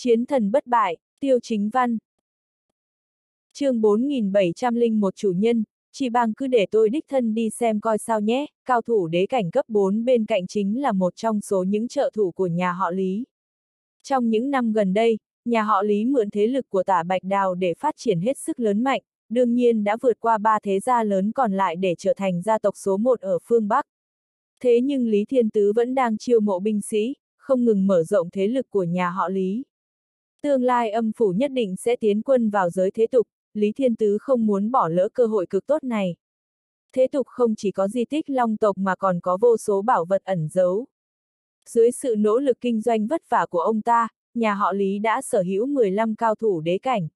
Chiến thần bất bại, tiêu chính văn. chương 4701 chủ nhân, chỉ bằng cứ để tôi đích thân đi xem coi sao nhé, cao thủ đế cảnh cấp 4 bên cạnh chính là một trong số những trợ thủ của nhà họ Lý. Trong những năm gần đây, nhà họ Lý mượn thế lực của tả Bạch Đào để phát triển hết sức lớn mạnh, đương nhiên đã vượt qua ba thế gia lớn còn lại để trở thành gia tộc số một ở phương Bắc. Thế nhưng Lý Thiên Tứ vẫn đang chiêu mộ binh sĩ, không ngừng mở rộng thế lực của nhà họ Lý. Tương lai âm phủ nhất định sẽ tiến quân vào giới thế tục, Lý Thiên Tứ không muốn bỏ lỡ cơ hội cực tốt này. Thế tục không chỉ có di tích long tộc mà còn có vô số bảo vật ẩn giấu. Dưới sự nỗ lực kinh doanh vất vả của ông ta, nhà họ Lý đã sở hữu 15 cao thủ đế cảnh.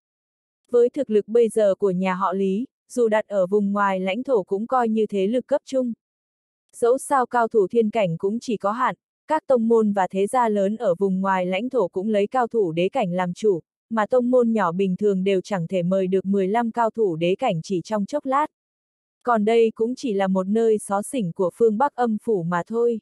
Với thực lực bây giờ của nhà họ Lý, dù đặt ở vùng ngoài lãnh thổ cũng coi như thế lực cấp trung. Dẫu sao cao thủ thiên cảnh cũng chỉ có hạn, các tông môn và thế gia lớn ở vùng ngoài lãnh thổ cũng lấy cao thủ đế cảnh làm chủ, mà tông môn nhỏ bình thường đều chẳng thể mời được 15 cao thủ đế cảnh chỉ trong chốc lát. Còn đây cũng chỉ là một nơi xó xỉnh của phương Bắc âm phủ mà thôi.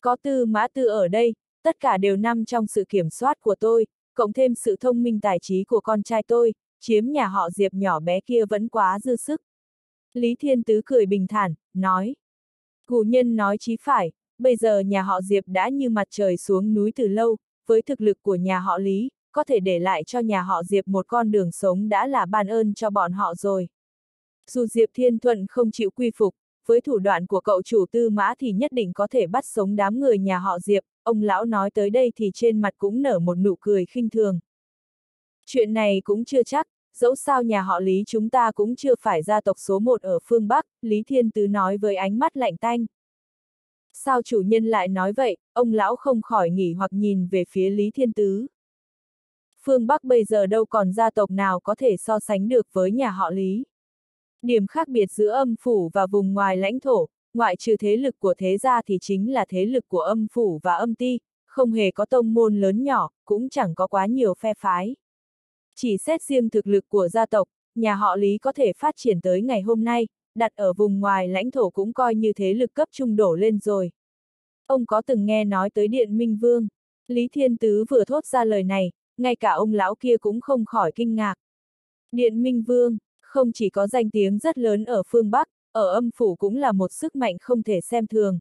Có tư mã tư ở đây, tất cả đều nằm trong sự kiểm soát của tôi, cộng thêm sự thông minh tài trí của con trai tôi, chiếm nhà họ Diệp nhỏ bé kia vẫn quá dư sức. Lý Thiên Tứ cười bình thản, nói. Cụ nhân nói chí phải, bây giờ nhà họ Diệp đã như mặt trời xuống núi từ lâu, với thực lực của nhà họ Lý, có thể để lại cho nhà họ Diệp một con đường sống đã là ban ơn cho bọn họ rồi. Dù Diệp Thiên Thuận không chịu quy phục, với thủ đoạn của cậu chủ tư mã thì nhất định có thể bắt sống đám người nhà họ Diệp, ông lão nói tới đây thì trên mặt cũng nở một nụ cười khinh thường. Chuyện này cũng chưa chắc, dẫu sao nhà họ Lý chúng ta cũng chưa phải gia tộc số một ở phương Bắc, Lý Thiên Tứ nói với ánh mắt lạnh tanh. Sao chủ nhân lại nói vậy, ông lão không khỏi nghỉ hoặc nhìn về phía Lý Thiên Tứ. Phương Bắc bây giờ đâu còn gia tộc nào có thể so sánh được với nhà họ Lý. Điểm khác biệt giữa âm phủ và vùng ngoài lãnh thổ, ngoại trừ thế lực của thế gia thì chính là thế lực của âm phủ và âm ti, không hề có tông môn lớn nhỏ, cũng chẳng có quá nhiều phe phái. Chỉ xét riêng thực lực của gia tộc, nhà họ Lý có thể phát triển tới ngày hôm nay, đặt ở vùng ngoài lãnh thổ cũng coi như thế lực cấp trung đổ lên rồi. Ông có từng nghe nói tới Điện Minh Vương? Lý Thiên Tứ vừa thốt ra lời này, ngay cả ông lão kia cũng không khỏi kinh ngạc. Điện Minh Vương, không chỉ có danh tiếng rất lớn ở phương Bắc, ở âm phủ cũng là một sức mạnh không thể xem thường.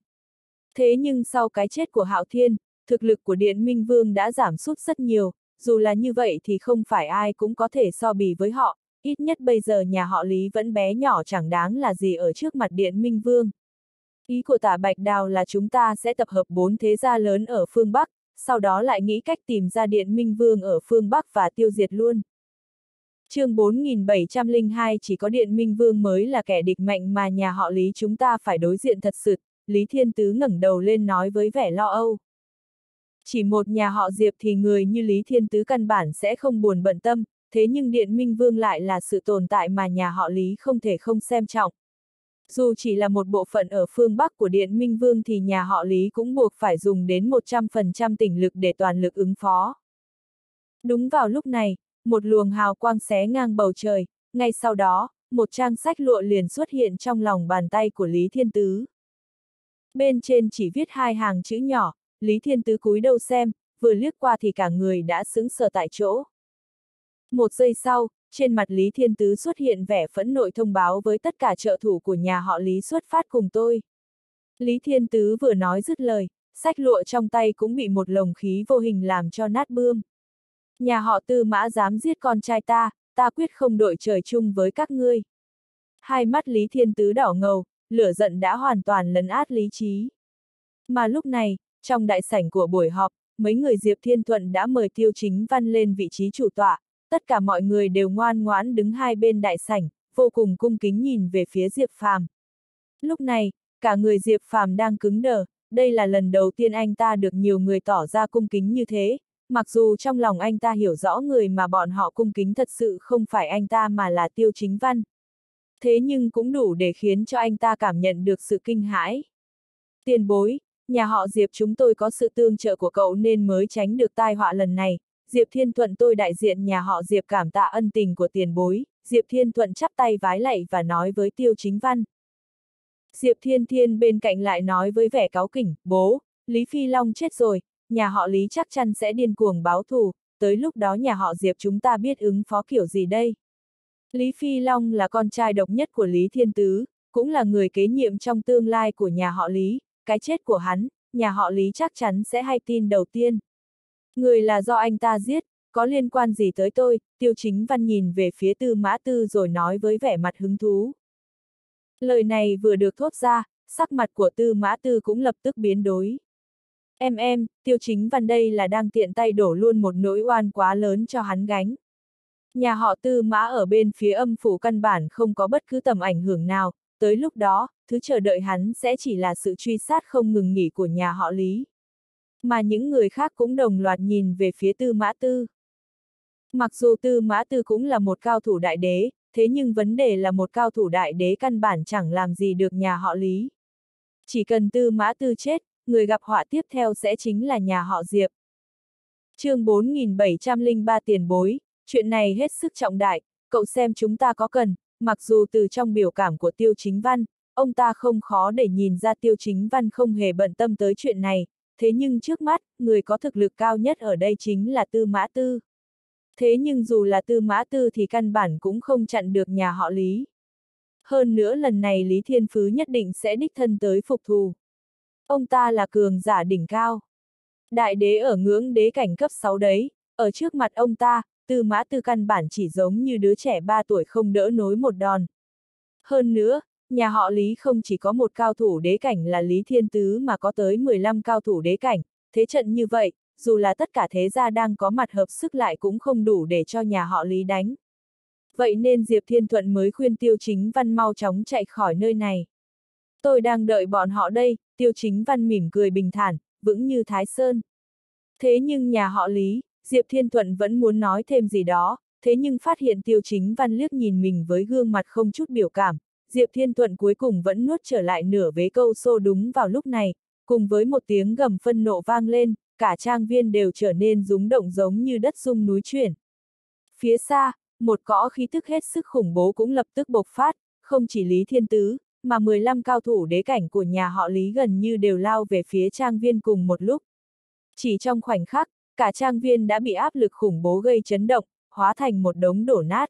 Thế nhưng sau cái chết của Hạo Thiên, thực lực của Điện Minh Vương đã giảm sút rất nhiều, dù là như vậy thì không phải ai cũng có thể so bì với họ, ít nhất bây giờ nhà họ Lý vẫn bé nhỏ chẳng đáng là gì ở trước mặt Điện Minh Vương. Ý của tả Bạch Đào là chúng ta sẽ tập hợp bốn thế gia lớn ở phương Bắc, sau đó lại nghĩ cách tìm ra Điện Minh Vương ở phương Bắc và tiêu diệt luôn. chương 4702 chỉ có Điện Minh Vương mới là kẻ địch mạnh mà nhà họ Lý chúng ta phải đối diện thật sự, Lý Thiên Tứ ngẩng đầu lên nói với vẻ lo âu. Chỉ một nhà họ Diệp thì người như Lý Thiên Tứ căn bản sẽ không buồn bận tâm, thế nhưng Điện Minh Vương lại là sự tồn tại mà nhà họ Lý không thể không xem trọng. Dù chỉ là một bộ phận ở phương Bắc của Điện Minh Vương thì nhà họ Lý cũng buộc phải dùng đến 100% tỉnh lực để toàn lực ứng phó. Đúng vào lúc này, một luồng hào quang xé ngang bầu trời, ngay sau đó, một trang sách lụa liền xuất hiện trong lòng bàn tay của Lý Thiên Tứ. Bên trên chỉ viết hai hàng chữ nhỏ, Lý Thiên Tứ cúi đầu xem, vừa liếc qua thì cả người đã sững sờ tại chỗ. Một giây sau, trên mặt Lý Thiên Tứ xuất hiện vẻ phẫn nộ thông báo với tất cả trợ thủ của nhà họ Lý xuất phát cùng tôi. Lý Thiên Tứ vừa nói dứt lời, sách lụa trong tay cũng bị một lồng khí vô hình làm cho nát bươm. Nhà họ tư mã dám giết con trai ta, ta quyết không đội trời chung với các ngươi. Hai mắt Lý Thiên Tứ đỏ ngầu, lửa giận đã hoàn toàn lấn át lý trí. Mà lúc này, trong đại sảnh của buổi họp, mấy người Diệp Thiên Thuận đã mời Tiêu Chính Văn lên vị trí chủ tọa, tất cả mọi người đều ngoan ngoãn đứng hai bên đại sảnh, vô cùng cung kính nhìn về phía Diệp Phàm. Lúc này, cả người Diệp Phàm đang cứng đờ, đây là lần đầu tiên anh ta được nhiều người tỏ ra cung kính như thế, mặc dù trong lòng anh ta hiểu rõ người mà bọn họ cung kính thật sự không phải anh ta mà là Tiêu Chính Văn. Thế nhưng cũng đủ để khiến cho anh ta cảm nhận được sự kinh hãi. Tiền bối, nhà họ Diệp chúng tôi có sự tương trợ của cậu nên mới tránh được tai họa lần này, Diệp Thiên Thuận tôi đại diện nhà họ Diệp cảm tạ ân tình của tiền bối, Diệp Thiên Thuận chắp tay vái lạy và nói với Tiêu Chính Văn. Diệp Thiên Thiên bên cạnh lại nói với vẻ cáo kỉnh, bố, Lý Phi Long chết rồi, nhà họ Lý chắc chắn sẽ điên cuồng báo thù, tới lúc đó nhà họ Diệp chúng ta biết ứng phó kiểu gì đây? Lý Phi Long là con trai độc nhất của Lý Thiên Tứ, cũng là người kế nhiệm trong tương lai của nhà họ Lý, cái chết của hắn, nhà họ Lý chắc chắn sẽ hay tin đầu tiên. Người là do anh ta giết, có liên quan gì tới tôi, tiêu chính văn nhìn về phía tư mã tư rồi nói với vẻ mặt hứng thú. Lời này vừa được thốt ra, sắc mặt của tư mã tư cũng lập tức biến đối. Em em, tiêu chính văn đây là đang tiện tay đổ luôn một nỗi oan quá lớn cho hắn gánh. Nhà họ tư mã ở bên phía âm phủ căn bản không có bất cứ tầm ảnh hưởng nào, tới lúc đó, thứ chờ đợi hắn sẽ chỉ là sự truy sát không ngừng nghỉ của nhà họ Lý. Mà những người khác cũng đồng loạt nhìn về phía tư mã tư. Mặc dù tư mã tư cũng là một cao thủ đại đế, thế nhưng vấn đề là một cao thủ đại đế căn bản chẳng làm gì được nhà họ Lý. Chỉ cần tư mã tư chết, người gặp họa tiếp theo sẽ chính là nhà họ Diệp. chương 4703 tiền bối, chuyện này hết sức trọng đại, cậu xem chúng ta có cần, mặc dù từ trong biểu cảm của tiêu chính văn, ông ta không khó để nhìn ra tiêu chính văn không hề bận tâm tới chuyện này, thế nhưng trước mắt, người có thực lực cao nhất ở đây chính là tư mã tư. Thế nhưng dù là tư mã tư thì căn bản cũng không chặn được nhà họ Lý. Hơn nữa lần này Lý Thiên Phứ nhất định sẽ đích thân tới phục thù. Ông ta là cường giả đỉnh cao. Đại đế ở ngưỡng đế cảnh cấp 6 đấy, ở trước mặt ông ta, tư mã tư căn bản chỉ giống như đứa trẻ 3 tuổi không đỡ nối một đòn. Hơn nữa, nhà họ Lý không chỉ có một cao thủ đế cảnh là Lý Thiên Tứ mà có tới 15 cao thủ đế cảnh, thế trận như vậy, dù là tất cả thế gia đang có mặt hợp sức lại cũng không đủ để cho nhà họ Lý đánh. Vậy nên Diệp Thiên Thuận mới khuyên Tiêu Chính Văn mau chóng chạy khỏi nơi này. Tôi đang đợi bọn họ đây, Tiêu Chính Văn mỉm cười bình thản, vững như Thái Sơn. Thế nhưng nhà họ Lý, Diệp Thiên Thuận vẫn muốn nói thêm gì đó, thế nhưng phát hiện Tiêu Chính Văn liếc nhìn mình với gương mặt không chút biểu cảm, Diệp Thiên Thuận cuối cùng vẫn nuốt trở lại nửa vế câu xô đúng vào lúc này, cùng với một tiếng gầm phân nộ vang lên, cả trang viên đều trở nên rúng động giống như đất rung núi chuyển. Phía xa, một cõ khí thức hết sức khủng bố cũng lập tức bộc phát, không chỉ Lý Thiên Tứ, mà 15 cao thủ đế cảnh của nhà họ Lý gần như đều lao về phía trang viên cùng một lúc. Chỉ trong khoảnh khắc, cả trang viên đã bị áp lực khủng bố gây chấn động, hóa thành một đống đổ nát.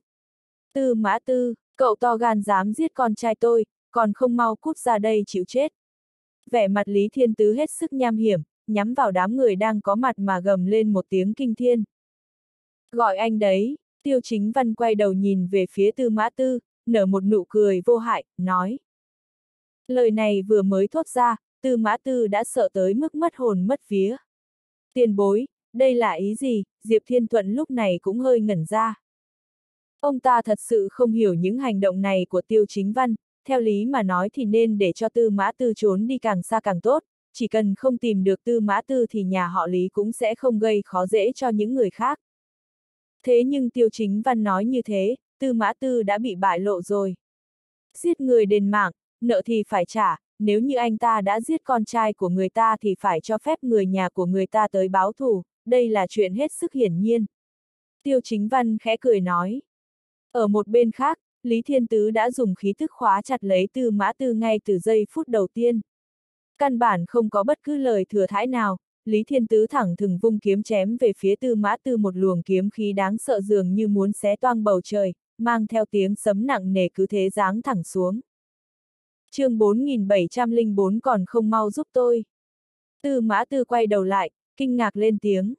Tư mã tư, cậu to gan dám giết con trai tôi, còn không mau cút ra đây chịu chết. Vẻ mặt Lý Thiên Tứ hết sức nham hiểm, nhắm vào đám người đang có mặt mà gầm lên một tiếng kinh thiên. Gọi anh đấy, tiêu chính văn quay đầu nhìn về phía tư mã tư, nở một nụ cười vô hại, nói. Lời này vừa mới thốt ra, tư mã tư đã sợ tới mức mất hồn mất vía. Tiền bối, đây là ý gì, Diệp Thiên Thuận lúc này cũng hơi ngẩn ra. Ông ta thật sự không hiểu những hành động này của tiêu chính văn, theo lý mà nói thì nên để cho tư mã tư trốn đi càng xa càng tốt, chỉ cần không tìm được tư mã tư thì nhà họ lý cũng sẽ không gây khó dễ cho những người khác. Thế nhưng tiêu chính văn nói như thế, tư mã tư đã bị bại lộ rồi. Giết người đền mạng, nợ thì phải trả, nếu như anh ta đã giết con trai của người ta thì phải cho phép người nhà của người ta tới báo thù, đây là chuyện hết sức hiển nhiên. Tiêu chính văn khẽ cười nói. Ở một bên khác, Lý Thiên Tứ đã dùng khí thức khóa chặt lấy tư mã tư ngay từ giây phút đầu tiên. Căn bản không có bất cứ lời thừa thãi nào, Lý Thiên Tứ thẳng thừng vung kiếm chém về phía tư mã tư một luồng kiếm khí đáng sợ dường như muốn xé toang bầu trời, mang theo tiếng sấm nặng nề cứ thế giáng thẳng xuống. chương 4704 còn không mau giúp tôi. Tư mã tư quay đầu lại, kinh ngạc lên tiếng.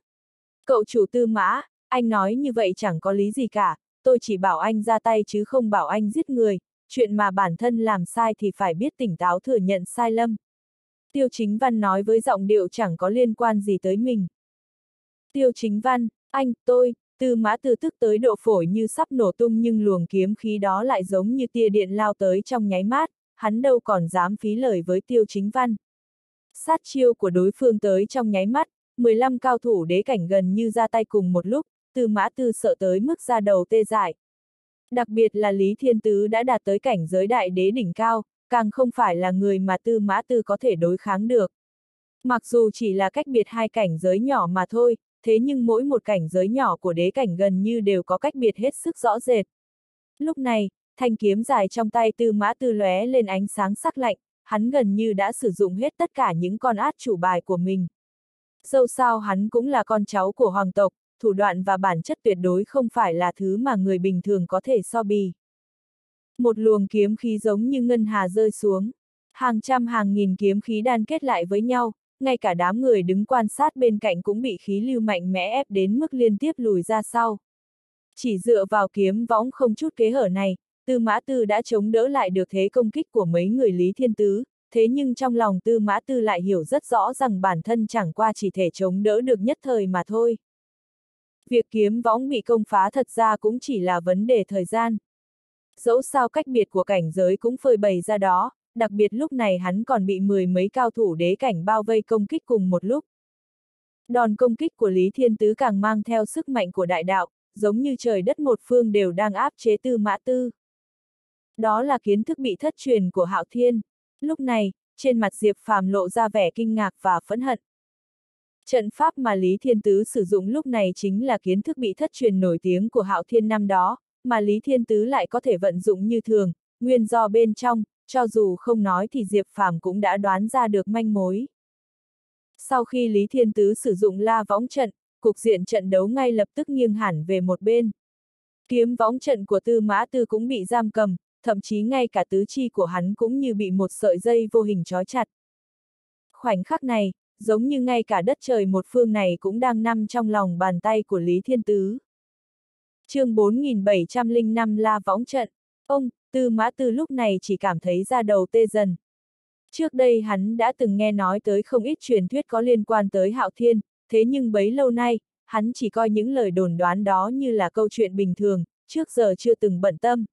Cậu chủ tư mã, anh nói như vậy chẳng có lý gì cả, tôi chỉ bảo anh ra tay chứ không bảo anh giết người, chuyện mà bản thân làm sai thì phải biết tỉnh táo thừa nhận sai lầm. Tiêu Chính Văn nói với giọng điệu chẳng có liên quan gì tới mình. Tiêu Chính Văn, anh, tôi, tư mã từ tức tới độ phổi như sắp nổ tung nhưng luồng kiếm khí đó lại giống như tia điện lao tới trong nháy mắt, hắn đâu còn dám phí lời với Tiêu Chính Văn. Sát chiêu của đối phương tới trong nháy mắt, 15 cao thủ đế cảnh gần như ra tay cùng một lúc, tư mã tư sợ tới mức ra đầu tê dại. Đặc biệt là Lý Thiên Tứ đã đạt tới cảnh giới đại đế đỉnh cao, càng không phải là người mà tư mã tư có thể đối kháng được. Mặc dù chỉ là cách biệt hai cảnh giới nhỏ mà thôi, thế nhưng mỗi một cảnh giới nhỏ của đế cảnh gần như đều có cách biệt hết sức rõ rệt. Lúc này, thanh kiếm dài trong tay tư mã tư lóe lên ánh sáng sắc lạnh, hắn gần như đã sử dụng hết tất cả những con át chủ bài của mình. Dẫu sao hắn cũng là con cháu của hoàng tộc, thủ đoạn và bản chất tuyệt đối không phải là thứ mà người bình thường có thể so bì. Một luồng kiếm khí giống như ngân hà rơi xuống. Hàng trăm hàng nghìn kiếm khí đan kết lại với nhau, ngay cả đám người đứng quan sát bên cạnh cũng bị khí lưu mạnh mẽ ép đến mức liên tiếp lùi ra sau. Chỉ dựa vào kiếm võng không chút kế hở này, Tư Mã Tư đã chống đỡ lại được thế công kích của mấy người Lý Thiên Tứ, thế nhưng trong lòng Tư Mã Tư lại hiểu rất rõ rằng bản thân chẳng qua chỉ thể chống đỡ được nhất thời mà thôi. Việc kiếm võng bị công phá thật ra cũng chỉ là vấn đề thời gian. Dẫu sao cách biệt của cảnh giới cũng phơi bày ra đó, đặc biệt lúc này hắn còn bị mười mấy cao thủ đế cảnh bao vây công kích cùng một lúc. Đòn công kích của Lý Thiên Tứ càng mang theo sức mạnh của đại đạo, giống như trời đất một phương đều đang áp chế tư mã tư. Đó là kiến thức bị thất truyền của Hạo Thiên. Lúc này, trên mặt Diệp Phàm lộ ra vẻ kinh ngạc và phẫn hận. Trận pháp mà Lý Thiên Tứ sử dụng lúc này chính là kiến thức bị thất truyền nổi tiếng của Hạo Thiên năm đó, mà Lý Thiên Tứ lại có thể vận dụng như thường, nguyên do bên trong, cho dù không nói thì Diệp Phàm cũng đã đoán ra được manh mối. Sau khi Lý Thiên Tứ sử dụng la võng trận, cục diện trận đấu ngay lập tức nghiêng hẳn về một bên. Kiếm võng trận của Tư Mã Tư cũng bị giam cầm, thậm chí ngay cả tứ chi của hắn cũng như bị một sợi dây vô hình trói chặt. Khoảnh khắc này, giống như ngay cả đất trời một phương này cũng đang nằm trong lòng bàn tay của Lý Thiên Tứ. chương 4705 La Võng Trận, ông, Tư Mã Tư lúc này chỉ cảm thấy da đầu tê dần. Trước đây hắn đã từng nghe nói tới không ít truyền thuyết có liên quan tới Hạo Thiên, thế nhưng bấy lâu nay, hắn chỉ coi những lời đồn đoán đó như là câu chuyện bình thường, trước giờ chưa từng bận tâm.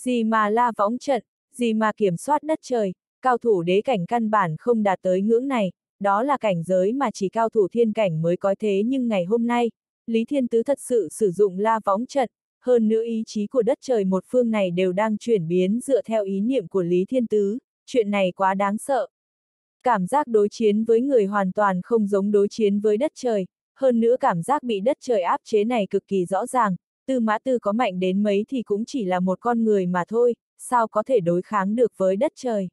Gì mà la võng trận, gì mà kiểm soát đất trời, cao thủ đế cảnh căn bản không đạt tới ngưỡng này, đó là cảnh giới mà chỉ cao thủ thiên cảnh mới có thế nhưng ngày hôm nay, Lý Thiên Tứ thật sự sử dụng la võng trận, hơn nữa ý chí của đất trời một phương này đều đang chuyển biến dựa theo ý niệm của Lý Thiên Tứ, chuyện này quá đáng sợ. Cảm giác đối chiến với người hoàn toàn không giống đối chiến với đất trời, hơn nữa cảm giác bị đất trời áp chế này cực kỳ rõ ràng, tư mã tư có mạnh đến mấy thì cũng chỉ là một con người mà thôi, sao có thể đối kháng được với đất trời.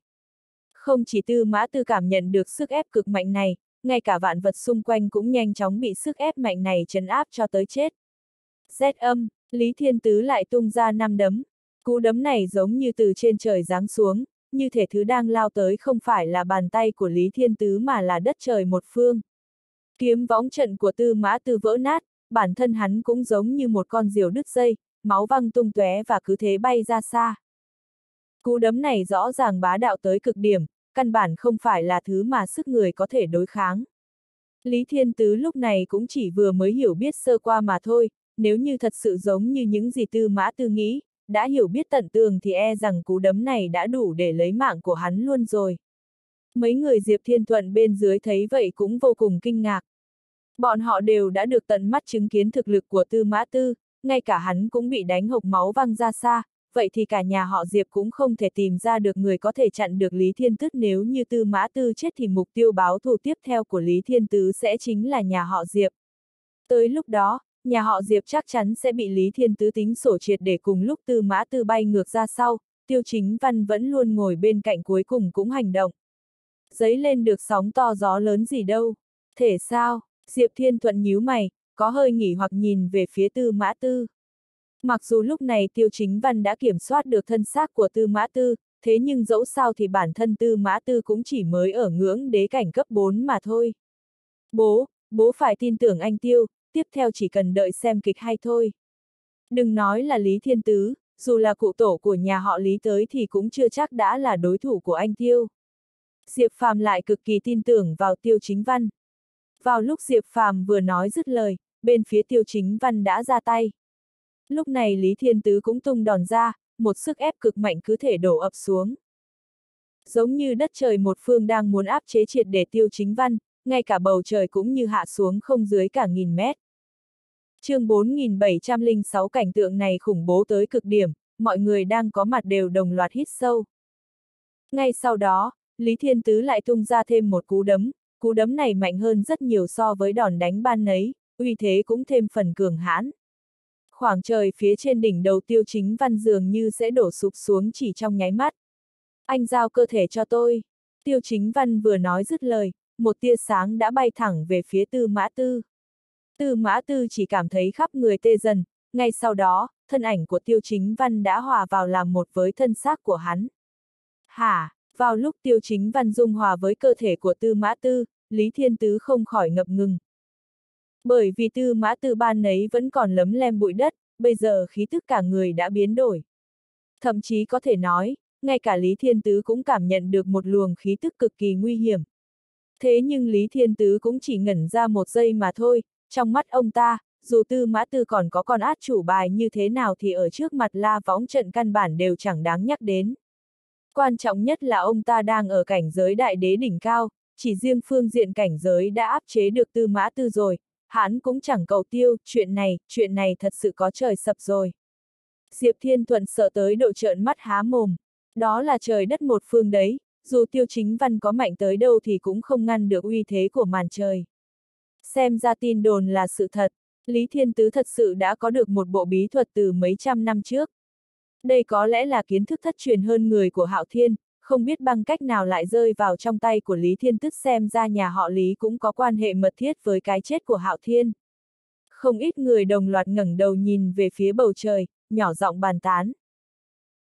Không chỉ tư mã tư cảm nhận được sức ép cực mạnh này, ngay cả vạn vật xung quanh cũng nhanh chóng bị sức ép mạnh này chấn áp cho tới chết. Z âm, Lý Thiên Tứ lại tung ra năm đấm. Cú đấm này giống như từ trên trời giáng xuống, như thể thứ đang lao tới không phải là bàn tay của Lý Thiên Tứ mà là đất trời một phương. Kiếm võng trận của tư mã tư vỡ nát, bản thân hắn cũng giống như một con diều đứt dây, máu văng tung tóe và cứ thế bay ra xa. Cú đấm này rõ ràng bá đạo tới cực điểm, căn bản không phải là thứ mà sức người có thể đối kháng. Lý Thiên Tứ lúc này cũng chỉ vừa mới hiểu biết sơ qua mà thôi, nếu như thật sự giống như những gì tư mã tư nghĩ, đã hiểu biết tận tường thì e rằng cú đấm này đã đủ để lấy mạng của hắn luôn rồi. Mấy người Diệp Thiên Thuận bên dưới thấy vậy cũng vô cùng kinh ngạc. Bọn họ đều đã được tận mắt chứng kiến thực lực của Tư Mã Tư, ngay cả hắn cũng bị đánh hộc máu văng ra xa, vậy thì cả nhà họ Diệp cũng không thể tìm ra được người có thể chặn được Lý Thiên Tứ nếu như Tư Mã Tư chết thì mục tiêu báo thù tiếp theo của Lý Thiên Tứ sẽ chính là nhà họ Diệp. Tới lúc đó, nhà họ Diệp chắc chắn sẽ bị Lý Thiên Tứ tính sổ triệt để cùng lúc Tư Mã Tư bay ngược ra sau, Tiêu Chính Văn vẫn luôn ngồi bên cạnh cuối cùng cũng hành động. Giấy lên được sóng to gió lớn gì đâu. Thể sao? Diệp Thiên Thuận nhíu mày, có hơi nghỉ hoặc nhìn về phía Tư Mã Tư. Mặc dù lúc này Tiêu Chính Văn đã kiểm soát được thân xác của Tư Mã Tư, thế nhưng dẫu sao thì bản thân Tư Mã Tư cũng chỉ mới ở ngưỡng đế cảnh cấp 4 mà thôi. Bố, bố phải tin tưởng anh Tiêu, tiếp theo chỉ cần đợi xem kịch hay thôi. Đừng nói là Lý Thiên Tứ, dù là cụ tổ của nhà họ Lý tới thì cũng chưa chắc đã là đối thủ của anh Tiêu. Diệp Phàm lại cực kỳ tin tưởng vào Tiêu Chính Văn. Vào lúc Diệp Phàm vừa nói dứt lời, bên phía Tiêu Chính Văn đã ra tay. Lúc này Lý Thiên Tứ cũng tung đòn ra, một sức ép cực mạnh cứ thể đổ ập xuống. Giống như đất trời một phương đang muốn áp chế triệt để Tiêu Chính Văn, ngay cả bầu trời cũng như hạ xuống không dưới cả nghìn mét chương 4706 cảnh tượng này khủng bố tới cực điểm, mọi người đang có mặt đều đồng loạt hít sâu. Ngay sau đó, Lý Thiên Tứ lại tung ra thêm một cú đấm, cú đấm này mạnh hơn rất nhiều so với đòn đánh ban nấy, uy thế cũng thêm phần cường hãn. Khoảng trời phía trên đỉnh đầu tiêu chính văn dường như sẽ đổ sụp xuống chỉ trong nháy mắt. Anh giao cơ thể cho tôi. Tiêu chính văn vừa nói dứt lời, một tia sáng đã bay thẳng về phía tư mã tư. Tư mã tư chỉ cảm thấy khắp người tê dần, ngay sau đó, thân ảnh của tiêu chính văn đã hòa vào làm một với thân xác của hắn. Hả, vào lúc tiêu chính văn dung hòa với cơ thể của tư mã tư, Lý Thiên Tứ không khỏi ngập ngừng. Bởi vì tư mã tư ban nấy vẫn còn lấm lem bụi đất, bây giờ khí tức cả người đã biến đổi. Thậm chí có thể nói, ngay cả Lý Thiên Tứ cũng cảm nhận được một luồng khí tức cực kỳ nguy hiểm. Thế nhưng Lý Thiên Tứ cũng chỉ ngẩn ra một giây mà thôi, trong mắt ông ta, dù tư mã tư còn có con át chủ bài như thế nào thì ở trước mặt la võng trận căn bản đều chẳng đáng nhắc đến. Quan trọng nhất là ông ta đang ở cảnh giới đại đế đỉnh cao, chỉ riêng phương diện cảnh giới đã áp chế được tư mã tư rồi, hắn cũng chẳng cầu tiêu, chuyện này, chuyện này thật sự có trời sập rồi. Diệp Thiên Thuận sợ tới độ trợn mắt há mồm. Đó là trời đất một phương đấy, dù tiêu chính văn có mạnh tới đâu thì cũng không ngăn được uy thế của màn trời. Xem ra tin đồn là sự thật, Lý Thiên Tứ thật sự đã có được một bộ bí thuật từ mấy trăm năm trước. Đây có lẽ là kiến thức thất truyền hơn người của Hạo Thiên, không biết bằng cách nào lại rơi vào trong tay của Lý Thiên Tức xem ra nhà họ Lý cũng có quan hệ mật thiết với cái chết của Hạo Thiên. Không ít người đồng loạt ngẩng đầu nhìn về phía bầu trời, nhỏ giọng bàn tán.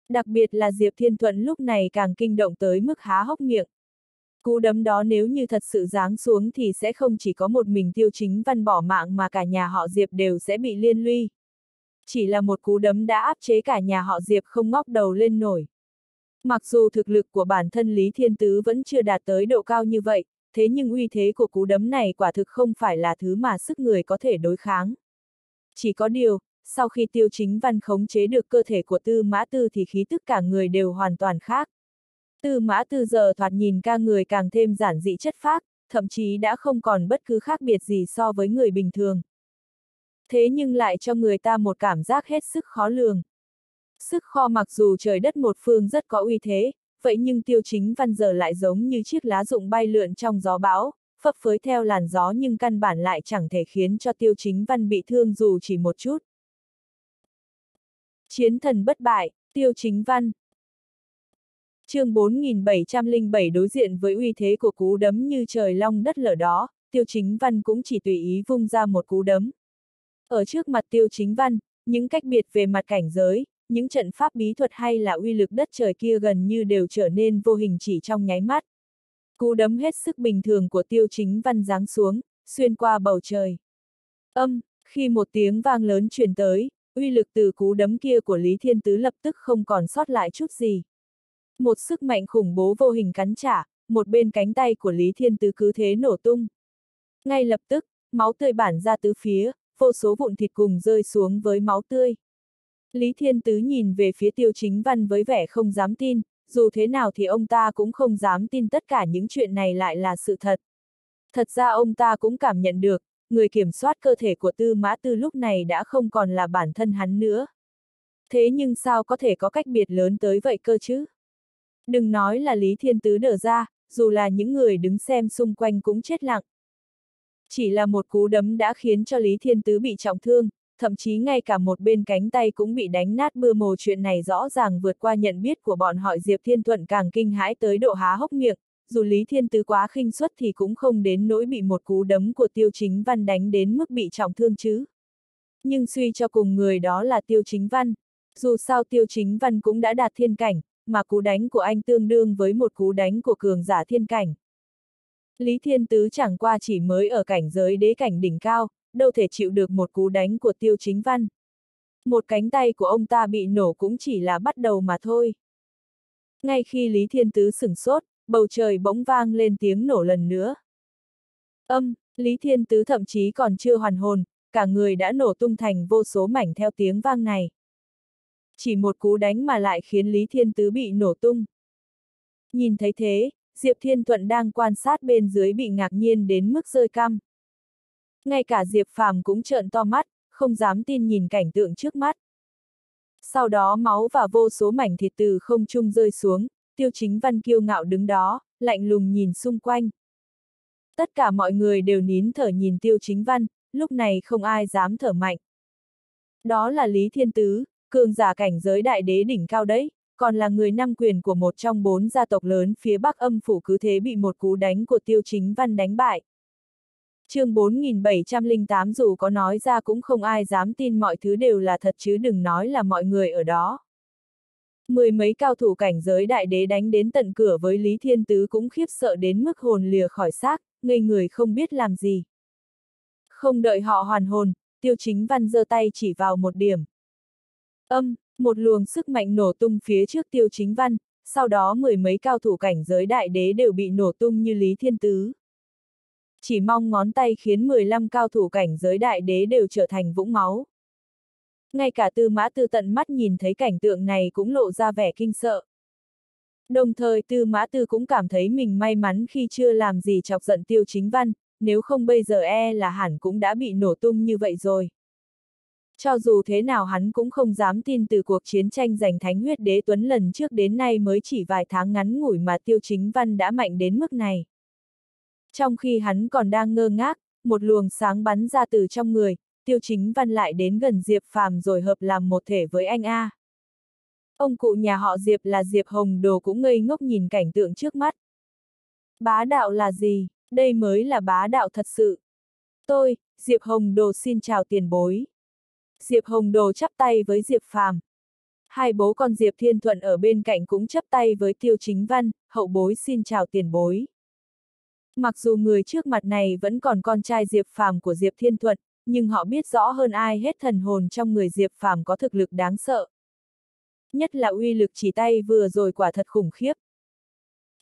Đặc biệt là Diệp Thiên Thuận lúc này càng kinh động tới mức há hốc miệng. Cú đấm đó nếu như thật sự giáng xuống thì sẽ không chỉ có một mình tiêu chính văn bỏ mạng mà cả nhà họ Diệp đều sẽ bị liên lụy. Chỉ là một cú đấm đã áp chế cả nhà họ Diệp không ngóc đầu lên nổi. Mặc dù thực lực của bản thân Lý Thiên Tứ vẫn chưa đạt tới độ cao như vậy, thế nhưng uy thế của cú đấm này quả thực không phải là thứ mà sức người có thể đối kháng. Chỉ có điều, sau khi tiêu chính văn khống chế được cơ thể của tư mã tư thì khí tức cả người đều hoàn toàn khác. Tư mã tư giờ thoạt nhìn ca người càng thêm giản dị chất phác, thậm chí đã không còn bất cứ khác biệt gì so với người bình thường. Thế nhưng lại cho người ta một cảm giác hết sức khó lường. Sức kho mặc dù trời đất một phương rất có uy thế, vậy nhưng tiêu chính văn giờ lại giống như chiếc lá rụng bay lượn trong gió bão, phấp phới theo làn gió nhưng căn bản lại chẳng thể khiến cho tiêu chính văn bị thương dù chỉ một chút. Chiến thần bất bại, tiêu chính văn. chương 4707 đối diện với uy thế của cú đấm như trời long đất lở đó, tiêu chính văn cũng chỉ tùy ý vung ra một cú đấm. Ở trước mặt tiêu chính văn, những cách biệt về mặt cảnh giới, những trận pháp bí thuật hay là uy lực đất trời kia gần như đều trở nên vô hình chỉ trong nháy mắt. Cú đấm hết sức bình thường của tiêu chính văn giáng xuống, xuyên qua bầu trời. Âm, khi một tiếng vang lớn truyền tới, uy lực từ cú đấm kia của Lý Thiên Tứ lập tức không còn sót lại chút gì. Một sức mạnh khủng bố vô hình cắn trả, một bên cánh tay của Lý Thiên Tứ cứ thế nổ tung. Ngay lập tức, máu tươi bản ra tứ phía, vô số vụn thịt cùng rơi xuống với máu tươi. Lý Thiên Tứ nhìn về phía tiêu chính văn với vẻ không dám tin, dù thế nào thì ông ta cũng không dám tin tất cả những chuyện này lại là sự thật. Thật ra ông ta cũng cảm nhận được, người kiểm soát cơ thể của tư mã tư lúc này đã không còn là bản thân hắn nữa. Thế nhưng sao có thể có cách biệt lớn tới vậy cơ chứ? Đừng nói là Lý Thiên Tứ nở ra, dù là những người đứng xem xung quanh cũng chết lặng. Chỉ là một cú đấm đã khiến cho Lý Thiên Tứ bị trọng thương, thậm chí ngay cả một bên cánh tay cũng bị đánh nát mưa mồ chuyện này rõ ràng vượt qua nhận biết của bọn họ Diệp Thiên Thuận càng kinh hãi tới độ há hốc miệng, dù Lý Thiên Tứ quá khinh suất thì cũng không đến nỗi bị một cú đấm của Tiêu Chính Văn đánh đến mức bị trọng thương chứ. Nhưng suy cho cùng người đó là Tiêu Chính Văn, dù sao Tiêu Chính Văn cũng đã đạt thiên cảnh, mà cú đánh của anh tương đương với một cú đánh của cường giả thiên cảnh. Lý Thiên Tứ chẳng qua chỉ mới ở cảnh giới đế cảnh đỉnh cao, đâu thể chịu được một cú đánh của tiêu chính văn. Một cánh tay của ông ta bị nổ cũng chỉ là bắt đầu mà thôi. Ngay khi Lý Thiên Tứ sửng sốt, bầu trời bỗng vang lên tiếng nổ lần nữa. Âm, Lý Thiên Tứ thậm chí còn chưa hoàn hồn, cả người đã nổ tung thành vô số mảnh theo tiếng vang này. Chỉ một cú đánh mà lại khiến Lý Thiên Tứ bị nổ tung. Nhìn thấy thế, Diệp Thiên Thuận đang quan sát bên dưới bị ngạc nhiên đến mức rơi căm. Ngay cả Diệp Phàm cũng trợn to mắt, không dám tin nhìn cảnh tượng trước mắt. Sau đó máu và vô số mảnh thịt từ không trung rơi xuống, tiêu chính văn kiêu ngạo đứng đó, lạnh lùng nhìn xung quanh. Tất cả mọi người đều nín thở nhìn tiêu chính văn, lúc này không ai dám thở mạnh. Đó là Lý Thiên Tứ, cường giả cảnh giới đại đế đỉnh cao đấy, còn là người năm quyền của một trong bốn gia tộc lớn phía Bắc âm phủ cứ thế bị một cú đánh của tiêu chính văn đánh bại chương 4708 dù có nói ra cũng không ai dám tin mọi thứ đều là thật chứ đừng nói là mọi người ở đó. Mười mấy cao thủ cảnh giới đại đế đánh đến tận cửa với Lý Thiên Tứ cũng khiếp sợ đến mức hồn lìa khỏi xác, ngây người không biết làm gì. Không đợi họ hoàn hồn, tiêu chính văn giơ tay chỉ vào một điểm. Âm, một luồng sức mạnh nổ tung phía trước tiêu chính văn, sau đó mười mấy cao thủ cảnh giới đại đế đều bị nổ tung như Lý Thiên Tứ. Chỉ mong ngón tay khiến 15 cao thủ cảnh giới đại đế đều trở thành vũng máu. Ngay cả tư mã tư tận mắt nhìn thấy cảnh tượng này cũng lộ ra vẻ kinh sợ. Đồng thời tư mã tư cũng cảm thấy mình may mắn khi chưa làm gì chọc giận tiêu chính văn, nếu không bây giờ e là hẳn cũng đã bị nổ tung như vậy rồi. Cho dù thế nào hắn cũng không dám tin từ cuộc chiến tranh giành thánh huyết đế tuấn lần trước đến nay mới chỉ vài tháng ngắn ngủi mà tiêu chính văn đã mạnh đến mức này. Trong khi hắn còn đang ngơ ngác, một luồng sáng bắn ra từ trong người, tiêu chính văn lại đến gần Diệp Phàm rồi hợp làm một thể với anh A. Ông cụ nhà họ Diệp là Diệp Hồng Đồ cũng ngây ngốc nhìn cảnh tượng trước mắt. Bá đạo là gì? Đây mới là bá đạo thật sự. Tôi, Diệp Hồng Đồ xin chào tiền bối. Diệp Hồng Đồ chắp tay với Diệp Phàm. Hai bố con Diệp Thiên Thuận ở bên cạnh cũng chấp tay với Tiêu Chính Văn, hậu bối xin chào tiền bối. Mặc dù người trước mặt này vẫn còn con trai Diệp Phàm của Diệp Thiên Thuận, nhưng họ biết rõ hơn ai hết thần hồn trong người Diệp Phàm có thực lực đáng sợ. Nhất là uy lực chỉ tay vừa rồi quả thật khủng khiếp.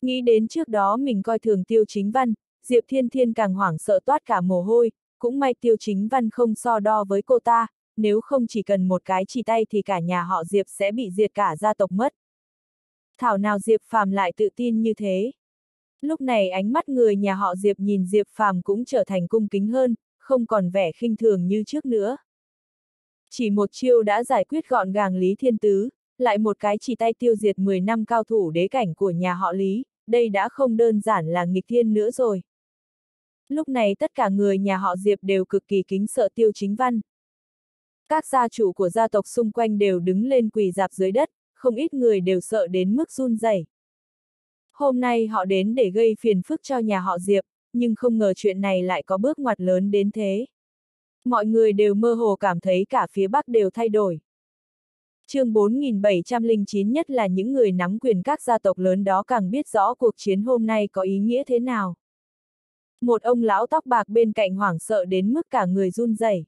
Nghĩ đến trước đó mình coi thường Tiêu Chính Văn, Diệp Thiên Thiên càng hoảng sợ toát cả mồ hôi, cũng may Tiêu Chính Văn không so đo với cô ta, nếu không chỉ cần một cái chỉ tay thì cả nhà họ Diệp sẽ bị diệt cả gia tộc mất. Thảo nào Diệp Phàm lại tự tin như thế. Lúc này ánh mắt người nhà họ Diệp nhìn Diệp Phàm cũng trở thành cung kính hơn, không còn vẻ khinh thường như trước nữa. Chỉ một chiêu đã giải quyết gọn gàng Lý Thiên Tứ, lại một cái chỉ tay tiêu diệt 10 năm cao thủ đế cảnh của nhà họ Lý, đây đã không đơn giản là nghịch thiên nữa rồi. Lúc này tất cả người nhà họ Diệp đều cực kỳ kính sợ tiêu chính văn. Các gia chủ của gia tộc xung quanh đều đứng lên quỳ dạp dưới đất, không ít người đều sợ đến mức run rẩy. Hôm nay họ đến để gây phiền phức cho nhà họ Diệp, nhưng không ngờ chuyện này lại có bước ngoặt lớn đến thế. Mọi người đều mơ hồ cảm thấy cả phía Bắc đều thay đổi. chương 4709 nhất là những người nắm quyền các gia tộc lớn đó càng biết rõ cuộc chiến hôm nay có ý nghĩa thế nào. Một ông lão tóc bạc bên cạnh hoảng sợ đến mức cả người run rẩy.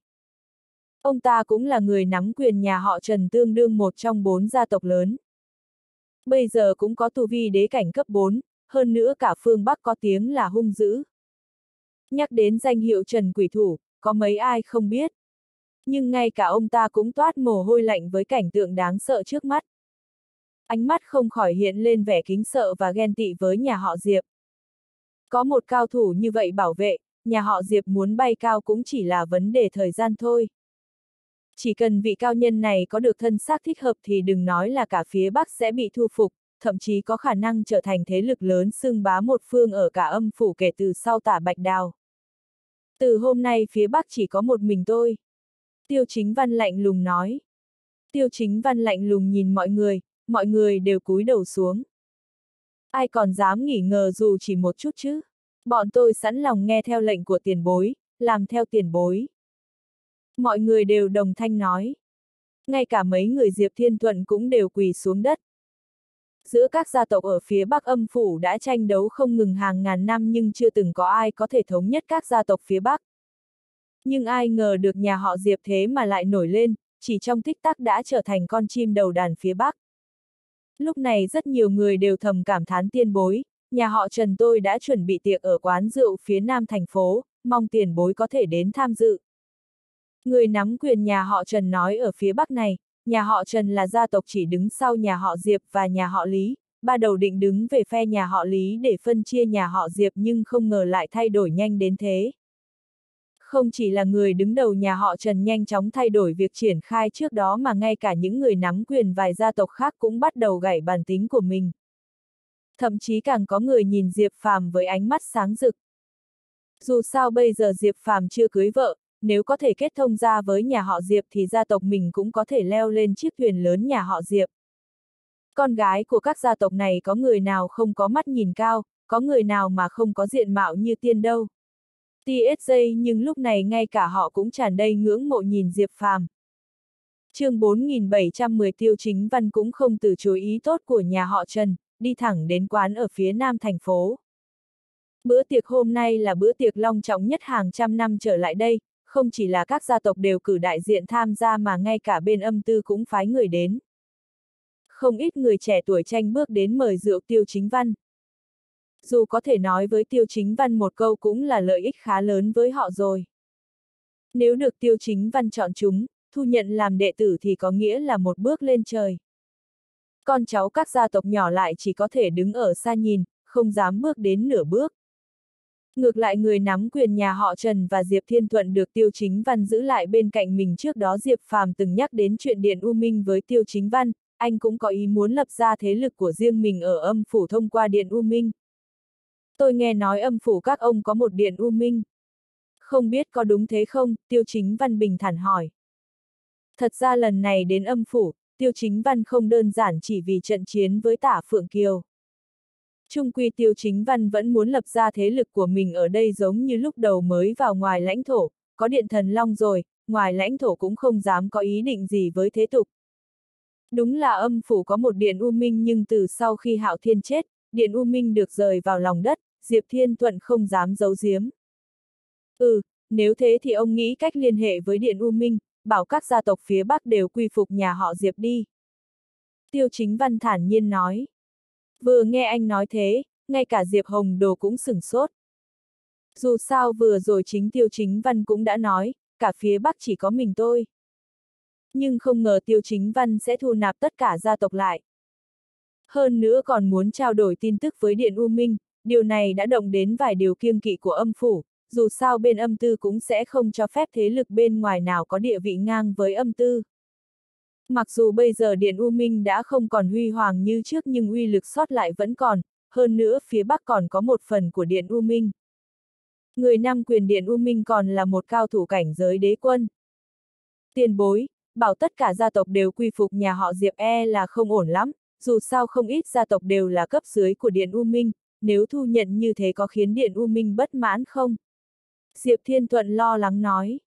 Ông ta cũng là người nắm quyền nhà họ Trần tương đương một trong bốn gia tộc lớn. Bây giờ cũng có tu vi đế cảnh cấp 4, hơn nữa cả phương Bắc có tiếng là hung dữ. Nhắc đến danh hiệu Trần Quỷ Thủ, có mấy ai không biết. Nhưng ngay cả ông ta cũng toát mồ hôi lạnh với cảnh tượng đáng sợ trước mắt. Ánh mắt không khỏi hiện lên vẻ kính sợ và ghen tị với nhà họ Diệp. Có một cao thủ như vậy bảo vệ, nhà họ Diệp muốn bay cao cũng chỉ là vấn đề thời gian thôi. Chỉ cần vị cao nhân này có được thân xác thích hợp thì đừng nói là cả phía Bắc sẽ bị thu phục, thậm chí có khả năng trở thành thế lực lớn xưng bá một phương ở cả âm phủ kể từ sau tả bạch đào. Từ hôm nay phía Bắc chỉ có một mình tôi. Tiêu chính văn lạnh lùng nói. Tiêu chính văn lạnh lùng nhìn mọi người, mọi người đều cúi đầu xuống. Ai còn dám nghỉ ngờ dù chỉ một chút chứ? Bọn tôi sẵn lòng nghe theo lệnh của tiền bối, làm theo tiền bối. Mọi người đều đồng thanh nói. Ngay cả mấy người Diệp Thiên Thuận cũng đều quỳ xuống đất. Giữa các gia tộc ở phía Bắc âm phủ đã tranh đấu không ngừng hàng ngàn năm nhưng chưa từng có ai có thể thống nhất các gia tộc phía Bắc. Nhưng ai ngờ được nhà họ Diệp thế mà lại nổi lên, chỉ trong tích tắc đã trở thành con chim đầu đàn phía Bắc. Lúc này rất nhiều người đều thầm cảm thán tiên bối, nhà họ Trần tôi đã chuẩn bị tiệc ở quán rượu phía nam thành phố, mong tiền bối có thể đến tham dự. Người nắm quyền nhà họ Trần nói ở phía Bắc này, nhà họ Trần là gia tộc chỉ đứng sau nhà họ Diệp và nhà họ Lý, ba đầu định đứng về phe nhà họ Lý để phân chia nhà họ Diệp nhưng không ngờ lại thay đổi nhanh đến thế. Không chỉ là người đứng đầu nhà họ Trần nhanh chóng thay đổi việc triển khai trước đó mà ngay cả những người nắm quyền vài gia tộc khác cũng bắt đầu gảy bản tính của mình. Thậm chí càng có người nhìn Diệp Phàm với ánh mắt sáng rực. Dù sao bây giờ Diệp Phàm chưa cưới vợ, nếu có thể kết thông ra với nhà họ Diệp thì gia tộc mình cũng có thể leo lên chiếc thuyền lớn nhà họ Diệp. Con gái của các gia tộc này có người nào không có mắt nhìn cao, có người nào mà không có diện mạo như tiên đâu. TSJ nhưng lúc này ngay cả họ cũng tràn đầy ngưỡng mộ nhìn Diệp Phàm. chương 4710 tiêu chính văn cũng không từ chối ý tốt của nhà họ Trần, đi thẳng đến quán ở phía nam thành phố. Bữa tiệc hôm nay là bữa tiệc long trọng nhất hàng trăm năm trở lại đây, không chỉ là các gia tộc đều cử đại diện tham gia mà ngay cả bên âm tư cũng phái người đến. Không ít người trẻ tuổi tranh bước đến mời rượu tiêu chính văn. Dù có thể nói với tiêu chính văn một câu cũng là lợi ích khá lớn với họ rồi. Nếu được tiêu chính văn chọn chúng, thu nhận làm đệ tử thì có nghĩa là một bước lên trời. Con cháu các gia tộc nhỏ lại chỉ có thể đứng ở xa nhìn, không dám bước đến nửa bước. Ngược lại người nắm quyền nhà họ Trần và Diệp Thiên Thuận được Tiêu Chính Văn giữ lại bên cạnh mình trước đó Diệp Phàm từng nhắc đến chuyện Điện U Minh với Tiêu Chính Văn, anh cũng có ý muốn lập ra thế lực của riêng mình ở âm phủ thông qua Điện U Minh. Tôi nghe nói âm phủ các ông có một Điện U Minh. Không biết có đúng thế không, Tiêu Chính Văn bình thản hỏi. Thật ra lần này đến âm phủ, Tiêu Chính Văn không đơn giản chỉ vì trận chiến với tả Phượng Kiều. Trung quy tiêu chính văn vẫn muốn lập ra thế lực của mình ở đây giống như lúc đầu mới vào ngoài lãnh thổ, có điện thần long rồi, ngoài lãnh thổ cũng không dám có ý định gì với thế tục. Đúng là âm phủ có một điện U Minh nhưng từ sau khi Hạo Thiên chết, điện U Minh được rời vào lòng đất, Diệp Thiên Thuận không dám giấu giếm. Ừ, nếu thế thì ông nghĩ cách liên hệ với điện U Minh, bảo các gia tộc phía Bắc đều quy phục nhà họ Diệp đi. Tiêu chính văn thản nhiên nói. Vừa nghe anh nói thế, ngay cả Diệp Hồng Đồ cũng sửng sốt. Dù sao vừa rồi chính Tiêu Chính Văn cũng đã nói, cả phía Bắc chỉ có mình tôi. Nhưng không ngờ Tiêu Chính Văn sẽ thu nạp tất cả gia tộc lại. Hơn nữa còn muốn trao đổi tin tức với Điện U Minh, điều này đã động đến vài điều kiêng kỵ của âm phủ, dù sao bên âm tư cũng sẽ không cho phép thế lực bên ngoài nào có địa vị ngang với âm tư. Mặc dù bây giờ Điện U Minh đã không còn huy hoàng như trước nhưng uy lực sót lại vẫn còn, hơn nữa phía Bắc còn có một phần của Điện U Minh. Người nam quyền Điện U Minh còn là một cao thủ cảnh giới đế quân. Tiền bối, bảo tất cả gia tộc đều quy phục nhà họ Diệp E là không ổn lắm, dù sao không ít gia tộc đều là cấp dưới của Điện U Minh, nếu thu nhận như thế có khiến Điện U Minh bất mãn không? Diệp Thiên Thuận lo lắng nói.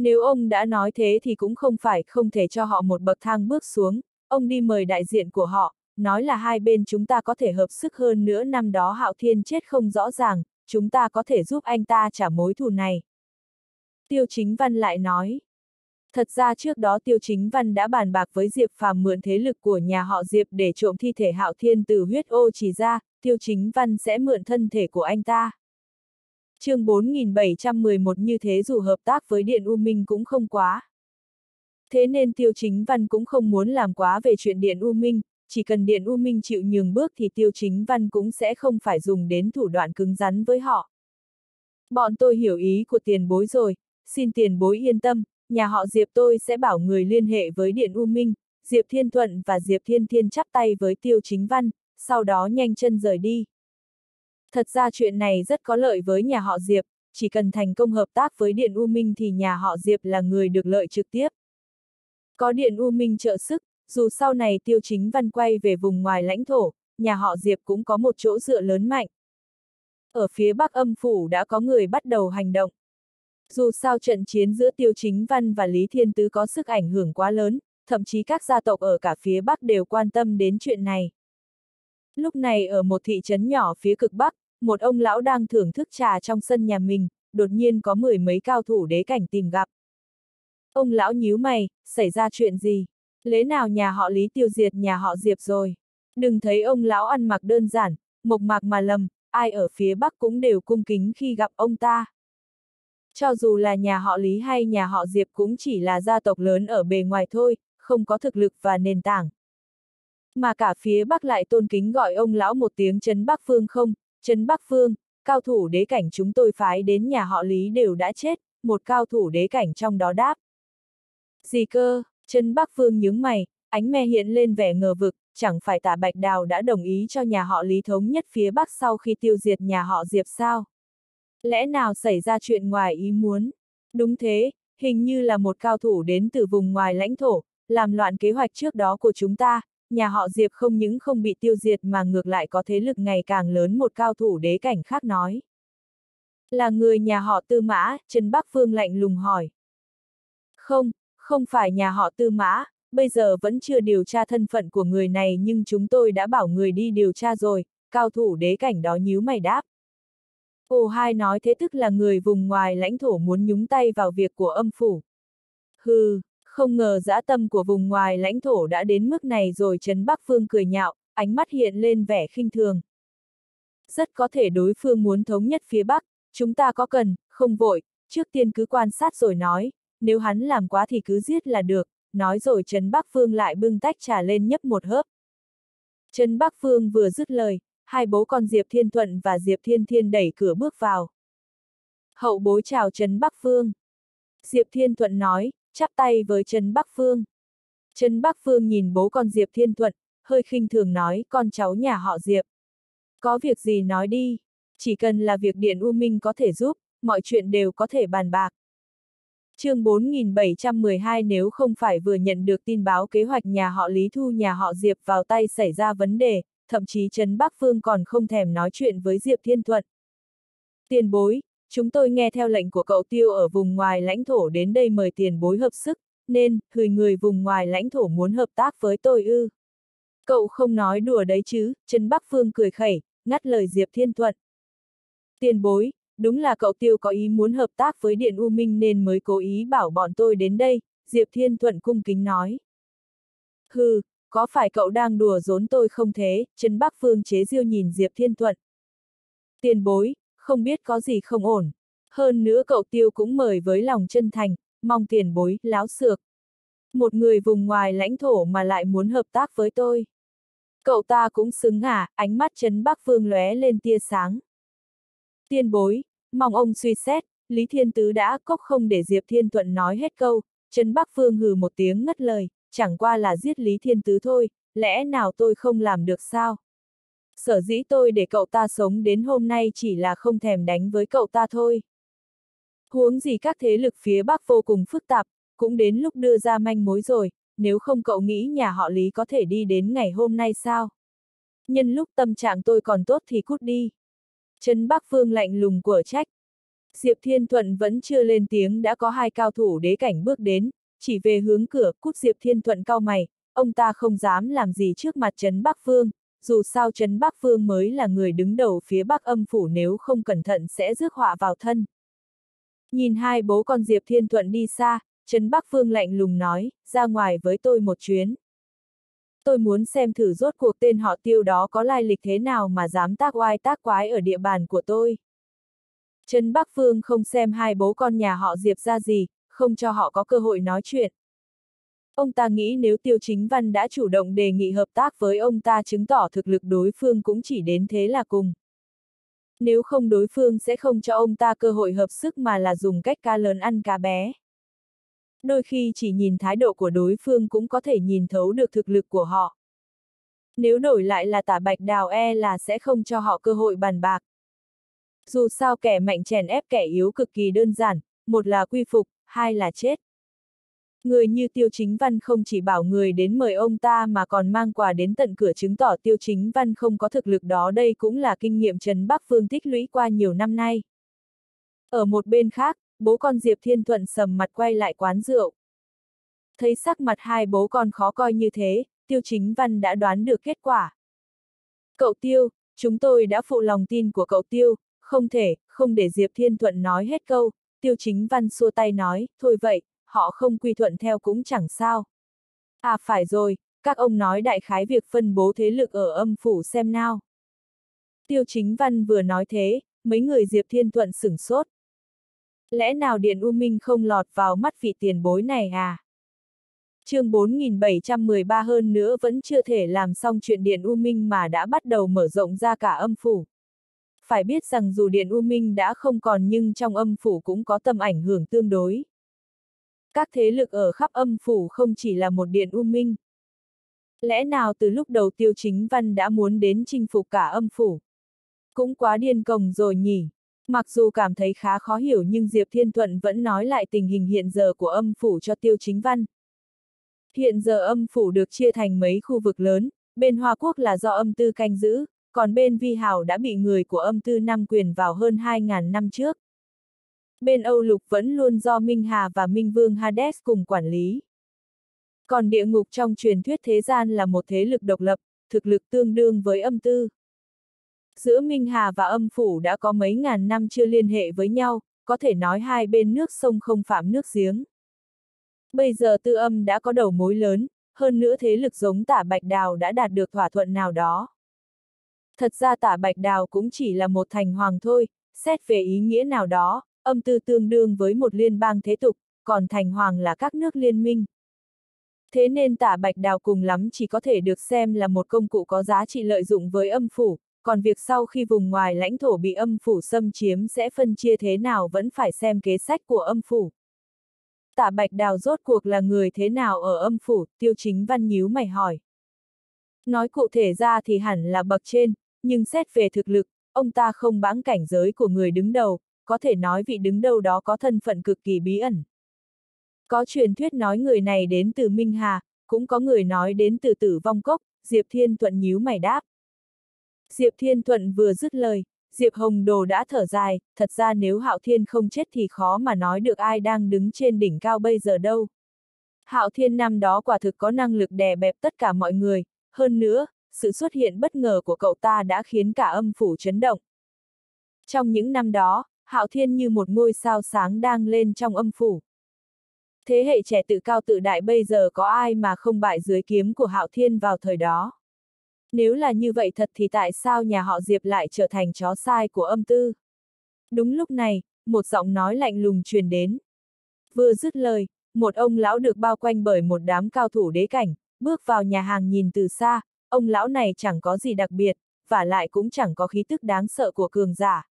Nếu ông đã nói thế thì cũng không phải không thể cho họ một bậc thang bước xuống, ông đi mời đại diện của họ, nói là hai bên chúng ta có thể hợp sức hơn nữa năm đó Hạo Thiên chết không rõ ràng, chúng ta có thể giúp anh ta trả mối thù này. Tiêu Chính Văn lại nói. Thật ra trước đó Tiêu Chính Văn đã bàn bạc với Diệp Phàm mượn thế lực của nhà họ Diệp để trộm thi thể Hạo Thiên từ huyết ô chỉ ra, Tiêu Chính Văn sẽ mượn thân thể của anh ta chương 4711 như thế dù hợp tác với Điện U Minh cũng không quá. Thế nên Tiêu Chính Văn cũng không muốn làm quá về chuyện Điện U Minh, chỉ cần Điện U Minh chịu nhường bước thì Tiêu Chính Văn cũng sẽ không phải dùng đến thủ đoạn cứng rắn với họ. Bọn tôi hiểu ý của tiền bối rồi, xin tiền bối yên tâm, nhà họ Diệp tôi sẽ bảo người liên hệ với Điện U Minh, Diệp Thiên Thuận và Diệp Thiên Thiên chắp tay với Tiêu Chính Văn, sau đó nhanh chân rời đi. Thật ra chuyện này rất có lợi với nhà họ Diệp, chỉ cần thành công hợp tác với Điện U Minh thì nhà họ Diệp là người được lợi trực tiếp. Có Điện U Minh trợ sức, dù sau này tiêu chính văn quay về vùng ngoài lãnh thổ, nhà họ Diệp cũng có một chỗ dựa lớn mạnh. Ở phía Bắc âm phủ đã có người bắt đầu hành động. Dù sao trận chiến giữa Tiêu Chính Văn và Lý Thiên Tứ có sức ảnh hưởng quá lớn, thậm chí các gia tộc ở cả phía Bắc đều quan tâm đến chuyện này. Lúc này ở một thị trấn nhỏ phía cực Bắc, một ông lão đang thưởng thức trà trong sân nhà mình, đột nhiên có mười mấy cao thủ đế cảnh tìm gặp. Ông lão nhíu mày, xảy ra chuyện gì? Lẽ nào nhà họ Lý tiêu diệt nhà họ Diệp rồi? Đừng thấy ông lão ăn mặc đơn giản, mộc mạc mà lầm, ai ở phía Bắc cũng đều cung kính khi gặp ông ta. Cho dù là nhà họ Lý hay nhà họ Diệp cũng chỉ là gia tộc lớn ở bề ngoài thôi, không có thực lực và nền tảng. Mà cả phía Bắc lại tôn kính gọi ông lão một tiếng Trấn Bắc Phương không, Trấn Bắc Phương, cao thủ đế cảnh chúng tôi phái đến nhà họ Lý đều đã chết, một cao thủ đế cảnh trong đó đáp. Gì cơ, Trấn Bắc Phương nhướng mày, ánh me hiện lên vẻ ngờ vực, chẳng phải tả Bạch Đào đã đồng ý cho nhà họ Lý thống nhất phía Bắc sau khi tiêu diệt nhà họ Diệp sao? Lẽ nào xảy ra chuyện ngoài ý muốn? Đúng thế, hình như là một cao thủ đến từ vùng ngoài lãnh thổ, làm loạn kế hoạch trước đó của chúng ta, nhà họ Diệp không những không bị tiêu diệt mà ngược lại có thế lực ngày càng lớn một cao thủ đế cảnh khác nói. Là người nhà họ tư mã, Trần Bắc Phương lạnh lùng hỏi. Không, không phải nhà họ tư mã, bây giờ vẫn chưa điều tra thân phận của người này nhưng chúng tôi đã bảo người đi điều tra rồi, cao thủ đế cảnh đó nhíu mày đáp. Ồ hai nói thế tức là người vùng ngoài lãnh thổ muốn nhúng tay vào việc của âm phủ. Hừ, không ngờ dã tâm của vùng ngoài lãnh thổ đã đến mức này rồi Trấn Bắc Phương cười nhạo, ánh mắt hiện lên vẻ khinh thường. Rất có thể đối phương muốn thống nhất phía Bắc, chúng ta có cần, không vội, trước tiên cứ quan sát rồi nói, nếu hắn làm quá thì cứ giết là được, nói rồi Trấn Bắc Phương lại bưng tách trà lên nhấp một hớp. Trấn Bắc Phương vừa dứt lời, hai bố con Diệp Thiên Thuận và Diệp Thiên Thiên đẩy cửa bước vào. Hậu bối chào Trấn Bắc Phương. Diệp Thiên Thuận nói, chắp tay với trần Bắc Phương. trần Bắc Phương nhìn bố con Diệp Thiên Thuận, hơi khinh thường nói, con cháu nhà họ Diệp. Có việc gì nói đi, chỉ cần là việc Điện U Minh có thể giúp, mọi chuyện đều có thể bàn bạc chương 4712 nếu không phải vừa nhận được tin báo kế hoạch nhà họ Lý Thu nhà họ Diệp vào tay xảy ra vấn đề, thậm chí trần Bắc Phương còn không thèm nói chuyện với Diệp Thiên Thuận. Tiền bối, chúng tôi nghe theo lệnh của cậu tiêu ở vùng ngoài lãnh thổ đến đây mời tiền bối hợp sức, nên, hười người vùng ngoài lãnh thổ muốn hợp tác với tôi ư. Cậu không nói đùa đấy chứ, Trần Bắc Phương cười khẩy, ngắt lời Diệp Thiên Thuận. Tiền bối, đúng là cậu tiêu có ý muốn hợp tác với Điện U Minh nên mới cố ý bảo bọn tôi đến đây, Diệp Thiên Thuận cung kính nói. Hừ, có phải cậu đang đùa giốn tôi không thế, Trần Bắc Phương chế diêu nhìn Diệp Thiên Thuận. Tiền bối, không biết có gì không ổn. Hơn nữa cậu tiêu cũng mời với lòng chân thành, mong tiền bối, láo xược. Một người vùng ngoài lãnh thổ mà lại muốn hợp tác với tôi. Cậu ta cũng xứng à, ánh mắt Trấn Bắc Phương lóe lên tia sáng. Tiên bối, Mong ông suy xét, Lý Thiên Tứ đã cốc không để Diệp Thiên Thuận nói hết câu, Trấn Bắc Phương hừ một tiếng ngất lời, chẳng qua là giết Lý Thiên Tứ thôi, lẽ nào tôi không làm được sao? Sở dĩ tôi để cậu ta sống đến hôm nay chỉ là không thèm đánh với cậu ta thôi. Huống gì các thế lực phía Bắc vô cùng phức tạp, cũng đến lúc đưa ra manh mối rồi, nếu không cậu nghĩ nhà họ Lý có thể đi đến ngày hôm nay sao? Nhân lúc tâm trạng tôi còn tốt thì cút đi. Trấn Bắc Phương lạnh lùng của trách. Diệp Thiên Thuận vẫn chưa lên tiếng đã có hai cao thủ đế cảnh bước đến, chỉ về hướng cửa, cút Diệp Thiên Thuận cao mày, ông ta không dám làm gì trước mặt Trấn Bắc Phương, dù sao Trấn Bắc Phương mới là người đứng đầu phía Bắc âm phủ nếu không cẩn thận sẽ rước họa vào thân. Nhìn hai bố con Diệp Thiên Thuận đi xa, Trấn Bắc Phương lạnh lùng nói, ra ngoài với tôi một chuyến. Tôi muốn xem thử rốt cuộc tên họ tiêu đó có lai lịch thế nào mà dám tác oai tác quái ở địa bàn của tôi. Trấn Bắc Phương không xem hai bố con nhà họ Diệp ra gì, không cho họ có cơ hội nói chuyện. Ông ta nghĩ nếu Tiêu Chính Văn đã chủ động đề nghị hợp tác với ông ta chứng tỏ thực lực đối phương cũng chỉ đến thế là cùng. Nếu không đối phương sẽ không cho ông ta cơ hội hợp sức mà là dùng cách ca lớn ăn cá bé. Đôi khi chỉ nhìn thái độ của đối phương cũng có thể nhìn thấu được thực lực của họ. Nếu đổi lại là tả bạch đào e là sẽ không cho họ cơ hội bàn bạc. Dù sao kẻ mạnh chèn ép kẻ yếu cực kỳ đơn giản, một là quy phục, hai là chết. Người như Tiêu Chính Văn không chỉ bảo người đến mời ông ta mà còn mang quà đến tận cửa chứng tỏ Tiêu Chính Văn không có thực lực đó đây cũng là kinh nghiệm Trần Bắc Phương tích lũy qua nhiều năm nay. Ở một bên khác, bố con Diệp Thiên Thuận sầm mặt quay lại quán rượu. Thấy sắc mặt hai bố con khó coi như thế, Tiêu Chính Văn đã đoán được kết quả. Cậu Tiêu, chúng tôi đã phụ lòng tin của cậu Tiêu, không thể, không để Diệp Thiên Thuận nói hết câu, Tiêu Chính Văn xua tay nói, thôi vậy, họ không quy thuận theo cũng chẳng sao. À phải rồi, các ông nói đại khái việc phân bố thế lực ở âm phủ xem nào. Tiêu Chính Văn vừa nói thế, mấy người Diệp Thiên Thuận sửng sốt. Lẽ nào Điện U Minh không lọt vào mắt vị tiền bối này à? chương 4713 hơn nữa vẫn chưa thể làm xong chuyện Điện U Minh mà đã bắt đầu mở rộng ra cả âm phủ. Phải biết rằng dù Điện U Minh đã không còn nhưng trong âm phủ cũng có tầm ảnh hưởng tương đối. Các thế lực ở khắp âm phủ không chỉ là một Điện U Minh. Lẽ nào từ lúc đầu tiêu chính văn đã muốn đến chinh phục cả âm phủ? Cũng quá điên cồng rồi nhỉ? Mặc dù cảm thấy khá khó hiểu nhưng Diệp Thiên Thuận vẫn nói lại tình hình hiện giờ của âm phủ cho Tiêu Chính Văn. Hiện giờ âm phủ được chia thành mấy khu vực lớn, bên Hoa Quốc là do âm tư canh giữ, còn bên Vi Hào đã bị người của âm tư năm quyền vào hơn 2.000 năm trước. Bên Âu Lục vẫn luôn do Minh Hà và Minh Vương Hades cùng quản lý. Còn địa ngục trong truyền thuyết thế gian là một thế lực độc lập, thực lực tương đương với âm tư. Giữa Minh Hà và âm phủ đã có mấy ngàn năm chưa liên hệ với nhau, có thể nói hai bên nước sông không phạm nước giếng. Bây giờ tư âm đã có đầu mối lớn, hơn nữa thế lực giống tả bạch đào đã đạt được thỏa thuận nào đó. Thật ra tả bạch đào cũng chỉ là một thành hoàng thôi, xét về ý nghĩa nào đó, âm tư tương đương với một liên bang thế tục, còn thành hoàng là các nước liên minh. Thế nên tả bạch đào cùng lắm chỉ có thể được xem là một công cụ có giá trị lợi dụng với âm phủ, còn việc sau khi vùng ngoài lãnh thổ bị âm phủ xâm chiếm sẽ phân chia thế nào vẫn phải xem kế sách của âm phủ. Tả bạch đào rốt cuộc là người thế nào ở âm phủ, tiêu chính văn nhíu mày hỏi. Nói cụ thể ra thì hẳn là bậc trên, nhưng xét về thực lực, ông ta không bãng cảnh giới của người đứng đầu, có thể nói vị đứng đầu đó có thân phận cực kỳ bí ẩn. Có truyền thuyết nói người này đến từ Minh Hà, cũng có người nói đến từ tử vong cốc, Diệp Thiên Thuận nhíu mày đáp. Diệp Thiên Thuận vừa dứt lời, Diệp Hồng Đồ đã thở dài, thật ra nếu Hạo Thiên không chết thì khó mà nói được ai đang đứng trên đỉnh cao bây giờ đâu. Hạo Thiên năm đó quả thực có năng lực đè bẹp tất cả mọi người, hơn nữa, sự xuất hiện bất ngờ của cậu ta đã khiến cả âm phủ chấn động. Trong những năm đó, Hạo Thiên như một ngôi sao sáng đang lên trong âm phủ. Thế hệ trẻ tự cao tự đại bây giờ có ai mà không bại dưới kiếm của Hạo Thiên vào thời đó? Nếu là như vậy thật thì tại sao nhà họ Diệp lại trở thành chó sai của âm tư? Đúng lúc này, một giọng nói lạnh lùng truyền đến. Vừa dứt lời, một ông lão được bao quanh bởi một đám cao thủ đế cảnh, bước vào nhà hàng nhìn từ xa, ông lão này chẳng có gì đặc biệt, và lại cũng chẳng có khí tức đáng sợ của cường giả.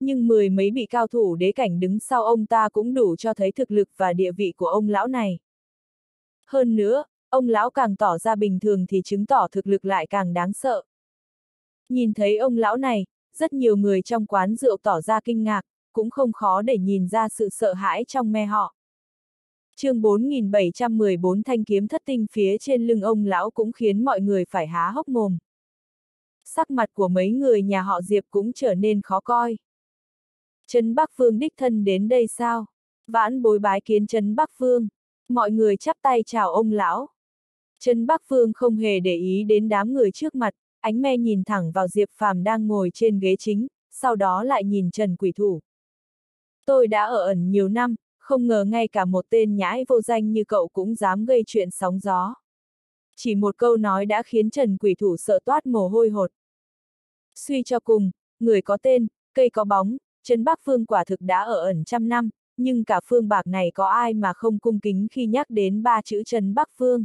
Nhưng mười mấy vị cao thủ đế cảnh đứng sau ông ta cũng đủ cho thấy thực lực và địa vị của ông lão này. Hơn nữa, ông lão càng tỏ ra bình thường thì chứng tỏ thực lực lại càng đáng sợ. Nhìn thấy ông lão này, rất nhiều người trong quán rượu tỏ ra kinh ngạc, cũng không khó để nhìn ra sự sợ hãi trong me họ. chương 4714 thanh kiếm thất tinh phía trên lưng ông lão cũng khiến mọi người phải há hốc mồm. Sắc mặt của mấy người nhà họ Diệp cũng trở nên khó coi. Trấn Bắc Phương đích thân đến đây sao? Vãn bối bái kiến Trấn Bắc Phương. Mọi người chắp tay chào ông lão. Trấn Bắc Phương không hề để ý đến đám người trước mặt, ánh me nhìn thẳng vào Diệp Phàm đang ngồi trên ghế chính, sau đó lại nhìn Trần Quỷ Thủ. Tôi đã ở ẩn nhiều năm, không ngờ ngay cả một tên nhãi vô danh như cậu cũng dám gây chuyện sóng gió. Chỉ một câu nói đã khiến Trần Quỷ Thủ sợ toát mồ hôi hột. Suy cho cùng, người có tên, cây có bóng, Trấn Bắc Phương quả thực đã ở ẩn trăm năm, nhưng cả phương bạc này có ai mà không cung kính khi nhắc đến ba chữ Trấn Bắc Phương.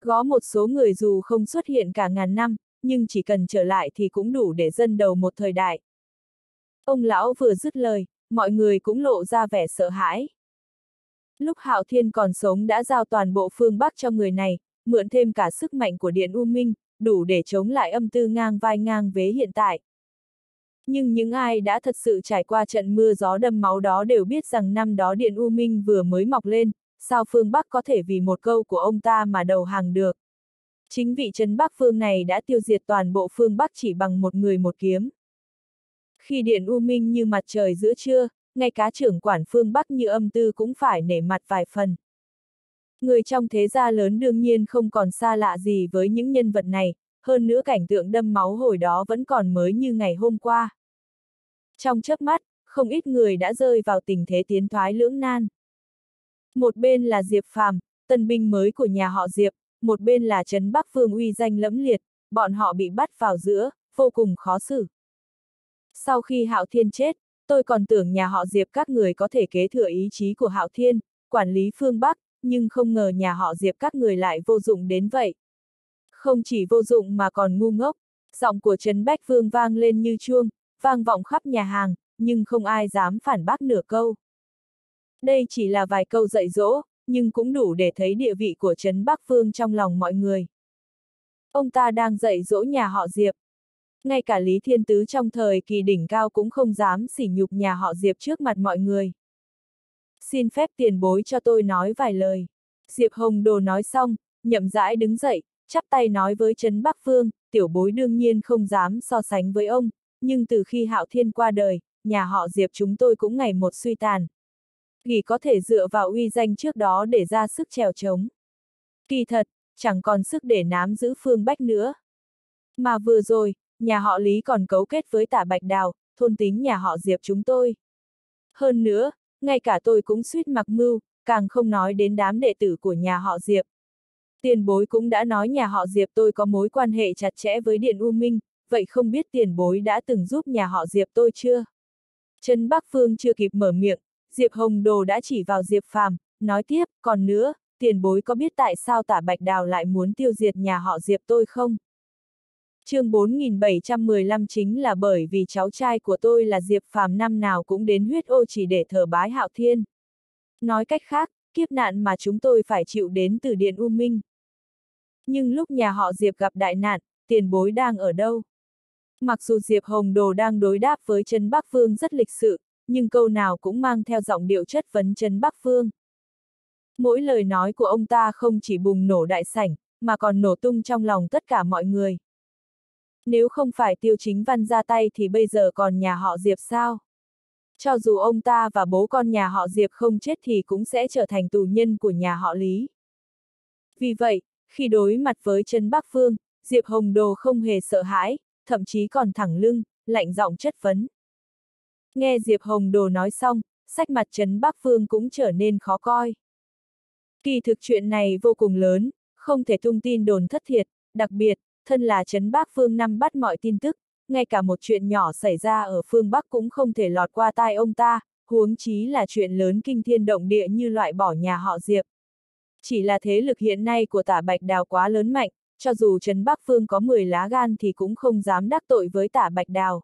Có một số người dù không xuất hiện cả ngàn năm, nhưng chỉ cần trở lại thì cũng đủ để dân đầu một thời đại. Ông lão vừa dứt lời, mọi người cũng lộ ra vẻ sợ hãi. Lúc Hạo Thiên còn sống đã giao toàn bộ phương Bắc cho người này, mượn thêm cả sức mạnh của Điện U Minh, đủ để chống lại âm tư ngang vai ngang vế hiện tại. Nhưng những ai đã thật sự trải qua trận mưa gió đâm máu đó đều biết rằng năm đó Điện U Minh vừa mới mọc lên, sao phương Bắc có thể vì một câu của ông ta mà đầu hàng được. Chính vị Trấn Bắc Phương này đã tiêu diệt toàn bộ phương Bắc chỉ bằng một người một kiếm. Khi Điện U Minh như mặt trời giữa trưa, ngay cá trưởng quản phương Bắc như âm tư cũng phải nể mặt vài phần. Người trong thế gia lớn đương nhiên không còn xa lạ gì với những nhân vật này, hơn nữa cảnh tượng đâm máu hồi đó vẫn còn mới như ngày hôm qua. Trong chớp mắt, không ít người đã rơi vào tình thế tiến thoái lưỡng nan. Một bên là Diệp Phàm, tân binh mới của nhà họ Diệp, một bên là Trấn Bắc Phương uy danh lẫm liệt, bọn họ bị bắt vào giữa, vô cùng khó xử. Sau khi Hạo Thiên chết, tôi còn tưởng nhà họ Diệp các người có thể kế thừa ý chí của Hạo Thiên, quản lý phương Bắc, nhưng không ngờ nhà họ Diệp các người lại vô dụng đến vậy. Không chỉ vô dụng mà còn ngu ngốc, giọng của Trấn Bách Vương vang lên như chuông, vang vọng khắp nhà hàng, nhưng không ai dám phản bác nửa câu. Đây chỉ là vài câu dạy dỗ, nhưng cũng đủ để thấy địa vị của Trấn Bắc Phương trong lòng mọi người. Ông ta đang dạy dỗ nhà họ Diệp. Ngay cả Lý Thiên Tứ trong thời kỳ đỉnh cao cũng không dám sỉ nhục nhà họ Diệp trước mặt mọi người. Xin phép tiền bối cho tôi nói vài lời. Diệp Hồng Đồ nói xong, nhậm rãi đứng dậy, chắp tay nói với Trấn Bắc Phương, tiểu bối đương nhiên không dám so sánh với ông, nhưng từ khi Hạo Thiên qua đời, nhà họ Diệp chúng tôi cũng ngày một suy tàn. Chỉ có thể dựa vào uy danh trước đó để ra sức trèo trống. Kỳ thật, chẳng còn sức để nám giữ Phương Bách nữa. Mà vừa rồi, nhà họ Lý còn cấu kết với tả Bạch Đào, thôn tính nhà họ Diệp chúng tôi. Hơn nữa, ngay cả tôi cũng suýt mặc mưu, càng không nói đến đám đệ tử của nhà họ Diệp. Tiền bối cũng đã nói nhà họ Diệp tôi có mối quan hệ chặt chẽ với Điện U Minh, vậy không biết tiền bối đã từng giúp nhà họ Diệp tôi chưa? Trần Bắc Phương chưa kịp mở miệng, Diệp Hồng Đồ đã chỉ vào Diệp Phàm, nói tiếp, còn nữa, tiền bối có biết tại sao tả Bạch Đào lại muốn tiêu diệt nhà họ Diệp tôi không? chương 4715 chính là bởi vì cháu trai của tôi là Diệp Phàm năm nào cũng đến huyết ô chỉ để thờ bái hạo thiên. Nói cách khác, kiếp nạn mà chúng tôi phải chịu đến từ Điện U Minh. Nhưng lúc nhà họ Diệp gặp đại nạn, tiền bối đang ở đâu? Mặc dù Diệp Hồng Đồ đang đối đáp với Trần Bắc Phương rất lịch sự, nhưng câu nào cũng mang theo giọng điệu chất vấn Trần Bắc Phương. Mỗi lời nói của ông ta không chỉ bùng nổ đại sảnh, mà còn nổ tung trong lòng tất cả mọi người. Nếu không phải tiêu chính văn ra tay thì bây giờ còn nhà họ Diệp sao? Cho dù ông ta và bố con nhà họ Diệp không chết thì cũng sẽ trở thành tù nhân của nhà họ Lý. Vì vậy, khi đối mặt với Trần Bắc Phương, Diệp Hồng Đồ không hề sợ hãi, thậm chí còn thẳng lưng, lạnh giọng chất vấn. Nghe Diệp Hồng Đồ nói xong, sách mặt Trấn Bắc Phương cũng trở nên khó coi. Kỳ thực chuyện này vô cùng lớn, không thể tung tin đồn thất thiệt, đặc biệt, thân là Trấn Bắc Phương nắm bắt mọi tin tức, ngay cả một chuyện nhỏ xảy ra ở phương Bắc cũng không thể lọt qua tai ông ta, huống chí là chuyện lớn kinh thiên động địa như loại bỏ nhà họ Diệp. Chỉ là thế lực hiện nay của tả Bạch Đào quá lớn mạnh, cho dù Trấn Bắc Phương có 10 lá gan thì cũng không dám đắc tội với tả Bạch Đào.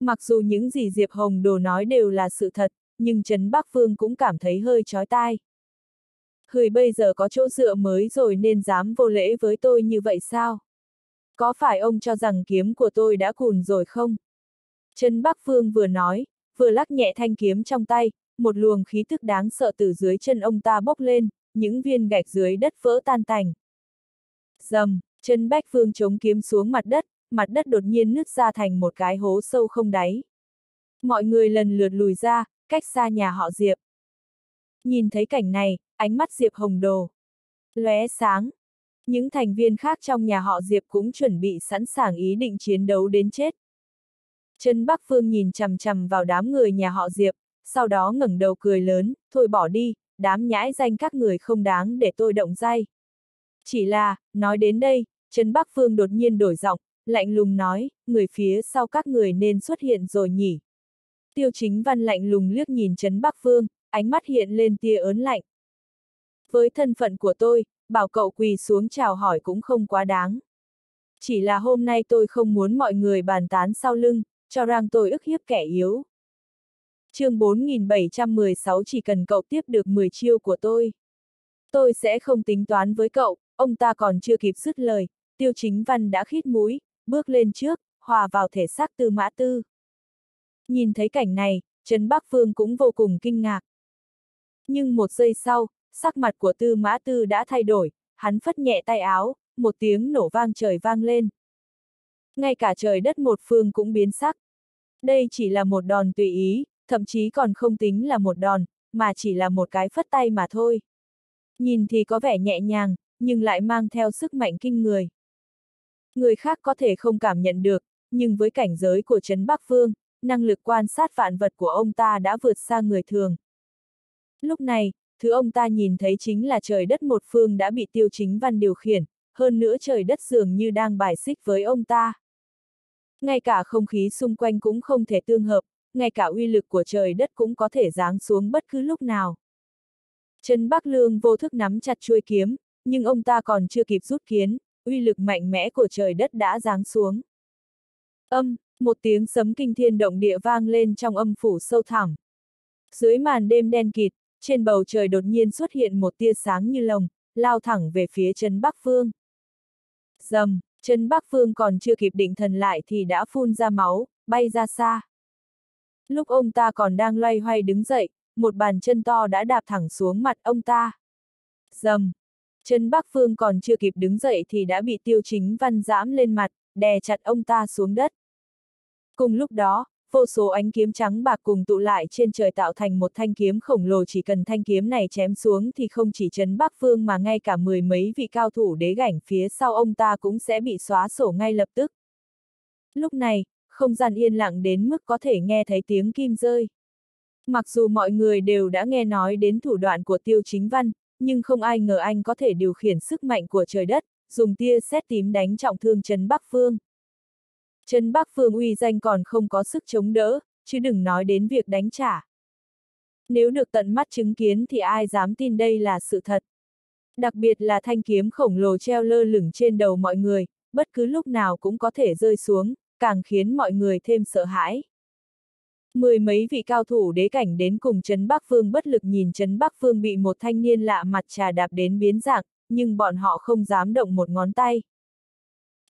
Mặc dù những gì Diệp Hồng Đồ nói đều là sự thật, nhưng Trấn Bắc Phương cũng cảm thấy hơi chói tai. Hười bây giờ có chỗ dựa mới rồi nên dám vô lễ với tôi như vậy sao? Có phải ông cho rằng kiếm của tôi đã cùn rồi không? Trấn Bắc Phương vừa nói, vừa lắc nhẹ thanh kiếm trong tay, một luồng khí thức đáng sợ từ dưới chân ông ta bốc lên, những viên gạch dưới đất vỡ tan tành. Dầm, chân Bách Phương chống kiếm xuống mặt đất, mặt đất đột nhiên nứt ra thành một cái hố sâu không đáy. Mọi người lần lượt lùi ra, cách xa nhà họ Diệp. Nhìn thấy cảnh này, ánh mắt Diệp hồng đồ. lóe sáng. Những thành viên khác trong nhà họ Diệp cũng chuẩn bị sẵn sàng ý định chiến đấu đến chết. Trần Bắc Phương nhìn chằm chằm vào đám người nhà họ Diệp, sau đó ngẩng đầu cười lớn, thôi bỏ đi, đám nhãi danh các người không đáng để tôi động dây. Chỉ là, nói đến đây, Trấn Bắc Phương đột nhiên đổi giọng, lạnh lùng nói, người phía sau các người nên xuất hiện rồi nhỉ. Tiêu chính văn lạnh lùng liếc nhìn Trấn Bắc Phương, ánh mắt hiện lên tia ớn lạnh. Với thân phận của tôi, bảo cậu quỳ xuống chào hỏi cũng không quá đáng. Chỉ là hôm nay tôi không muốn mọi người bàn tán sau lưng, cho rằng tôi ức hiếp kẻ yếu. chương 4716 chỉ cần cậu tiếp được 10 chiêu của tôi. Tôi sẽ không tính toán với cậu, ông ta còn chưa kịp dứt lời, tiêu chính văn đã khít mũi, bước lên trước, hòa vào thể xác tư mã tư. Nhìn thấy cảnh này, Trấn Bắc Phương cũng vô cùng kinh ngạc. Nhưng một giây sau, sắc mặt của tư mã tư đã thay đổi, hắn phất nhẹ tay áo, một tiếng nổ vang trời vang lên. Ngay cả trời đất một phương cũng biến sắc. Đây chỉ là một đòn tùy ý, thậm chí còn không tính là một đòn, mà chỉ là một cái phất tay mà thôi. Nhìn thì có vẻ nhẹ nhàng, nhưng lại mang theo sức mạnh kinh người. Người khác có thể không cảm nhận được, nhưng với cảnh giới của Trấn Bắc Phương, năng lực quan sát vạn vật của ông ta đã vượt xa người thường. Lúc này, thứ ông ta nhìn thấy chính là trời đất một phương đã bị tiêu chính văn điều khiển, hơn nữa trời đất dường như đang bài xích với ông ta. Ngay cả không khí xung quanh cũng không thể tương hợp, ngay cả uy lực của trời đất cũng có thể giáng xuống bất cứ lúc nào. Trần Bắc Lương vô thức nắm chặt chuôi kiếm, nhưng ông ta còn chưa kịp rút kiến, uy lực mạnh mẽ của trời đất đã giáng xuống. Âm, một tiếng sấm kinh thiên động địa vang lên trong âm phủ sâu thẳm. Dưới màn đêm đen kịt, trên bầu trời đột nhiên xuất hiện một tia sáng như lồng, lao thẳng về phía chân Bắc Phương. Dầm, chân Bắc Phương còn chưa kịp định thần lại thì đã phun ra máu, bay ra xa. Lúc ông ta còn đang loay hoay đứng dậy, một bàn chân to đã đạp thẳng xuống mặt ông ta. Dầm. Trần Bắc Phương còn chưa kịp đứng dậy thì đã bị tiêu chính văn giãm lên mặt, đè chặt ông ta xuống đất. Cùng lúc đó, vô số ánh kiếm trắng bạc cùng tụ lại trên trời tạo thành một thanh kiếm khổng lồ chỉ cần thanh kiếm này chém xuống thì không chỉ chấn Bắc Phương mà ngay cả mười mấy vị cao thủ đế gảnh phía sau ông ta cũng sẽ bị xóa sổ ngay lập tức. Lúc này, không gian yên lặng đến mức có thể nghe thấy tiếng kim rơi. Mặc dù mọi người đều đã nghe nói đến thủ đoạn của tiêu chính văn, nhưng không ai ngờ anh có thể điều khiển sức mạnh của trời đất, dùng tia sét tím đánh trọng thương Trấn Bắc Phương. Trấn Bắc Phương uy danh còn không có sức chống đỡ, chứ đừng nói đến việc đánh trả. Nếu được tận mắt chứng kiến thì ai dám tin đây là sự thật. Đặc biệt là thanh kiếm khổng lồ treo lơ lửng trên đầu mọi người, bất cứ lúc nào cũng có thể rơi xuống, càng khiến mọi người thêm sợ hãi. Mười mấy vị cao thủ đế cảnh đến cùng Trấn Bắc Phương bất lực nhìn Trấn Bắc Phương bị một thanh niên lạ mặt trà đạp đến biến dạng, nhưng bọn họ không dám động một ngón tay.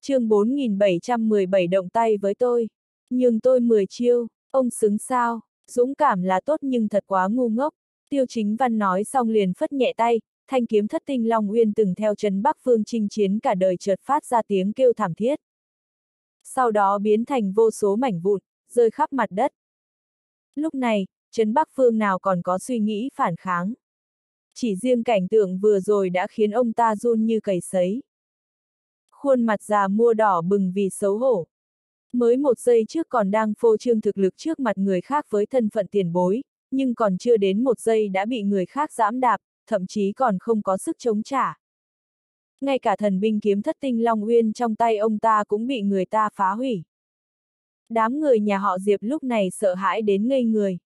chương 4717 động tay với tôi. Nhưng tôi 10 chiêu, ông xứng sao, dũng cảm là tốt nhưng thật quá ngu ngốc. Tiêu chính văn nói xong liền phất nhẹ tay, thanh kiếm thất tinh Long Uyên từng theo Trấn Bắc Phương chinh chiến cả đời chợt phát ra tiếng kêu thảm thiết. Sau đó biến thành vô số mảnh vụn, rơi khắp mặt đất. Lúc này, Trấn Bắc Phương nào còn có suy nghĩ phản kháng. Chỉ riêng cảnh tượng vừa rồi đã khiến ông ta run như cầy sấy. Khuôn mặt già mua đỏ bừng vì xấu hổ. Mới một giây trước còn đang phô trương thực lực trước mặt người khác với thân phận tiền bối, nhưng còn chưa đến một giây đã bị người khác giẫm đạp, thậm chí còn không có sức chống trả. Ngay cả thần binh kiếm thất tinh Long Uyên trong tay ông ta cũng bị người ta phá hủy. Đám người nhà họ Diệp lúc này sợ hãi đến ngây người.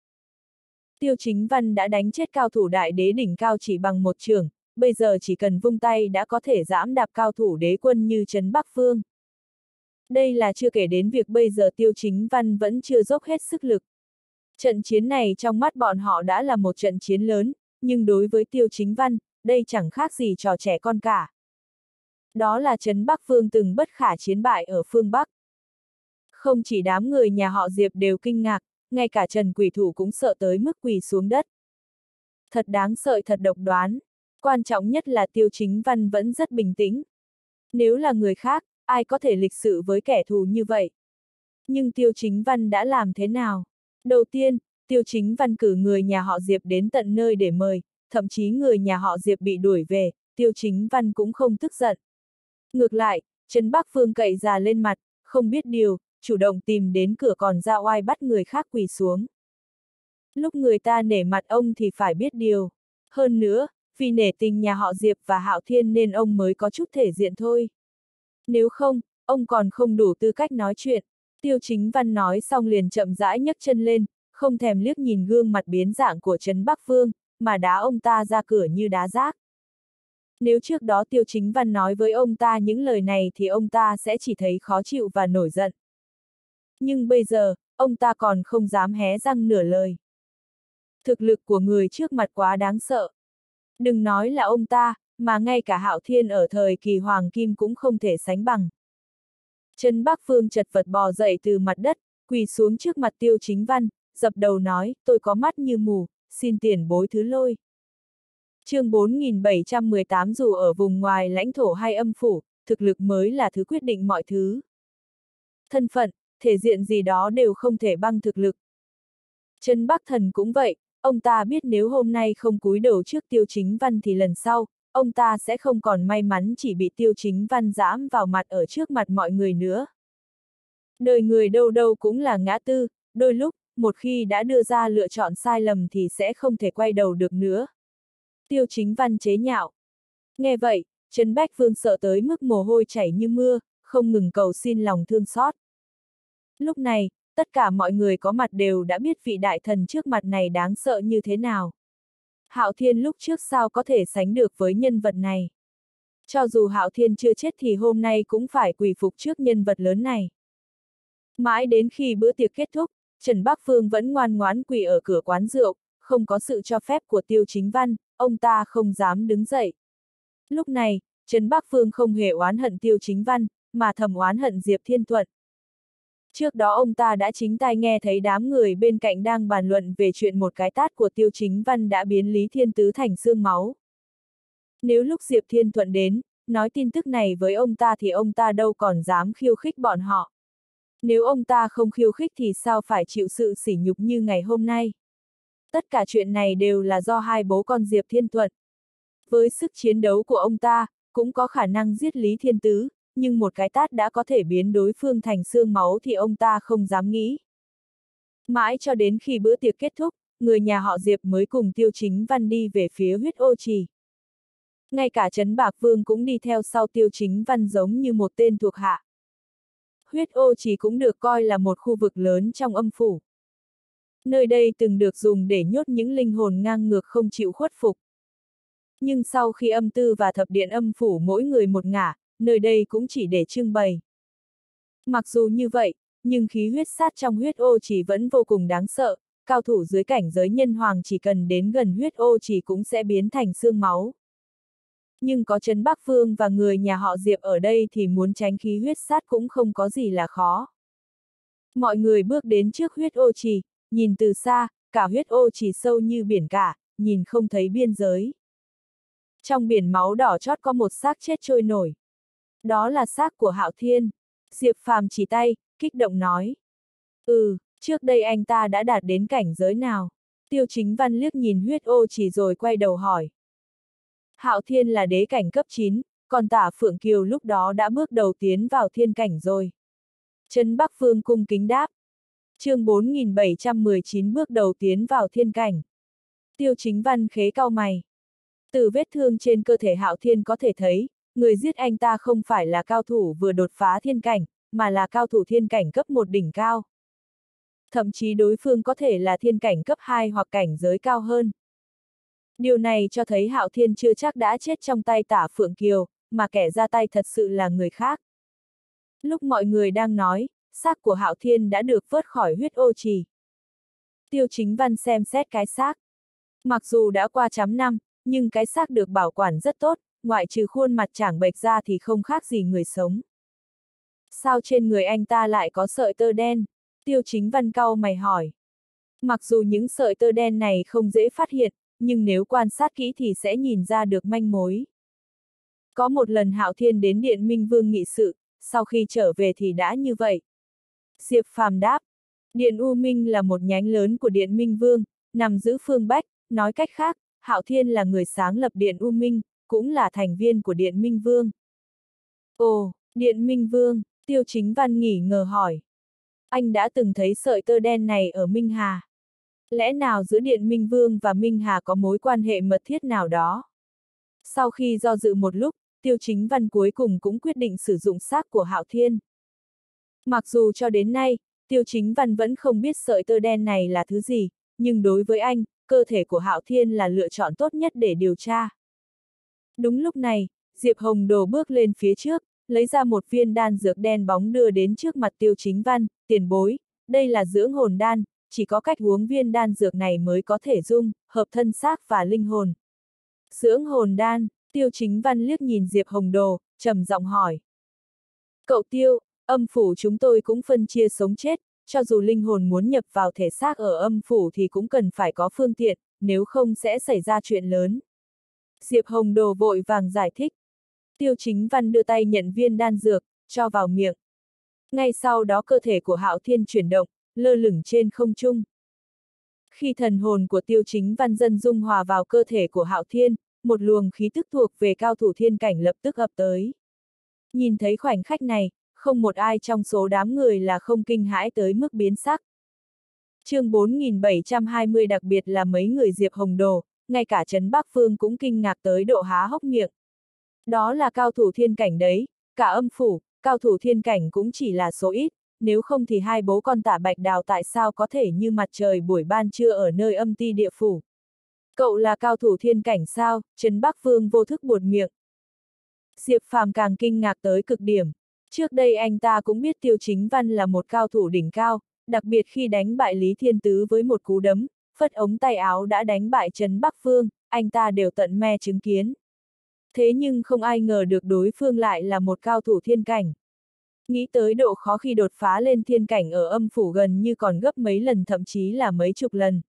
Tiêu chính văn đã đánh chết cao thủ đại đế đỉnh cao chỉ bằng một trường, bây giờ chỉ cần vung tay đã có thể giẫm đạp cao thủ đế quân như Trấn Bắc Phương. Đây là chưa kể đến việc bây giờ tiêu chính văn vẫn chưa dốc hết sức lực. Trận chiến này trong mắt bọn họ đã là một trận chiến lớn, nhưng đối với tiêu chính văn, đây chẳng khác gì trò trẻ con cả. Đó là Trấn Bắc Phương từng bất khả chiến bại ở phương Bắc. Không chỉ đám người nhà họ Diệp đều kinh ngạc, ngay cả Trần Quỷ Thủ cũng sợ tới mức quỳ xuống đất. Thật đáng sợ thật độc đoán, quan trọng nhất là tiêu chính văn vẫn rất bình tĩnh. Nếu là người khác, ai có thể lịch sự với kẻ thù như vậy? Nhưng tiêu chính văn đã làm thế nào? Đầu tiên, tiêu chính văn cử người nhà họ Diệp đến tận nơi để mời, thậm chí người nhà họ Diệp bị đuổi về, tiêu chính văn cũng không tức giận. Ngược lại, Trần Bắc Phương cậy già lên mặt, không biết điều, chủ động tìm đến cửa còn ra oai bắt người khác quỳ xuống. Lúc người ta nể mặt ông thì phải biết điều. Hơn nữa, vì nể tình nhà họ Diệp và Hạo Thiên nên ông mới có chút thể diện thôi. Nếu không, ông còn không đủ tư cách nói chuyện. Tiêu chính văn nói xong liền chậm rãi nhấc chân lên, không thèm liếc nhìn gương mặt biến dạng của Trấn Bắc Phương, mà đá ông ta ra cửa như đá rác. Nếu trước đó Tiêu Chính Văn nói với ông ta những lời này thì ông ta sẽ chỉ thấy khó chịu và nổi giận. Nhưng bây giờ, ông ta còn không dám hé răng nửa lời. Thực lực của người trước mặt quá đáng sợ. Đừng nói là ông ta, mà ngay cả Hạo Thiên ở thời kỳ Hoàng Kim cũng không thể sánh bằng. Trần Bắc Phương chật vật bò dậy từ mặt đất, quỳ xuống trước mặt Tiêu Chính Văn, dập đầu nói, tôi có mắt như mù, xin tiền bối thứ lôi. chương 4718 dù ở vùng ngoài lãnh thổ hay âm phủ, thực lực mới là thứ quyết định mọi thứ. Thân phận, thể diện gì đó đều không thể băng thực lực. Trần Bắc Thần cũng vậy, ông ta biết nếu hôm nay không cúi đầu trước tiêu chính văn thì lần sau, ông ta sẽ không còn may mắn chỉ bị tiêu chính văn giãm vào mặt ở trước mặt mọi người nữa. Đời người đâu đâu cũng là ngã tư, đôi lúc, một khi đã đưa ra lựa chọn sai lầm thì sẽ không thể quay đầu được nữa. Tiêu chính văn chế nhạo. Nghe vậy, Trần Bách Vương sợ tới mức mồ hôi chảy như mưa, không ngừng cầu xin lòng thương xót. Lúc này, tất cả mọi người có mặt đều đã biết vị đại thần trước mặt này đáng sợ như thế nào. Hạo Thiên lúc trước sao có thể sánh được với nhân vật này. Cho dù Hạo Thiên chưa chết thì hôm nay cũng phải quỳ phục trước nhân vật lớn này. Mãi đến khi bữa tiệc kết thúc, Trần Bắc Phương vẫn ngoan ngoãn quỳ ở cửa quán rượu, không có sự cho phép của Tiêu Chính Văn, ông ta không dám đứng dậy. Lúc này, Trần Bắc Phương không hề oán hận Tiêu Chính Văn, mà thầm oán hận Diệp Thiên Thuận. Trước đó ông ta đã chính tai nghe thấy đám người bên cạnh đang bàn luận về chuyện một cái tát của tiêu chính văn đã biến Lý Thiên Tứ thành xương máu. Nếu lúc Diệp Thiên Thuận đến, nói tin tức này với ông ta thì ông ta đâu còn dám khiêu khích bọn họ. Nếu ông ta không khiêu khích thì sao phải chịu sự sỉ nhục như ngày hôm nay? Tất cả chuyện này đều là do hai bố con Diệp Thiên Thuận. Với sức chiến đấu của ông ta, cũng có khả năng giết Lý Thiên Tứ, nhưng một cái tát đã có thể biến đối phương thành xương máu thì ông ta không dám nghĩ. Mãi cho đến khi bữa tiệc kết thúc, người nhà họ Diệp mới cùng Tiêu Chính Văn đi về phía huyết ô trì. Ngay cả Trấn Bạc Vương cũng đi theo sau Tiêu Chính Văn giống như một tên thuộc hạ. Huyết ô trì cũng được coi là một khu vực lớn trong âm phủ. Nơi đây từng được dùng để nhốt những linh hồn ngang ngược không chịu khuất phục. Nhưng sau khi âm tư và thập điện âm phủ mỗi người một ngả, nơi đây cũng chỉ để trưng bày. Mặc dù như vậy, nhưng khí huyết sát trong huyết ô chỉ vẫn vô cùng đáng sợ, cao thủ dưới cảnh giới nhân hoàng chỉ cần đến gần huyết ô chỉ cũng sẽ biến thành xương máu. Nhưng có Trấn Bắc Phương và người nhà họ Diệp ở đây thì muốn tránh khí huyết sát cũng không có gì là khó. Mọi người bước đến trước huyết ô trì, nhìn từ xa, cả huyết ô chỉ sâu như biển cả, nhìn không thấy biên giới. Trong biển máu đỏ chót có một xác chết trôi nổi. Đó là xác của Hạo Thiên. Diệp Phàm chỉ tay, kích động nói. Ừ, trước đây anh ta đã đạt đến cảnh giới nào? Tiêu chính văn liếc nhìn huyết ô chỉ rồi quay đầu hỏi. Hạo Thiên là đế cảnh cấp 9, còn tả Phượng Kiều lúc đó đã bước đầu tiến vào thiên cảnh rồi. Trấn Bắc Phương cung kính đáp. chương 4719 bước đầu tiến vào thiên cảnh. Tiêu chính văn khế cao mày. Từ vết thương trên cơ thể Hạo Thiên có thể thấy, người giết anh ta không phải là cao thủ vừa đột phá thiên cảnh, mà là cao thủ thiên cảnh cấp một đỉnh cao. Thậm chí đối phương có thể là thiên cảnh cấp 2 hoặc cảnh giới cao hơn. Điều này cho thấy Hạo Thiên chưa chắc đã chết trong tay tả Phượng Kiều, mà kẻ ra tay thật sự là người khác. Lúc mọi người đang nói, xác của Hạo Thiên đã được vớt khỏi huyết ô trì. Tiêu chính văn xem xét cái xác. Mặc dù đã qua chấm năm, nhưng cái xác được bảo quản rất tốt, ngoại trừ khuôn mặt chẳng bệch ra thì không khác gì người sống. Sao trên người anh ta lại có sợi tơ đen? Tiêu chính văn cau mày hỏi. Mặc dù những sợi tơ đen này không dễ phát hiện, nhưng nếu quan sát kỹ thì sẽ nhìn ra được manh mối. Có một lần Hạo Thiên đến Điện Minh Vương nghị sự, sau khi trở về thì đã như vậy. Diệp Phàm đáp, Điện U Minh là một nhánh lớn của Điện Minh Vương, nằm giữ phương Bách, nói cách khác, Hạo Thiên là người sáng lập Điện U Minh, cũng là thành viên của Điện Minh Vương. Ồ, Điện Minh Vương, Tiêu Chính Văn nghỉ ngờ hỏi. Anh đã từng thấy sợi tơ đen này ở Minh Hà. Lẽ nào giữa Điện Minh Vương và Minh Hà có mối quan hệ mật thiết nào đó? Sau khi do dự một lúc, Tiêu Chính Văn cuối cùng cũng quyết định sử dụng xác của Hạo Thiên. Mặc dù cho đến nay, Tiêu Chính Văn vẫn không biết sợi tơ đen này là thứ gì, nhưng đối với anh, cơ thể của Hạo Thiên là lựa chọn tốt nhất để điều tra. Đúng lúc này, Diệp Hồng Đồ bước lên phía trước, lấy ra một viên đan dược đen bóng đưa đến trước mặt Tiêu Chính Văn, tiền bối, đây là dưỡng hồn đan, chỉ có cách uống viên đan dược này mới có thể dung, hợp thân xác và linh hồn. Dưỡng hồn đan, Tiêu Chính Văn liếc nhìn Diệp Hồng Đồ, trầm giọng hỏi. Cậu Tiêu, âm phủ chúng tôi cũng phân chia sống chết, cho dù linh hồn muốn nhập vào thể xác ở âm phủ thì cũng cần phải có phương tiện, nếu không sẽ xảy ra chuyện lớn. Diệp Hồng Đồ vội vàng giải thích. Tiêu chính văn đưa tay nhận viên đan dược, cho vào miệng. Ngay sau đó cơ thể của Hạo Thiên chuyển động, lơ lửng trên không trung. Khi thần hồn của tiêu chính văn dân dung hòa vào cơ thể của Hạo Thiên, một luồng khí tức thuộc về cao thủ thiên cảnh lập tức ập tới. Nhìn thấy khoảnh khắc này, không một ai trong số đám người là không kinh hãi tới mức biến sắc. chương 4720 đặc biệt là mấy người Diệp Hồng Đồ, ngay cả Trấn Bắc Phương cũng kinh ngạc tới độ há hốc miệng. Đó là cao thủ thiên cảnh đấy, cả âm phủ, cao thủ thiên cảnh cũng chỉ là số ít, nếu không thì hai bố con tả bạch đào tại sao có thể như mặt trời buổi ban trưa ở nơi âm ti địa phủ. Cậu là cao thủ thiên cảnh sao, Trấn Bắc Phương vô thức buột miệng. Diệp Phàm càng kinh ngạc tới cực điểm. Trước đây anh ta cũng biết Tiêu Chính Văn là một cao thủ đỉnh cao, đặc biệt khi đánh bại Lý Thiên Tứ với một cú đấm, phất ống tay áo đã đánh bại Trấn Bắc Phương, anh ta đều tận me chứng kiến. Thế nhưng không ai ngờ được đối phương lại là một cao thủ thiên cảnh. Nghĩ tới độ khó khi đột phá lên thiên cảnh ở âm phủ gần như còn gấp mấy lần thậm chí là mấy chục lần.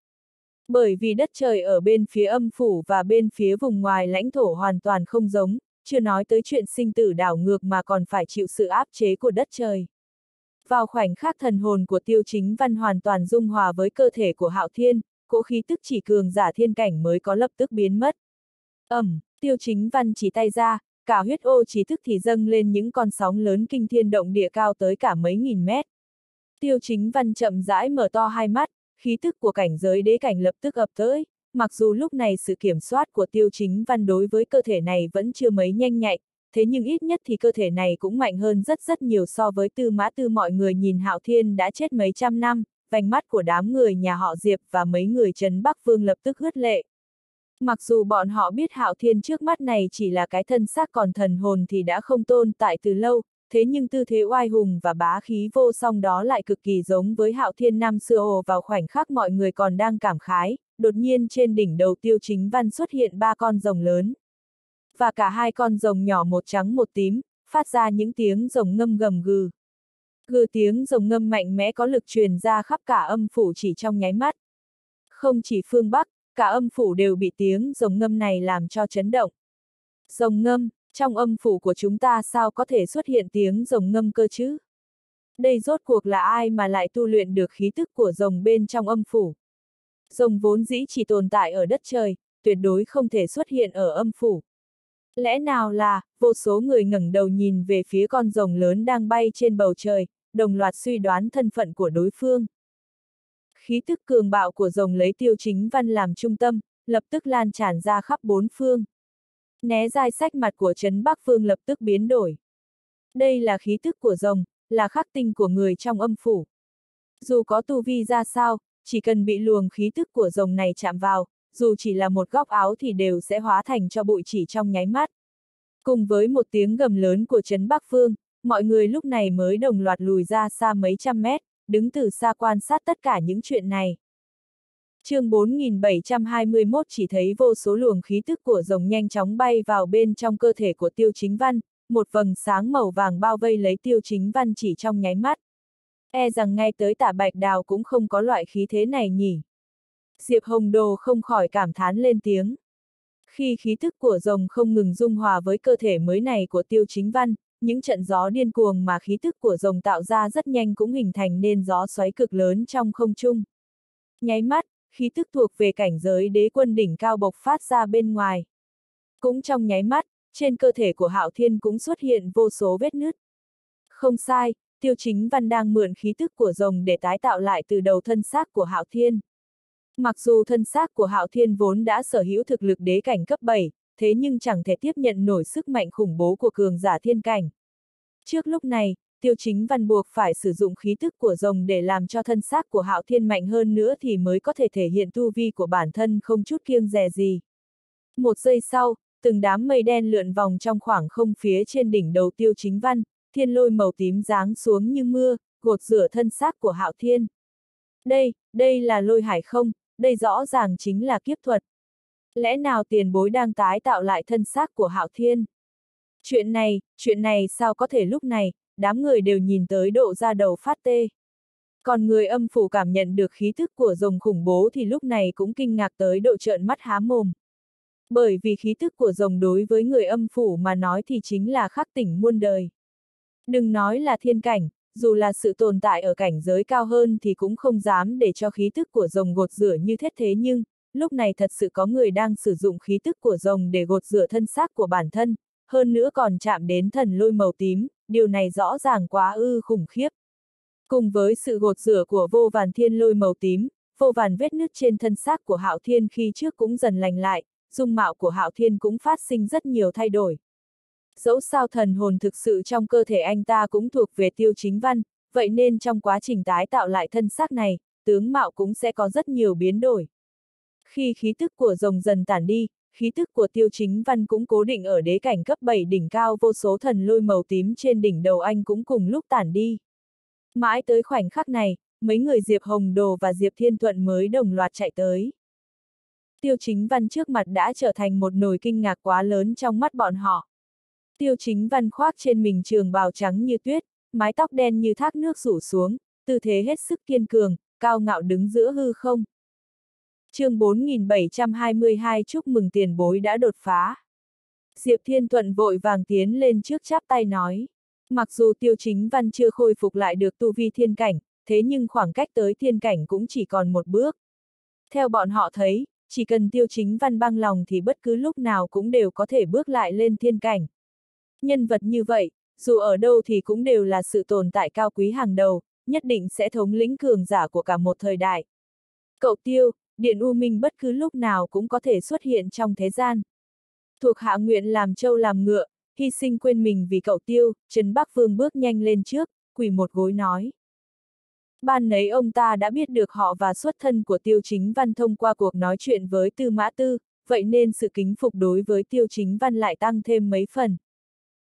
Bởi vì đất trời ở bên phía âm phủ và bên phía vùng ngoài lãnh thổ hoàn toàn không giống, chưa nói tới chuyện sinh tử đảo ngược mà còn phải chịu sự áp chế của đất trời. Vào khoảnh khắc thần hồn của tiêu chính văn hoàn toàn dung hòa với cơ thể của hạo thiên, cỗ khí tức chỉ cường giả thiên cảnh mới có lập tức biến mất. Ẩm, tiêu chính văn chỉ tay ra, cả huyết ô trí thức thì dâng lên những con sóng lớn kinh thiên động địa cao tới cả mấy nghìn mét. Tiêu chính văn chậm rãi mở to hai mắt, khí tức của cảnh giới đế cảnh lập tức ập tới, mặc dù lúc này sự kiểm soát của tiêu chính văn đối với cơ thể này vẫn chưa mấy nhanh nhạy, thế nhưng ít nhất thì cơ thể này cũng mạnh hơn rất rất nhiều so với tư mã tư mọi người nhìn hạo thiên đã chết mấy trăm năm, vành mắt của đám người nhà họ Diệp và mấy người Trấn Bắc Vương lập tức hướt lệ. Mặc dù bọn họ biết hạo thiên trước mắt này chỉ là cái thân xác còn thần hồn thì đã không tồn tại từ lâu, thế nhưng tư thế oai hùng và bá khí vô song đó lại cực kỳ giống với hạo thiên năm xưa ồ vào khoảnh khắc mọi người còn đang cảm khái, đột nhiên trên đỉnh đầu tiêu chính văn xuất hiện ba con rồng lớn. Và cả hai con rồng nhỏ một trắng một tím, phát ra những tiếng rồng ngâm gầm gừ. Gừ tiếng rồng ngâm mạnh mẽ có lực truyền ra khắp cả âm phủ chỉ trong nháy mắt. Không chỉ phương Bắc, cả âm phủ đều bị tiếng rồng ngâm này làm cho chấn động. Rồng ngâm, trong âm phủ của chúng ta sao có thể xuất hiện tiếng rồng ngâm cơ chứ? Đây rốt cuộc là ai mà lại tu luyện được khí tức của rồng bên trong âm phủ? Rồng vốn dĩ chỉ tồn tại ở đất trời, tuyệt đối không thể xuất hiện ở âm phủ. Lẽ nào là, vô số người ngẩng đầu nhìn về phía con rồng lớn đang bay trên bầu trời, đồng loạt suy đoán thân phận của đối phương. Khí tức cường bạo của rồng lấy tiêu chính văn làm trung tâm, lập tức lan tràn ra khắp bốn phương. Né dai sách mặt của Trấn Bắc Phương lập tức biến đổi. Đây là khí tức của rồng, là khắc tinh của người trong âm phủ. Dù có tu vi ra sao, chỉ cần bị luồng khí tức của rồng này chạm vào, dù chỉ là một góc áo thì đều sẽ hóa thành cho bụi chỉ trong nháy mắt. Cùng với một tiếng gầm lớn của Trấn Bắc Phương, mọi người lúc này mới đồng loạt lùi ra xa mấy trăm mét, đứng từ xa quan sát tất cả những chuyện này. chương 4721 chỉ thấy vô số luồng khí tức của rồng nhanh chóng bay vào bên trong cơ thể của tiêu chính văn, một vầng sáng màu vàng bao vây lấy tiêu chính văn chỉ trong nháy mắt. E rằng ngay tới tả bạch đào cũng không có loại khí thế này nhỉ. Diệp Hồng Đồ không khỏi cảm thán lên tiếng. Khi khí thức của rồng không ngừng dung hòa với cơ thể mới này của tiêu chính văn, những trận gió điên cuồng mà khí tức của rồng tạo ra rất nhanh cũng hình thành nên gió xoáy cực lớn trong không trung. Nháy mắt, khí tức thuộc về cảnh giới đế quân đỉnh cao bộc phát ra bên ngoài. Cũng trong nháy mắt, trên cơ thể của Hạo Thiên cũng xuất hiện vô số vết nứt. Không sai, Tiêu Chính Văn đang mượn khí tức của rồng để tái tạo lại từ đầu thân xác của Hạo Thiên. Mặc dù thân xác của Hạo Thiên vốn đã sở hữu thực lực đế cảnh cấp 7, thế nhưng chẳng thể tiếp nhận nổi sức mạnh khủng bố của cường giả thiên cảnh. Trước lúc này, tiêu chính văn buộc phải sử dụng khí tức của rồng để làm cho thân xác của hạo thiên mạnh hơn nữa thì mới có thể thể hiện tu vi của bản thân không chút kiêng dè gì. Một giây sau, từng đám mây đen lượn vòng trong khoảng không phía trên đỉnh đầu tiêu chính văn, thiên lôi màu tím giáng xuống như mưa, gột rửa thân xác của hạo thiên. Đây, đây là lôi hải không, đây rõ ràng chính là kiếp thuật. Lẽ nào tiền bối đang tái tạo lại thân xác của hạo thiên? Chuyện này, chuyện này sao có thể lúc này, đám người đều nhìn tới độ ra đầu phát tê. Còn người âm phủ cảm nhận được khí thức của rồng khủng bố thì lúc này cũng kinh ngạc tới độ trợn mắt há mồm. Bởi vì khí thức của rồng đối với người âm phủ mà nói thì chính là khắc tỉnh muôn đời. Đừng nói là thiên cảnh, dù là sự tồn tại ở cảnh giới cao hơn thì cũng không dám để cho khí thức của rồng gột rửa như thế thế nhưng, lúc này thật sự có người đang sử dụng khí tức của rồng để gột rửa thân xác của bản thân, hơn nữa còn chạm đến thần lôi màu tím, điều này rõ ràng quá ư khủng khiếp. Cùng với sự gột rửa của vô vàn thiên lôi màu tím, vô vàn vết nứt trên thân xác của hạo thiên khi trước cũng dần lành lại, dung mạo của hạo thiên cũng phát sinh rất nhiều thay đổi. Dẫu sao thần hồn thực sự trong cơ thể anh ta cũng thuộc về tiêu chính văn, vậy nên trong quá trình tái tạo lại thân xác này, tướng mạo cũng sẽ có rất nhiều biến đổi. Khi khí tức của rồng dần tản đi, khí tức của tiêu chính văn cũng cố định ở đế cảnh cấp 7 đỉnh cao vô số thần lôi màu tím trên đỉnh đầu anh cũng cùng lúc tản đi. Mãi tới khoảnh khắc này, mấy người Diệp Hồng Đồ và Diệp Thiên Thuận mới đồng loạt chạy tới. Tiêu chính văn trước mặt đã trở thành một nồi kinh ngạc quá lớn trong mắt bọn họ. Tiêu chính văn khoác trên mình trường bào trắng như tuyết, mái tóc đen như thác nước rủ xuống, tư thế hết sức kiên cường, cao ngạo đứng giữa hư không chương 4722 chúc mừng tiền bối đã đột phá. Diệp Thiên Thuận vội vàng tiến lên trước chắp tay nói. Mặc dù tiêu chính văn chưa khôi phục lại được tu vi thiên cảnh, thế nhưng khoảng cách tới thiên cảnh cũng chỉ còn một bước. Theo bọn họ thấy, chỉ cần tiêu chính văn băng lòng thì bất cứ lúc nào cũng đều có thể bước lại lên thiên cảnh. Nhân vật như vậy, dù ở đâu thì cũng đều là sự tồn tại cao quý hàng đầu, nhất định sẽ thống lĩnh cường giả của cả một thời đại. Cậu tiêu, Điện U Minh bất cứ lúc nào cũng có thể xuất hiện trong thế gian. Thuộc hạ nguyện làm châu làm ngựa, hy sinh quên mình vì cậu tiêu, Trần Bắc Vương bước nhanh lên trước, quỳ một gối nói. Ban nấy ông ta đã biết được họ và xuất thân của tiêu chính văn thông qua cuộc nói chuyện với Tư Mã Tư, vậy nên sự kính phục đối với tiêu chính văn lại tăng thêm mấy phần.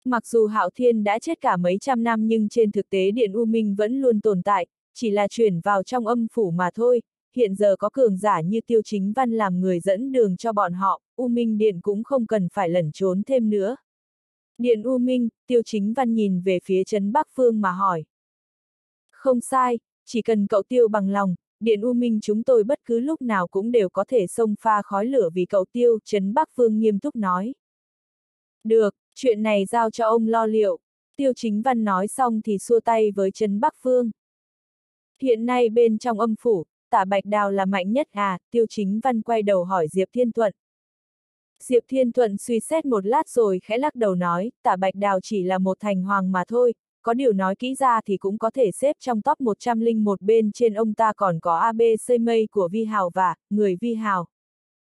Mặc dù Hạo Thiên đã chết cả mấy trăm năm nhưng trên thực tế Điện U Minh vẫn luôn tồn tại, chỉ là chuyển vào trong âm phủ mà thôi, hiện giờ có cường giả như tiêu chính văn làm người dẫn đường cho bọn họ, U Minh Điện cũng không cần phải lẩn trốn thêm nữa. Điện U Minh, tiêu chính văn nhìn về phía Trấn Bắc Phương mà hỏi. Không sai, chỉ cần cậu tiêu bằng lòng, Điện U Minh chúng tôi bất cứ lúc nào cũng đều có thể xông pha khói lửa vì cậu tiêu, Trấn Bắc Phương nghiêm túc nói. Được, chuyện này giao cho ông lo liệu. Tiêu chính văn nói xong thì xua tay với Trấn Bắc Phương. Hiện nay bên trong âm phủ, tả bạch đào là mạnh nhất à, tiêu chính văn quay đầu hỏi Diệp Thiên Thuận. Diệp Thiên Thuận suy xét một lát rồi khẽ lắc đầu nói, tả bạch đào chỉ là một thành hoàng mà thôi, có điều nói kỹ ra thì cũng có thể xếp trong top 101 bên trên ông ta còn có AB xây mây của Vi Hào và, người Vi Hào.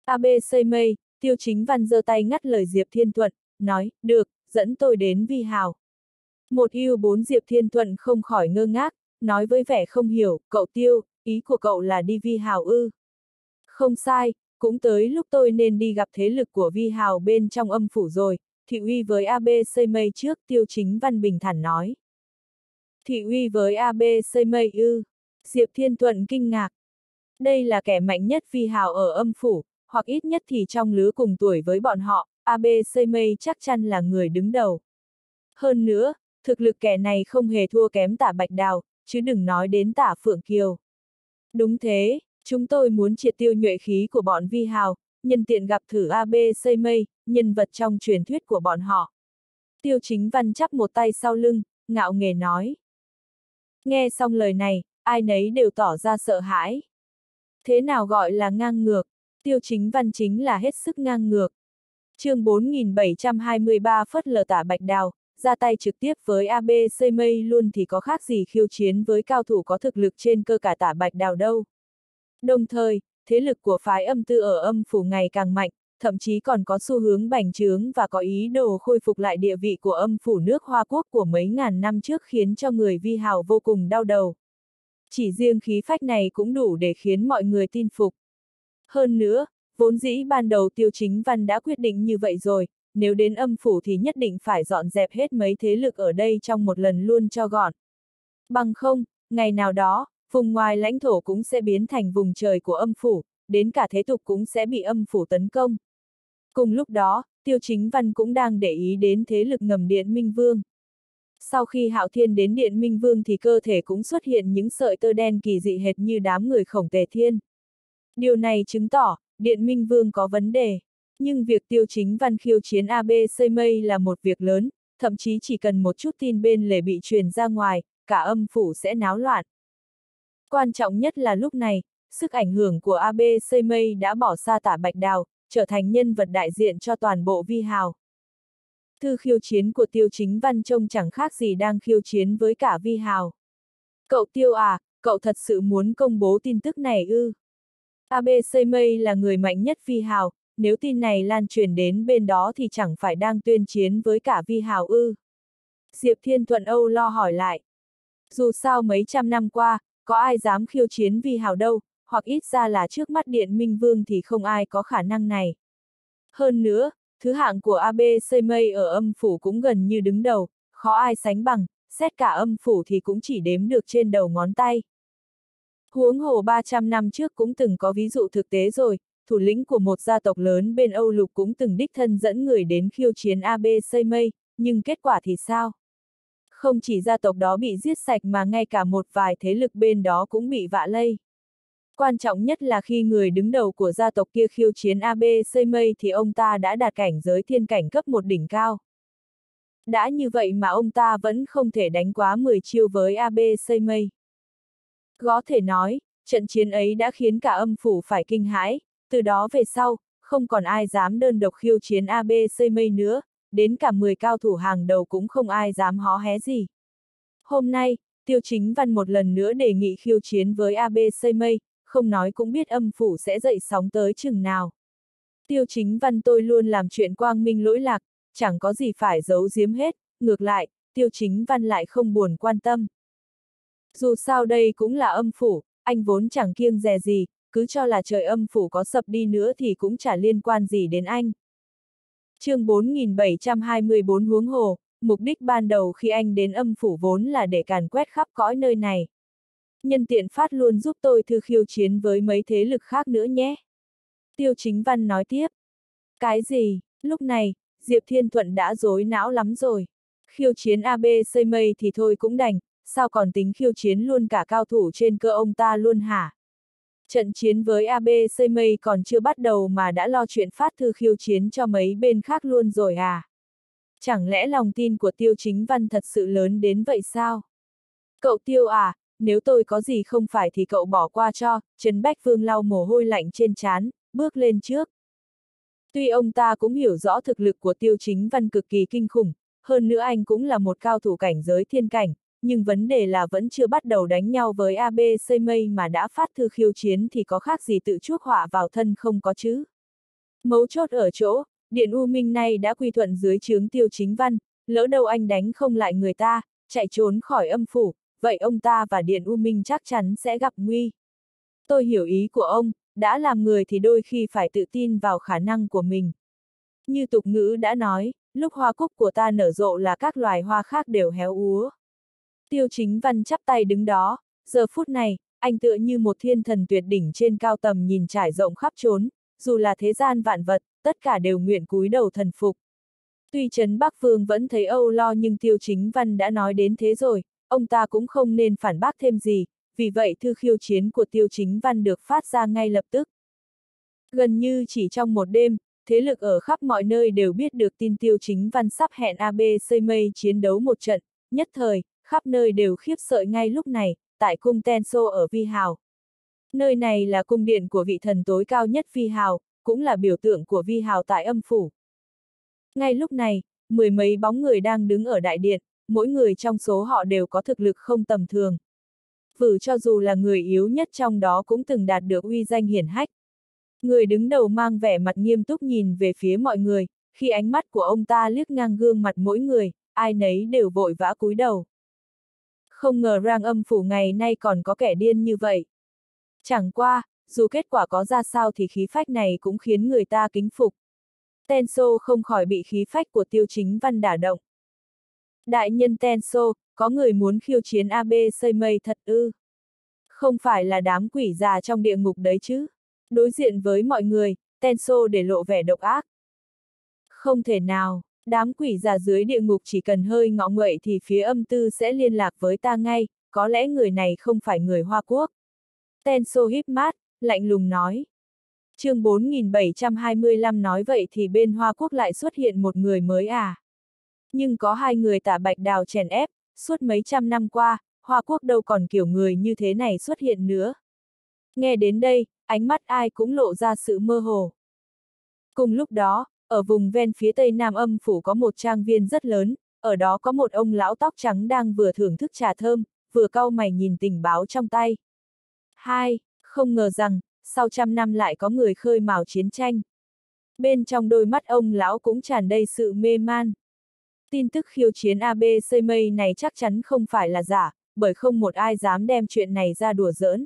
AB xây mây, tiêu chính văn giơ tay ngắt lời Diệp Thiên Thuận, nói, được, dẫn tôi đến Vi Hào. Một yêu bốn Diệp Thiên Thuận không khỏi ngơ ngác, nói với vẻ không hiểu, cậu tiêu, ý của cậu là đi Vi Hào ư. Không sai, cũng tới lúc tôi nên đi gặp thế lực của Vi Hào bên trong âm phủ rồi, thị uy với AB xây mây trước tiêu chính văn bình thản nói. Thị uy với AB xây mây ư. Diệp Thiên Thuận kinh ngạc. Đây là kẻ mạnh nhất Vi Hào ở âm phủ, hoặc ít nhất thì trong lứa cùng tuổi với bọn họ, AB xây mây chắc chắn là người đứng đầu. Hơn nữa, thực lực kẻ này không hề thua kém tả Bạch Đào, chứ đừng nói đến tả Phượng Kiều. Đúng thế, chúng tôi muốn triệt tiêu nhuệ khí của bọn vi hào, nhân tiện gặp thử AB xây mây, nhân vật trong truyền thuyết của bọn họ. Tiêu chính văn chắp một tay sau lưng, ngạo nghề nói. Nghe xong lời này, ai nấy đều tỏ ra sợ hãi. Thế nào gọi là ngang ngược? Tiêu chính văn chính là hết sức ngang ngược. chương 4723 phất lờ tả bạch đào, ra tay trực tiếp với ABC mây luôn thì có khác gì khiêu chiến với cao thủ có thực lực trên cơ cả tả bạch đào đâu. Đồng thời, thế lực của phái âm tư ở âm phủ ngày càng mạnh, thậm chí còn có xu hướng bành trướng và có ý đồ khôi phục lại địa vị của âm phủ nước Hoa Quốc của mấy ngàn năm trước khiến cho người vi hào vô cùng đau đầu. Chỉ riêng khí phách này cũng đủ để khiến mọi người tin phục. Hơn nữa, vốn dĩ ban đầu tiêu chính văn đã quyết định như vậy rồi, nếu đến âm phủ thì nhất định phải dọn dẹp hết mấy thế lực ở đây trong một lần luôn cho gọn. Bằng không, ngày nào đó, vùng ngoài lãnh thổ cũng sẽ biến thành vùng trời của âm phủ, đến cả thế tục cũng sẽ bị âm phủ tấn công. Cùng lúc đó, Tiêu Chính Văn cũng đang để ý đến thế lực ngầm Điện Minh Vương. Sau khi Hạo Thiên đến Điện Minh Vương thì cơ thể cũng xuất hiện những sợi tơ đen kỳ dị hệt như đám người khổng tề thiên. Điều này chứng tỏ, Điện Minh Vương có vấn đề. Nhưng việc tiêu chính văn khiêu chiến AB xây mây là một việc lớn, thậm chí chỉ cần một chút tin bên lề bị truyền ra ngoài, cả âm phủ sẽ náo loạn. Quan trọng nhất là lúc này, sức ảnh hưởng của AB xây mây đã bỏ xa tả bạch đào, trở thành nhân vật đại diện cho toàn bộ vi hào. Thư khiêu chiến của tiêu chính văn trông chẳng khác gì đang khiêu chiến với cả vi hào. Cậu tiêu à, cậu thật sự muốn công bố tin tức này ư? AB xây mây là người mạnh nhất vi hào, nếu tin này lan truyền đến bên đó thì chẳng phải đang tuyên chiến với cả vi hào ư. Diệp Thiên Thuận Âu lo hỏi lại. Dù sao mấy trăm năm qua, có ai dám khiêu chiến vi hào đâu, hoặc ít ra là trước mắt Điện Minh Vương thì không ai có khả năng này. Hơn nữa, thứ hạng của AB xây mây ở âm phủ cũng gần như đứng đầu, khó ai sánh bằng, xét cả âm phủ thì cũng chỉ đếm được trên đầu ngón tay. Huống hồ 300 năm trước cũng từng có ví dụ thực tế rồi, thủ lĩnh của một gia tộc lớn bên Âu Lục cũng từng đích thân dẫn người đến khiêu chiến AB xây mây, nhưng kết quả thì sao? Không chỉ gia tộc đó bị giết sạch mà ngay cả một vài thế lực bên đó cũng bị vạ lây. Quan trọng nhất là khi người đứng đầu của gia tộc kia khiêu chiến AB xây mây thì ông ta đã đạt cảnh giới thiên cảnh cấp một đỉnh cao. Đã như vậy mà ông ta vẫn không thể đánh quá 10 chiêu với AB xây mây. Có thể nói, trận chiến ấy đã khiến cả âm phủ phải kinh hãi, từ đó về sau, không còn ai dám đơn độc khiêu chiến AB xây mây nữa, đến cả 10 cao thủ hàng đầu cũng không ai dám hó hé gì. Hôm nay, Tiêu Chính Văn một lần nữa đề nghị khiêu chiến với AB xây mây, không nói cũng biết âm phủ sẽ dậy sóng tới chừng nào. Tiêu Chính Văn tôi luôn làm chuyện quang minh lỗi lạc, chẳng có gì phải giấu giếm hết, ngược lại, Tiêu Chính Văn lại không buồn quan tâm. Dù sao đây cũng là âm phủ, anh vốn chẳng kiêng dè gì, cứ cho là trời âm phủ có sập đi nữa thì cũng chả liên quan gì đến anh. chương 4724 huống hồ, mục đích ban đầu khi anh đến âm phủ vốn là để càn quét khắp cõi nơi này. Nhân tiện phát luôn giúp tôi thư khiêu chiến với mấy thế lực khác nữa nhé. Tiêu chính văn nói tiếp. Cái gì, lúc này, Diệp Thiên Thuận đã dối não lắm rồi. Khiêu chiến AB xây mây thì thôi cũng đành, sao còn tính khiêu chiến luôn cả cao thủ trên cơ ông ta luôn hả? Trận chiến với AB mây còn chưa bắt đầu mà đã lo chuyện phát thư khiêu chiến cho mấy bên khác luôn rồi à? Chẳng lẽ lòng tin của tiêu chính văn thật sự lớn đến vậy sao? Cậu tiêu à, nếu tôi có gì không phải thì cậu bỏ qua cho, Trần Bách Vương lau mồ hôi lạnh trên trán, bước lên trước. Tuy ông ta cũng hiểu rõ thực lực của tiêu chính văn cực kỳ kinh khủng, hơn nữa anh cũng là một cao thủ cảnh giới thiên cảnh, nhưng vấn đề là vẫn chưa bắt đầu đánh nhau với AB xây mây mà đã phát thư khiêu chiến thì có khác gì tự chuốc họa vào thân không có chứ. Mấu chốt ở chỗ, Điện U Minh này đã quy thuận dưới chướng tiêu chính văn, lỡ đâu anh đánh không lại người ta, chạy trốn khỏi âm phủ, vậy ông ta và Điện U Minh chắc chắn sẽ gặp nguy. Tôi hiểu ý của ông, đã làm người thì đôi khi phải tự tin vào khả năng của mình. Như tục ngữ đã nói, lúc hoa cúc của ta nở rộ là các loài hoa khác đều héo úa. Tiêu chính văn chắp tay đứng đó, giờ phút này, anh tựa như một thiên thần tuyệt đỉnh trên cao tầm nhìn trải rộng khắp trốn, dù là thế gian vạn vật, tất cả đều nguyện cúi đầu thần phục. Tuy Trấn Bắc Vương vẫn thấy âu lo nhưng Tiêu Chính Văn đã nói đến thế rồi, ông ta cũng không nên phản bác thêm gì, vì vậy thư khiêu chiến của Tiêu Chính Văn được phát ra ngay lập tức. Gần như chỉ trong một đêm, thế lực ở khắp mọi nơi đều biết được tin Tiêu Chính Văn sắp hẹn AB xây mây chiến đấu một trận, nhất thời, khắp nơi đều khiếp sợ ngay lúc này, tại cung Tenso ở Vi Hào. Nơi này là cung điện của vị thần tối cao nhất Vi Hào, cũng là biểu tượng của Vi Hào tại âm phủ. Ngay lúc này, mười mấy bóng người đang đứng ở đại điện, mỗi người trong số họ đều có thực lực không tầm thường. Vử cho dù là người yếu nhất trong đó cũng từng đạt được uy danh hiển hách. Người đứng đầu mang vẻ mặt nghiêm túc nhìn về phía mọi người, khi ánh mắt của ông ta liếc ngang gương mặt mỗi người, ai nấy đều vội vã cúi đầu. Không ngờ rang âm phủ ngày nay còn có kẻ điên như vậy. Chẳng qua, dù kết quả có ra sao thì khí phách này cũng khiến người ta kính phục. Tenso không khỏi bị khí phách của tiêu chính văn đả động. Đại nhân Tenso, có người muốn khiêu chiến AB xây mây thật ư. Không phải là đám quỷ già trong địa ngục đấy chứ. Đối diện với mọi người, Tenso để lộ vẻ độc ác. Không thể nào, đám quỷ già dưới địa ngục chỉ cần hơi ngọ nguậy thì phía âm tư sẽ liên lạc với ta ngay, có lẽ người này không phải người Hoa Quốc. Tenso híp mát, lạnh lùng nói. chương 4725 nói vậy thì bên Hoa Quốc lại xuất hiện một người mới à? Nhưng có hai người tả bạch đào chèn ép, suốt mấy trăm năm qua, Hoa Quốc đâu còn kiểu người như thế này xuất hiện nữa. Nghe đến đây, ánh mắt ai cũng lộ ra sự mơ hồ. Cùng lúc đó, ở vùng ven phía tây nam âm phủ có một trang viên rất lớn, ở đó có một ông lão tóc trắng đang vừa thưởng thức trà thơm, vừa cau mày nhìn tình báo trong tay. Hai, không ngờ rằng, sau trăm năm lại có người khơi mào chiến tranh. Bên trong đôi mắt ông lão cũng tràn đầy sự mê man. Tin tức khiêu chiến AB xây mây này chắc chắn không phải là giả, bởi không một ai dám đem chuyện này ra đùa giỡn.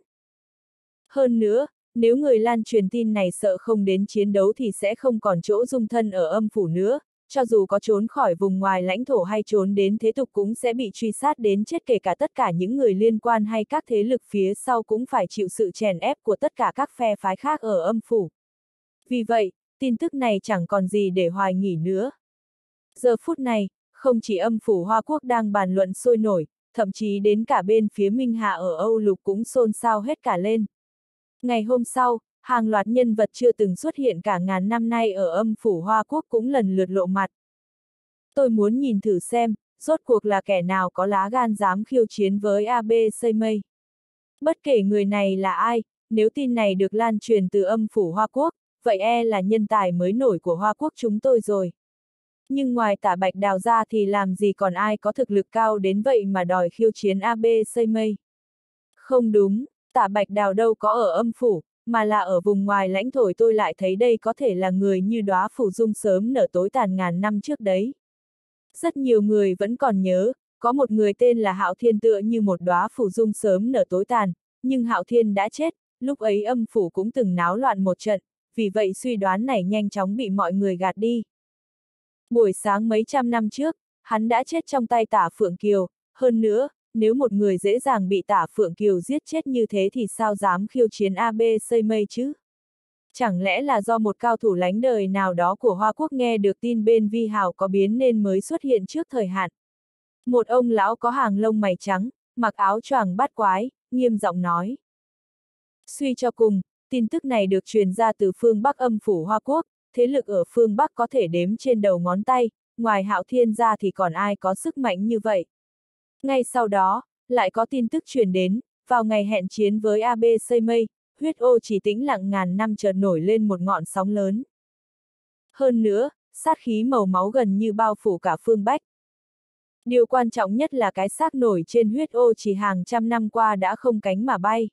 Hơn nữa, nếu người lan truyền tin này sợ không đến chiến đấu thì sẽ không còn chỗ dung thân ở âm phủ nữa, cho dù có trốn khỏi vùng ngoài lãnh thổ hay trốn đến thế tục cũng sẽ bị truy sát đến chết kể cả tất cả những người liên quan hay các thế lực phía sau cũng phải chịu sự chèn ép của tất cả các phe phái khác ở âm phủ. Vì vậy, tin tức này chẳng còn gì để hoài nghỉ nữa. Giờ phút này, không chỉ âm phủ Hoa Quốc đang bàn luận sôi nổi, thậm chí đến cả bên phía Minh Hạ ở Âu Lục cũng xôn xao hết cả lên. Ngày hôm sau, hàng loạt nhân vật chưa từng xuất hiện cả ngàn năm nay ở âm phủ Hoa Quốc cũng lần lượt lộ mặt. Tôi muốn nhìn thử xem, rốt cuộc là kẻ nào có lá gan dám khiêu chiến với AB Xây Mây. Bất kể người này là ai, nếu tin này được lan truyền từ âm phủ Hoa Quốc, vậy e là nhân tài mới nổi của Hoa Quốc chúng tôi rồi. Nhưng ngoài tả bạch đào ra thì làm gì còn ai có thực lực cao đến vậy mà đòi khiêu chiến AB xây mây. Không đúng, tả bạch đào đâu có ở âm phủ, mà là ở vùng ngoài lãnh thổ tôi lại thấy đây có thể là người như đóa phủ dung sớm nở tối tàn ngàn năm trước đấy. Rất nhiều người vẫn còn nhớ, có một người tên là Hạo Thiên tựa như một đóa phủ dung sớm nở tối tàn, nhưng Hạo Thiên đã chết, lúc ấy âm phủ cũng từng náo loạn một trận, vì vậy suy đoán này nhanh chóng bị mọi người gạt đi. Buổi sáng mấy trăm năm trước, hắn đã chết trong tay tả Phượng Kiều, hơn nữa, nếu một người dễ dàng bị tả Phượng Kiều giết chết như thế thì sao dám khiêu chiến AB xây mây chứ? Chẳng lẽ là do một cao thủ lánh đời nào đó của Hoa Quốc nghe được tin bên Vi Hào có biến nên mới xuất hiện trước thời hạn? Một ông lão có hàng lông mày trắng, mặc áo choàng bát quái, nghiêm giọng nói. Suy cho cùng, tin tức này được truyền ra từ phương Bắc âm phủ Hoa Quốc, thế lực ở phương Bắc có thể đếm trên đầu ngón tay, ngoài hạo thiên ra thì còn ai có sức mạnh như vậy. Ngay sau đó, lại có tin tức truyền đến, vào ngày hẹn chiến với AB Xây Mây, huyết ô chỉ tĩnh lặng ngàn năm chợt nổi lên một ngọn sóng lớn. Hơn nữa, sát khí màu máu gần như bao phủ cả phương Bách. Điều quan trọng nhất là cái xác nổi trên huyết ô chỉ hàng trăm năm qua đã không cánh mà bay.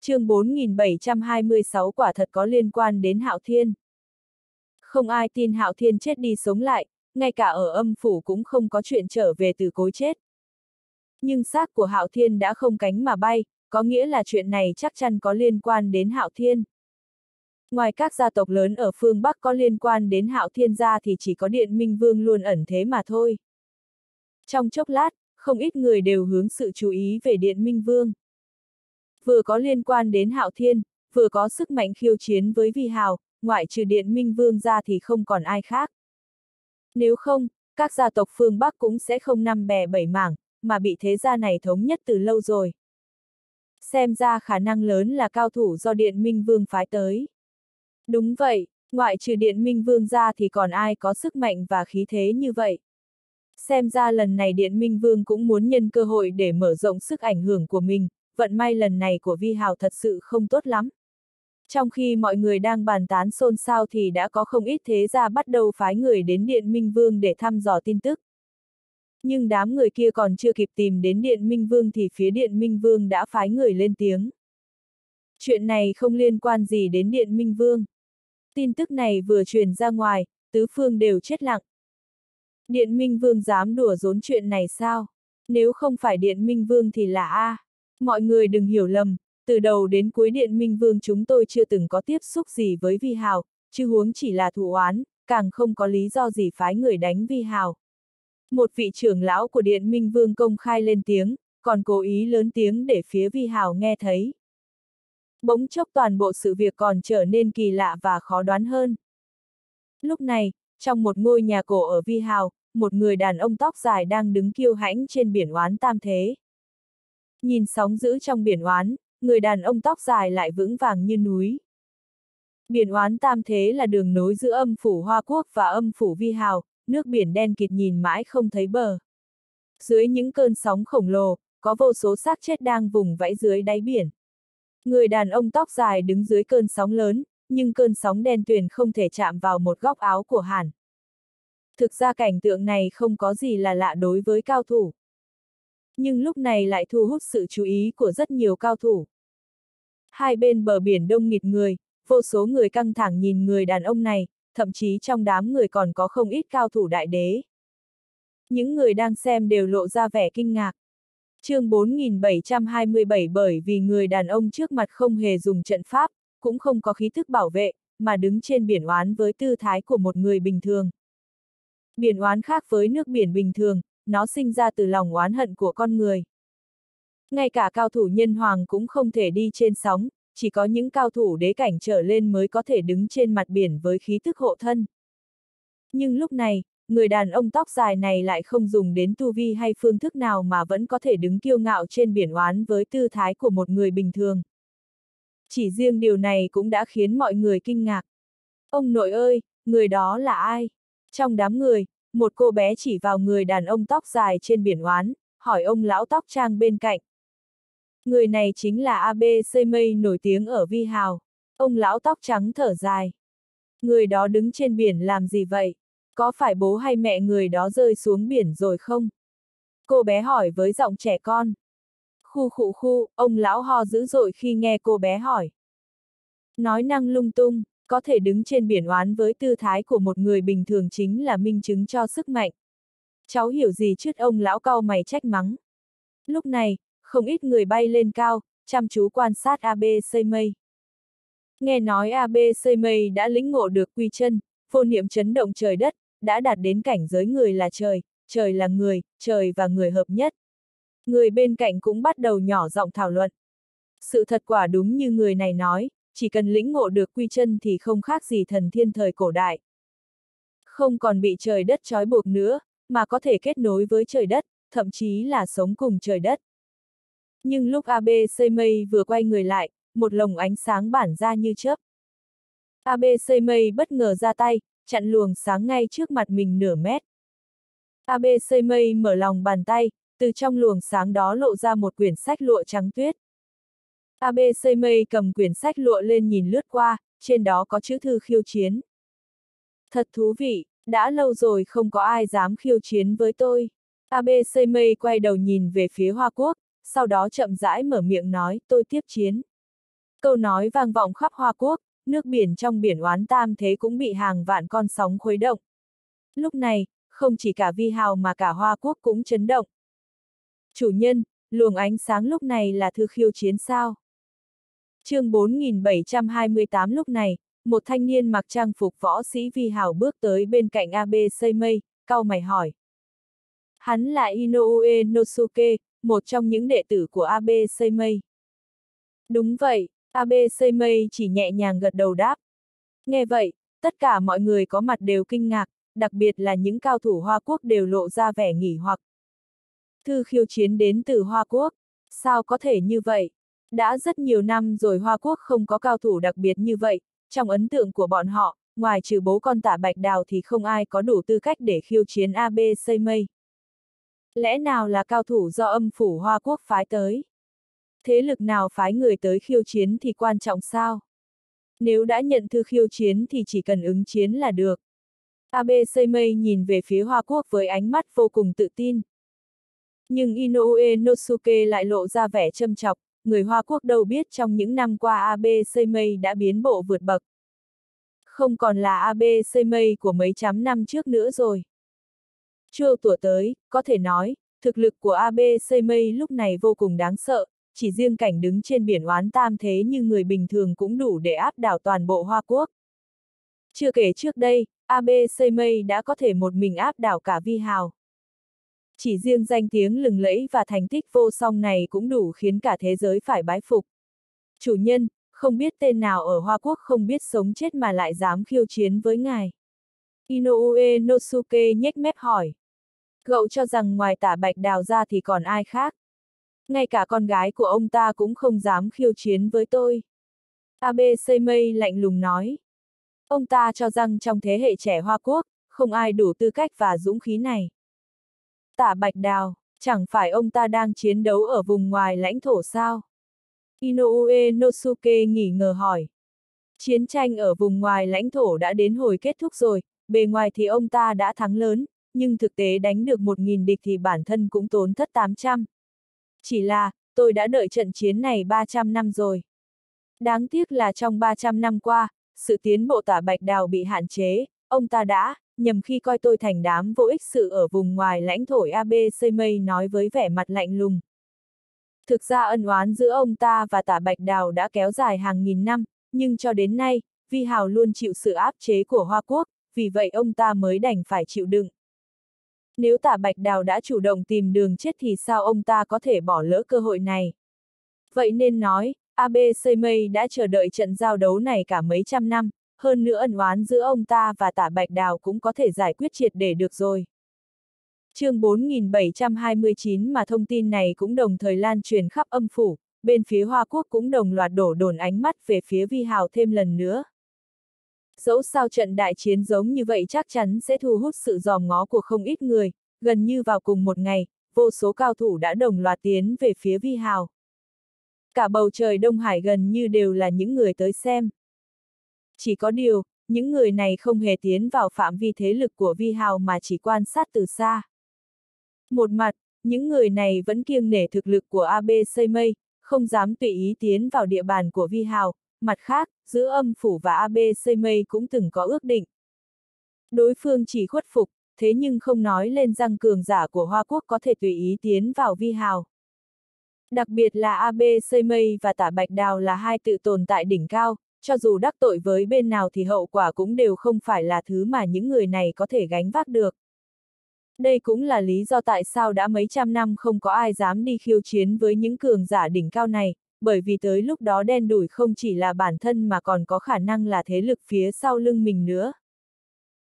chương 4726 quả thật có liên quan đến Hạo Thiên. Không ai tin Hạo Thiên chết đi sống lại, ngay cả ở âm phủ cũng không có chuyện trở về từ cối chết. Nhưng xác của Hạo Thiên đã không cánh mà bay, có nghĩa là chuyện này chắc chắn có liên quan đến Hạo Thiên. Ngoài các gia tộc lớn ở phương Bắc có liên quan đến Hạo Thiên gia thì chỉ có Điện Minh Vương luôn ẩn thế mà thôi. Trong chốc lát, không ít người đều hướng sự chú ý về Điện Minh Vương. Vừa có liên quan đến Hạo Thiên, vừa có sức mạnh khiêu chiến với Vi Hào, ngoại trừ Điện Minh Vương ra thì không còn ai khác. Nếu không, các gia tộc phương Bắc cũng sẽ không năm bè bảy mảng, mà bị thế gia này thống nhất từ lâu rồi. Xem ra khả năng lớn là cao thủ do Điện Minh Vương phái tới. Đúng vậy, ngoại trừ Điện Minh Vương ra thì còn ai có sức mạnh và khí thế như vậy. Xem ra lần này Điện Minh Vương cũng muốn nhân cơ hội để mở rộng sức ảnh hưởng của mình, vận may lần này của Vi Hào thật sự không tốt lắm. Trong khi mọi người đang bàn tán xôn xao thì đã có không ít thế gia bắt đầu phái người đến Điện Minh Vương để thăm dò tin tức. Nhưng đám người kia còn chưa kịp tìm đến Điện Minh Vương thì phía Điện Minh Vương đã phái người lên tiếng. Chuyện này không liên quan gì đến Điện Minh Vương. Tin tức này vừa truyền ra ngoài, tứ phương đều chết lặng. Điện Minh Vương dám đùa dốn chuyện này sao? Nếu không phải Điện Minh Vương thì là A. Mọi người đừng hiểu lầm, từ đầu đến cuối Điện Minh Vương chúng tôi chưa từng có tiếp xúc gì với Vi Hào, chứ huống chỉ là thủ oán, càng không có lý do gì phái người đánh Vi Hào. Một vị trưởng lão của Điện Minh Vương công khai lên tiếng, còn cố ý lớn tiếng để phía Vi Hào nghe thấy. Bỗng chốc toàn bộ sự việc còn trở nên kỳ lạ và khó đoán hơn. Lúc này, trong một ngôi nhà cổ ở Vi Hào, một người đàn ông tóc dài đang đứng kiêu hãnh trên biển oán tam thế. Nhìn sóng dữ trong biển oán, người đàn ông tóc dài lại vững vàng như núi. Biển oán tam thế là đường nối giữa âm phủ Hoa Quốc và âm phủ Vi Hào, nước biển đen kịt nhìn mãi không thấy bờ. Dưới những cơn sóng khổng lồ, có vô số xác chết đang vùng vẫy dưới đáy biển. Người đàn ông tóc dài đứng dưới cơn sóng lớn, nhưng cơn sóng đen tuyền không thể chạm vào một góc áo của Hàn. Thực ra cảnh tượng này không có gì là lạ đối với cao thủ nhưng lúc này lại thu hút sự chú ý của rất nhiều cao thủ. Hai bên bờ biển đông nghịt người, vô số người căng thẳng nhìn người đàn ông này, thậm chí trong đám người còn có không ít cao thủ đại đế. Những người đang xem đều lộ ra vẻ kinh ngạc. chương 4727 bởi vì người đàn ông trước mặt không hề dùng trận pháp, cũng không có khí thức bảo vệ, mà đứng trên biển oán với tư thái của một người bình thường. Biển oán khác với nước biển bình thường, nó sinh ra từ lòng oán hận của con người. Ngay cả cao thủ nhân hoàng cũng không thể đi trên sóng, chỉ có những cao thủ đế cảnh trở lên mới có thể đứng trên mặt biển với khí thức hộ thân. Nhưng lúc này, người đàn ông tóc dài này lại không dùng đến tu vi hay phương thức nào mà vẫn có thể đứng kiêu ngạo trên biển oán với tư thái của một người bình thường. Chỉ riêng điều này cũng đã khiến mọi người kinh ngạc. Ông nội ơi, người đó là ai? Trong đám người, một cô bé chỉ vào người đàn ông tóc dài trên biển oán, hỏi ông lão tóc trang bên cạnh. Người này chính là AB Mây nổi tiếng ở Vi Hào. Ông lão tóc trắng thở dài. Người đó đứng trên biển làm gì vậy? Có phải bố hay mẹ người đó rơi xuống biển rồi không? Cô bé hỏi với giọng trẻ con. Khu khụ khu, ông lão ho dữ dội khi nghe cô bé hỏi. Nói năng lung tung, có thể đứng trên biển oán với tư thái của một người bình thường chính là minh chứng cho sức mạnh. Cháu hiểu gì chứ ông lão cau mày trách mắng. Lúc này, không ít người bay lên cao, chăm chú quan sát AB xây mây. Nghe nói AB xây mây đã lĩnh ngộ được quy chân, vô niệm chấn động trời đất, đã đạt đến cảnh giới người là trời, trời là người, trời và người hợp nhất. Người bên cạnh cũng bắt đầu nhỏ giọng thảo luận. Sự thật quả đúng như người này nói, chỉ cần lĩnh ngộ được quy chân thì không khác gì thần thiên thời cổ đại. Không còn bị trời đất trói buộc nữa, mà có thể kết nối với trời đất, thậm chí là sống cùng trời đất. Nhưng lúc AB mây vừa quay người lại, một lồng ánh sáng bản ra như chớp. AB mây bất ngờ ra tay, chặn luồng sáng ngay trước mặt mình nửa mét. AB mây mở lòng bàn tay, từ trong luồng sáng đó lộ ra một quyển sách lụa trắng tuyết. AB mây cầm quyển sách lụa lên nhìn lướt qua, trên đó có chữ thư khiêu chiến. Thật thú vị, đã lâu rồi không có ai dám khiêu chiến với tôi. AB mây quay đầu nhìn về phía Hoa Quốc, sau đó chậm rãi mở miệng nói, tôi tiếp chiến. Câu nói vang vọng khắp Hoa Quốc, nước biển trong biển oán tam thế cũng bị hàng vạn con sóng khuấy động. Lúc này, không chỉ cả vi hào mà cả Hoa Quốc cũng chấn động. Chủ nhân, luồng ánh sáng lúc này là thư khiêu chiến sao? chương 4728 lúc này, một thanh niên mặc trang phục võ sĩ vi hào bước tới bên cạnh AB Seimei, cau mày hỏi. Hắn là Inoue Nosuke, một trong những đệ tử của AB mây. Đúng vậy, AB mây chỉ nhẹ nhàng gật đầu đáp. Nghe vậy, tất cả mọi người có mặt đều kinh ngạc, đặc biệt là những cao thủ Hoa Quốc đều lộ ra vẻ nghỉ hoặc. Thư khiêu chiến đến từ Hoa Quốc, sao có thể như vậy? Đã rất nhiều năm rồi Hoa Quốc không có cao thủ đặc biệt như vậy, trong ấn tượng của bọn họ, ngoài trừ bố con tả bạch đào thì không ai có đủ tư cách để khiêu chiến AB mây. Lẽ nào là cao thủ do âm phủ Hoa Quốc phái tới? Thế lực nào phái người tới khiêu chiến thì quan trọng sao? Nếu đã nhận thư khiêu chiến thì chỉ cần ứng chiến là được. AB Seimei nhìn về phía Hoa Quốc với ánh mắt vô cùng tự tin. Nhưng Inoue Nosuke lại lộ ra vẻ châm chọc, người Hoa Quốc đâu biết trong những năm qua AB Seimei đã biến bộ vượt bậc. Không còn là AB Seimei của mấy trăm năm trước nữa rồi. Châu tủa tới, có thể nói, thực lực của AB mây lúc này vô cùng đáng sợ, chỉ riêng cảnh đứng trên biển oán tam thế như người bình thường cũng đủ để áp đảo toàn bộ Hoa Quốc. Chưa kể trước đây, AB mây đã có thể một mình áp đảo cả Vi Hào. Chỉ riêng danh tiếng lừng lẫy và thành tích vô song này cũng đủ khiến cả thế giới phải bái phục. Chủ nhân, không biết tên nào ở Hoa Quốc không biết sống chết mà lại dám khiêu chiến với ngài. Inoue Nosuke nhếch mép hỏi. Cậu cho rằng ngoài tả bạch đào ra thì còn ai khác? Ngay cả con gái của ông ta cũng không dám khiêu chiến với tôi. Abe Seimei lạnh lùng nói. Ông ta cho rằng trong thế hệ trẻ Hoa Quốc, không ai đủ tư cách và dũng khí này. Tả Bạch Đào, chẳng phải ông ta đang chiến đấu ở vùng ngoài lãnh thổ sao? Inoue Nosuke nghỉ ngờ hỏi. Chiến tranh ở vùng ngoài lãnh thổ đã đến hồi kết thúc rồi, bề ngoài thì ông ta đã thắng lớn, nhưng thực tế đánh được 1.000 địch thì bản thân cũng tốn thất 800. Chỉ là, tôi đã đợi trận chiến này 300 năm rồi. Đáng tiếc là trong 300 năm qua, sự tiến bộ tả bạch đào bị hạn chế, ông ta đã, nhầm khi coi tôi thành đám vô ích sự ở vùng ngoài lãnh thổ AB Mây nói với vẻ mặt lạnh lùng. Thực ra ân oán giữa ông ta và tả bạch đào đã kéo dài hàng nghìn năm, nhưng cho đến nay, Vi Hào luôn chịu sự áp chế của Hoa Quốc, vì vậy ông ta mới đành phải chịu đựng. Nếu tả bạch đào đã chủ động tìm đường chết thì sao ông ta có thể bỏ lỡ cơ hội này? Vậy nên nói, AB Mây đã chờ đợi trận giao đấu này cả mấy trăm năm, hơn nữa ẩn oán giữa ông ta và tả bạch đào cũng có thể giải quyết triệt để được rồi. chương 4729 mà thông tin này cũng đồng thời lan truyền khắp âm phủ, bên phía Hoa Quốc cũng đồng loạt đổ đồn ánh mắt về phía Vi Hào thêm lần nữa. Dẫu sao trận đại chiến giống như vậy chắc chắn sẽ thu hút sự dòm ngó của không ít người, gần như vào cùng một ngày, vô số cao thủ đã đồng loạt tiến về phía Vi Hào. Cả bầu trời Đông Hải gần như đều là những người tới xem. Chỉ có điều, những người này không hề tiến vào phạm vi thế lực của Vi Hào mà chỉ quan sát từ xa. Một mặt, những người này vẫn kiêng nể thực lực của AB Xây Mây, không dám tùy ý tiến vào địa bàn của Vi Hào, mặt khác, giữa âm phủ và AB Mây cũng từng có ước định. Đối phương chỉ khuất phục, thế nhưng không nói lên rằng cường giả của Hoa Quốc có thể tùy ý tiến vào Vi Hào. Đặc biệt là AB Mây và Tả Bạch Đào là hai tự tồn tại đỉnh cao, cho dù đắc tội với bên nào thì hậu quả cũng đều không phải là thứ mà những người này có thể gánh vác được. Đây cũng là lý do tại sao đã mấy trăm năm không có ai dám đi khiêu chiến với những cường giả đỉnh cao này, bởi vì tới lúc đó đen đủi không chỉ là bản thân mà còn có khả năng là thế lực phía sau lưng mình nữa.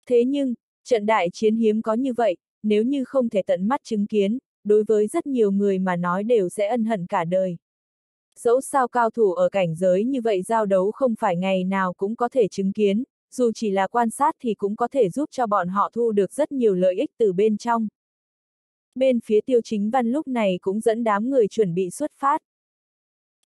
Thế nhưng, trận đại chiến hiếm có như vậy, nếu như không thể tận mắt chứng kiến, đối với rất nhiều người mà nói đều sẽ ân hận cả đời. Dẫu sao cao thủ ở cảnh giới như vậy giao đấu không phải ngày nào cũng có thể chứng kiến, dù chỉ là quan sát thì cũng có thể giúp cho bọn họ thu được rất nhiều lợi ích từ bên trong. Bên phía tiêu chính văn lúc này cũng dẫn đám người chuẩn bị xuất phát.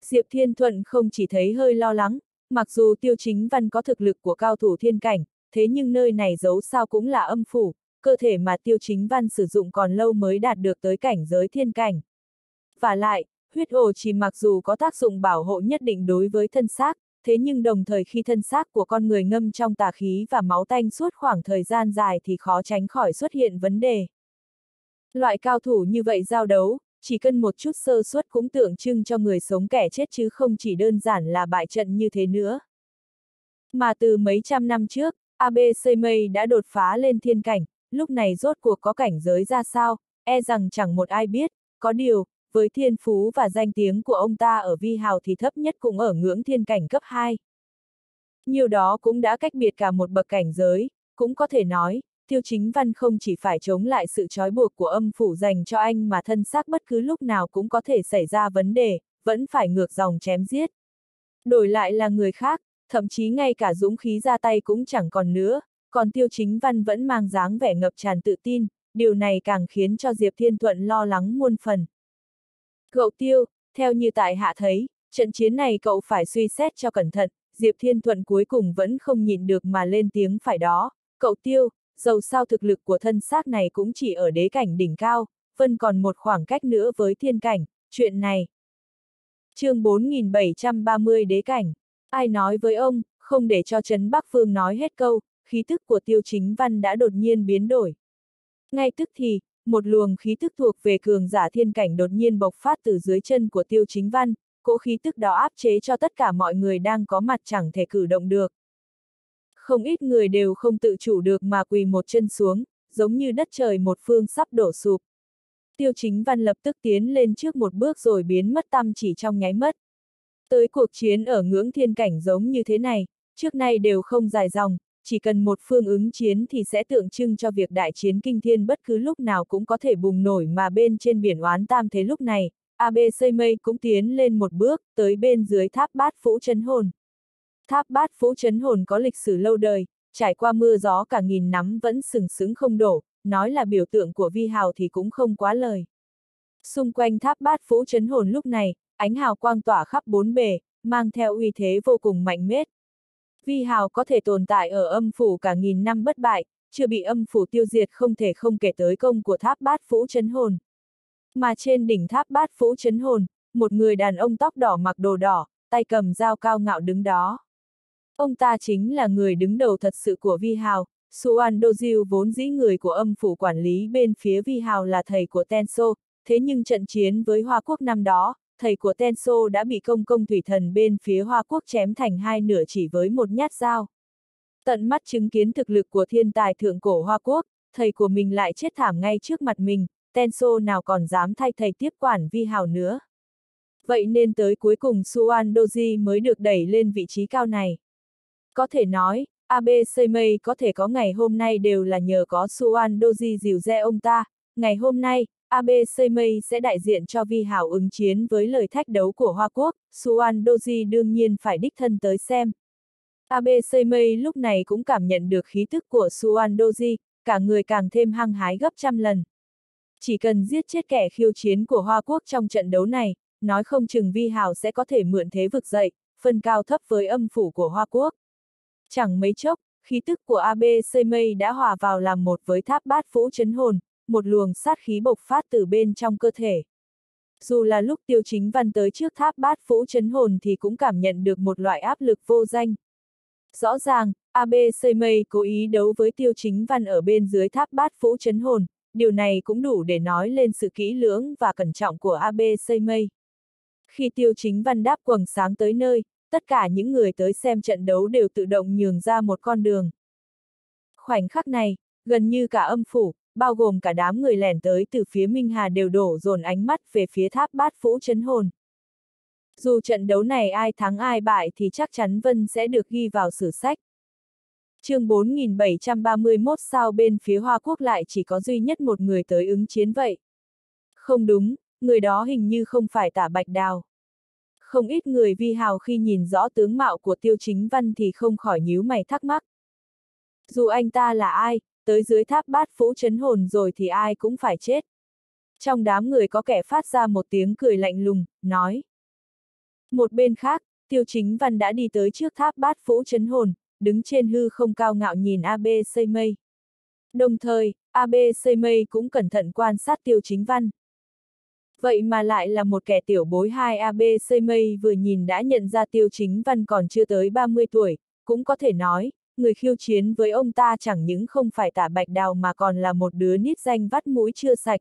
Diệp Thiên Thuận không chỉ thấy hơi lo lắng, mặc dù tiêu chính văn có thực lực của cao thủ thiên cảnh, thế nhưng nơi này giấu sao cũng là âm phủ, cơ thể mà tiêu chính văn sử dụng còn lâu mới đạt được tới cảnh giới thiên cảnh. Và lại, huyết hồ chỉ mặc dù có tác dụng bảo hộ nhất định đối với thân xác, thế nhưng đồng thời khi thân xác của con người ngâm trong tà khí và máu tanh suốt khoảng thời gian dài thì khó tránh khỏi xuất hiện vấn đề. Loại cao thủ như vậy giao đấu, chỉ cần một chút sơ suất cũng tượng trưng cho người sống kẻ chết chứ không chỉ đơn giản là bại trận như thế nữa. Mà từ mấy trăm năm trước, AB Mây đã đột phá lên thiên cảnh, lúc này rốt cuộc có cảnh giới ra sao, e rằng chẳng một ai biết, có điều, với thiên phú và danh tiếng của ông ta ở vi hào thì thấp nhất cũng ở ngưỡng thiên cảnh cấp 2. Nhiều đó cũng đã cách biệt cả một bậc cảnh giới, cũng có thể nói, tiêu chính văn không chỉ phải chống lại sự trói buộc của âm phủ dành cho anh mà thân xác bất cứ lúc nào cũng có thể xảy ra vấn đề, vẫn phải ngược dòng chém giết. Đổi lại là người khác, thậm chí ngay cả dũng khí ra tay cũng chẳng còn nữa, còn tiêu chính văn vẫn mang dáng vẻ ngập tràn tự tin, điều này càng khiến cho Diệp Thiên Thuận lo lắng muôn phần. Cậu tiêu, theo như tại hạ thấy, trận chiến này cậu phải suy xét cho cẩn thận, Diệp Thiên Thuận cuối cùng vẫn không nhịn được mà lên tiếng phải đó, cậu tiêu, dầu sao thực lực của thân xác này cũng chỉ ở đế cảnh đỉnh cao, vẫn còn một khoảng cách nữa với thiên cảnh, chuyện này. chương 4730 đế cảnh, ai nói với ông, không để cho Trấn Bắc Phương nói hết câu, khí thức của tiêu chính văn đã đột nhiên biến đổi. Ngay tức thì, một luồng khí tức thuộc về cường giả thiên cảnh đột nhiên bộc phát từ dưới chân của tiêu chính văn, cỗ khí tức đó áp chế cho tất cả mọi người đang có mặt chẳng thể cử động được. Không ít người đều không tự chủ được mà quỳ một chân xuống, giống như đất trời một phương sắp đổ sụp. Tiêu chính văn lập tức tiến lên trước một bước rồi biến mất tâm chỉ trong nháy mất. Tới cuộc chiến ở ngưỡng thiên cảnh giống như thế này, trước nay đều không dài dòng, chỉ cần một phương ứng chiến thì sẽ tượng trưng cho việc đại chiến kinh thiên bất cứ lúc nào cũng có thể bùng nổi mà bên trên biển oán tam thế lúc này, AB xây mây cũng tiến lên một bước, tới bên dưới tháp bát phũ chân hồn. Tháp bát phũ chấn hồn có lịch sử lâu đời, trải qua mưa gió cả nghìn năm vẫn sừng sững không đổ, nói là biểu tượng của vi hào thì cũng không quá lời. Xung quanh tháp bát phũ chấn hồn lúc này, ánh hào quang tỏa khắp bốn bề, mang theo uy thế vô cùng mạnh mẽ. Vi hào có thể tồn tại ở âm phủ cả nghìn năm bất bại, chưa bị âm phủ tiêu diệt không thể không kể tới công của tháp bát phũ chấn hồn. Mà trên đỉnh tháp bát phũ chấn hồn, một người đàn ông tóc đỏ mặc đồ đỏ, tay cầm dao cao ngạo đứng đó. Ông ta chính là người đứng đầu thật sự của Vi Hào, Suan Dojiu vốn dĩ người của âm phủ quản lý bên phía Vi Hào là thầy của Tenso, thế nhưng trận chiến với Hoa Quốc năm đó, thầy của Tenso đã bị công công thủy thần bên phía Hoa Quốc chém thành hai nửa chỉ với một nhát dao. Tận mắt chứng kiến thực lực của thiên tài thượng cổ Hoa Quốc, thầy của mình lại chết thảm ngay trước mặt mình, Tenso nào còn dám thay thầy tiếp quản vi hào nữa. Vậy nên tới cuối cùng Suan Doji mới được đẩy lên vị trí cao này. Có thể nói, Abe Seimei có thể có ngày hôm nay đều là nhờ có Suan Doji dìu dè ông ta, ngày hôm nay, AB Seimei sẽ đại diện cho Vi Hảo ứng chiến với lời thách đấu của Hoa Quốc, Suan Doji đương nhiên phải đích thân tới xem. AB Seimei lúc này cũng cảm nhận được khí tức của Suan Doji, cả người càng thêm hăng hái gấp trăm lần. Chỉ cần giết chết kẻ khiêu chiến của Hoa Quốc trong trận đấu này, nói không chừng Vi Hảo sẽ có thể mượn thế vực dậy, phân cao thấp với âm phủ của Hoa Quốc. Chẳng mấy chốc, khí tức của AB Seimei đã hòa vào làm một với tháp bát vũ chấn hồn, một luồng sát khí bộc phát từ bên trong cơ thể. Dù là lúc tiêu chính văn tới trước tháp bát vũ chấn hồn thì cũng cảm nhận được một loại áp lực vô danh. Rõ ràng, AB Seimei cố ý đấu với tiêu chính văn ở bên dưới tháp bát vũ chấn hồn, điều này cũng đủ để nói lên sự kỹ lưỡng và cẩn trọng của AB Seimei. Khi tiêu chính văn đáp quầng sáng tới nơi, tất cả những người tới xem trận đấu đều tự động nhường ra một con đường. Khoảnh khắc này, gần như cả âm phủ, bao gồm cả đám người lẻn tới từ phía Minh Hà đều đổ dồn ánh mắt về phía tháp bát phũ chấn hồn. Dù trận đấu này ai thắng ai bại thì chắc chắn Vân sẽ được ghi vào sử sách. chương 4731 sao bên phía Hoa Quốc lại chỉ có duy nhất một người tới ứng chiến vậy. Không đúng, người đó hình như không phải tả bạch đào. Không ít người vi hào khi nhìn rõ tướng mạo của tiêu chính văn thì không khỏi nhíu mày thắc mắc. Dù anh ta là ai, tới dưới tháp bát phũ chấn hồn rồi thì ai cũng phải chết. Trong đám người có kẻ phát ra một tiếng cười lạnh lùng, nói. Một bên khác, tiêu chính văn đã đi tới trước tháp bát phũ chấn hồn, đứng trên hư không cao ngạo nhìn AB xây mây. Đồng thời, AB xây mây cũng cẩn thận quan sát tiêu chính văn. Vậy mà lại là một kẻ tiểu bối 2 AB xây mây vừa nhìn đã nhận ra tiêu chính văn còn chưa tới 30 tuổi, cũng có thể nói, người khiêu chiến với ông ta chẳng những không phải tả bạch đào mà còn là một đứa nít danh vắt mũi chưa sạch.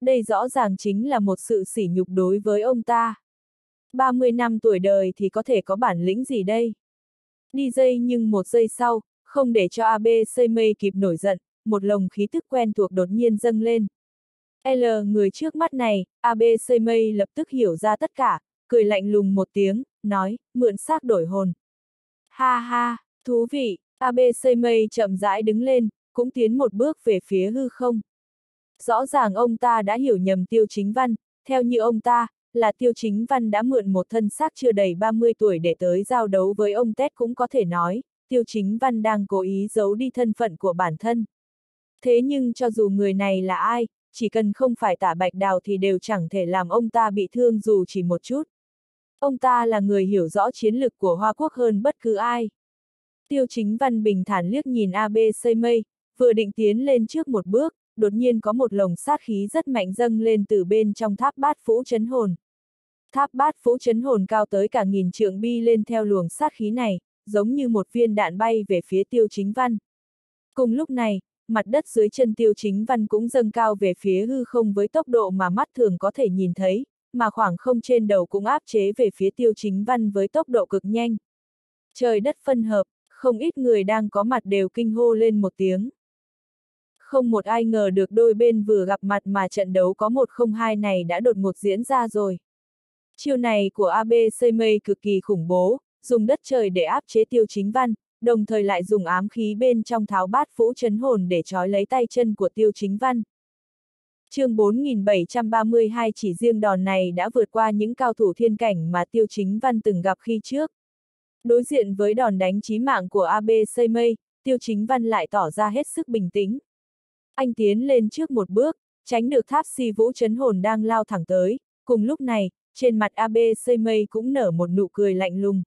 Đây rõ ràng chính là một sự sỉ nhục đối với ông ta. 30 năm tuổi đời thì có thể có bản lĩnh gì đây? Đi dây nhưng một giây sau, không để cho AB xây mây kịp nổi giận, một lồng khí thức quen thuộc đột nhiên dâng lên. L người trước mắt này, AB mây lập tức hiểu ra tất cả, cười lạnh lùng một tiếng, nói, mượn xác đổi hồn. Ha ha, thú vị, AB mây chậm rãi đứng lên, cũng tiến một bước về phía hư không. Rõ ràng ông ta đã hiểu nhầm tiêu chính văn, theo như ông ta, là tiêu chính văn đã mượn một thân xác chưa đầy 30 tuổi để tới giao đấu với ông Tết cũng có thể nói, tiêu chính văn đang cố ý giấu đi thân phận của bản thân. Thế nhưng cho dù người này là ai, chỉ cần không phải tả bạch đào thì đều chẳng thể làm ông ta bị thương dù chỉ một chút. Ông ta là người hiểu rõ chiến lược của Hoa Quốc hơn bất cứ ai. Tiêu chính văn bình thản liếc nhìn AB xây mây, vừa định tiến lên trước một bước, đột nhiên có một lồng sát khí rất mạnh dâng lên từ bên trong tháp bát phũ chấn hồn. Tháp bát phũ chấn hồn cao tới cả nghìn trượng bi lên theo luồng sát khí này, giống như một viên đạn bay về phía tiêu chính văn. Cùng lúc này, mặt đất dưới chân tiêu chính văn cũng dâng cao về phía hư không với tốc độ mà mắt thường có thể nhìn thấy, mà khoảng không trên đầu cũng áp chế về phía tiêu chính văn với tốc độ cực nhanh. Trời đất phân hợp, không ít người đang có mặt đều kinh hô lên một tiếng. Không một ai ngờ được đôi bên vừa gặp mặt mà trận đấu có một không hai này đã đột ngột diễn ra rồi. Chiêu này của AB Seimei cực kỳ khủng bố, dùng đất trời để áp chế tiêu chính văn, đồng thời lại dùng ám khí bên trong tháo bát phũ chấn hồn để trói lấy tay chân của tiêu chính văn. chương 4732 chỉ riêng đòn này đã vượt qua những cao thủ thiên cảnh mà tiêu chính văn từng gặp khi trước. Đối diện với đòn đánh chí mạng của AB Mây, tiêu chính văn lại tỏ ra hết sức bình tĩnh. Anh tiến lên trước một bước, tránh được tháp si vũ chấn hồn đang lao thẳng tới, cùng lúc này, trên mặt AB Mây cũng nở một nụ cười lạnh lùng.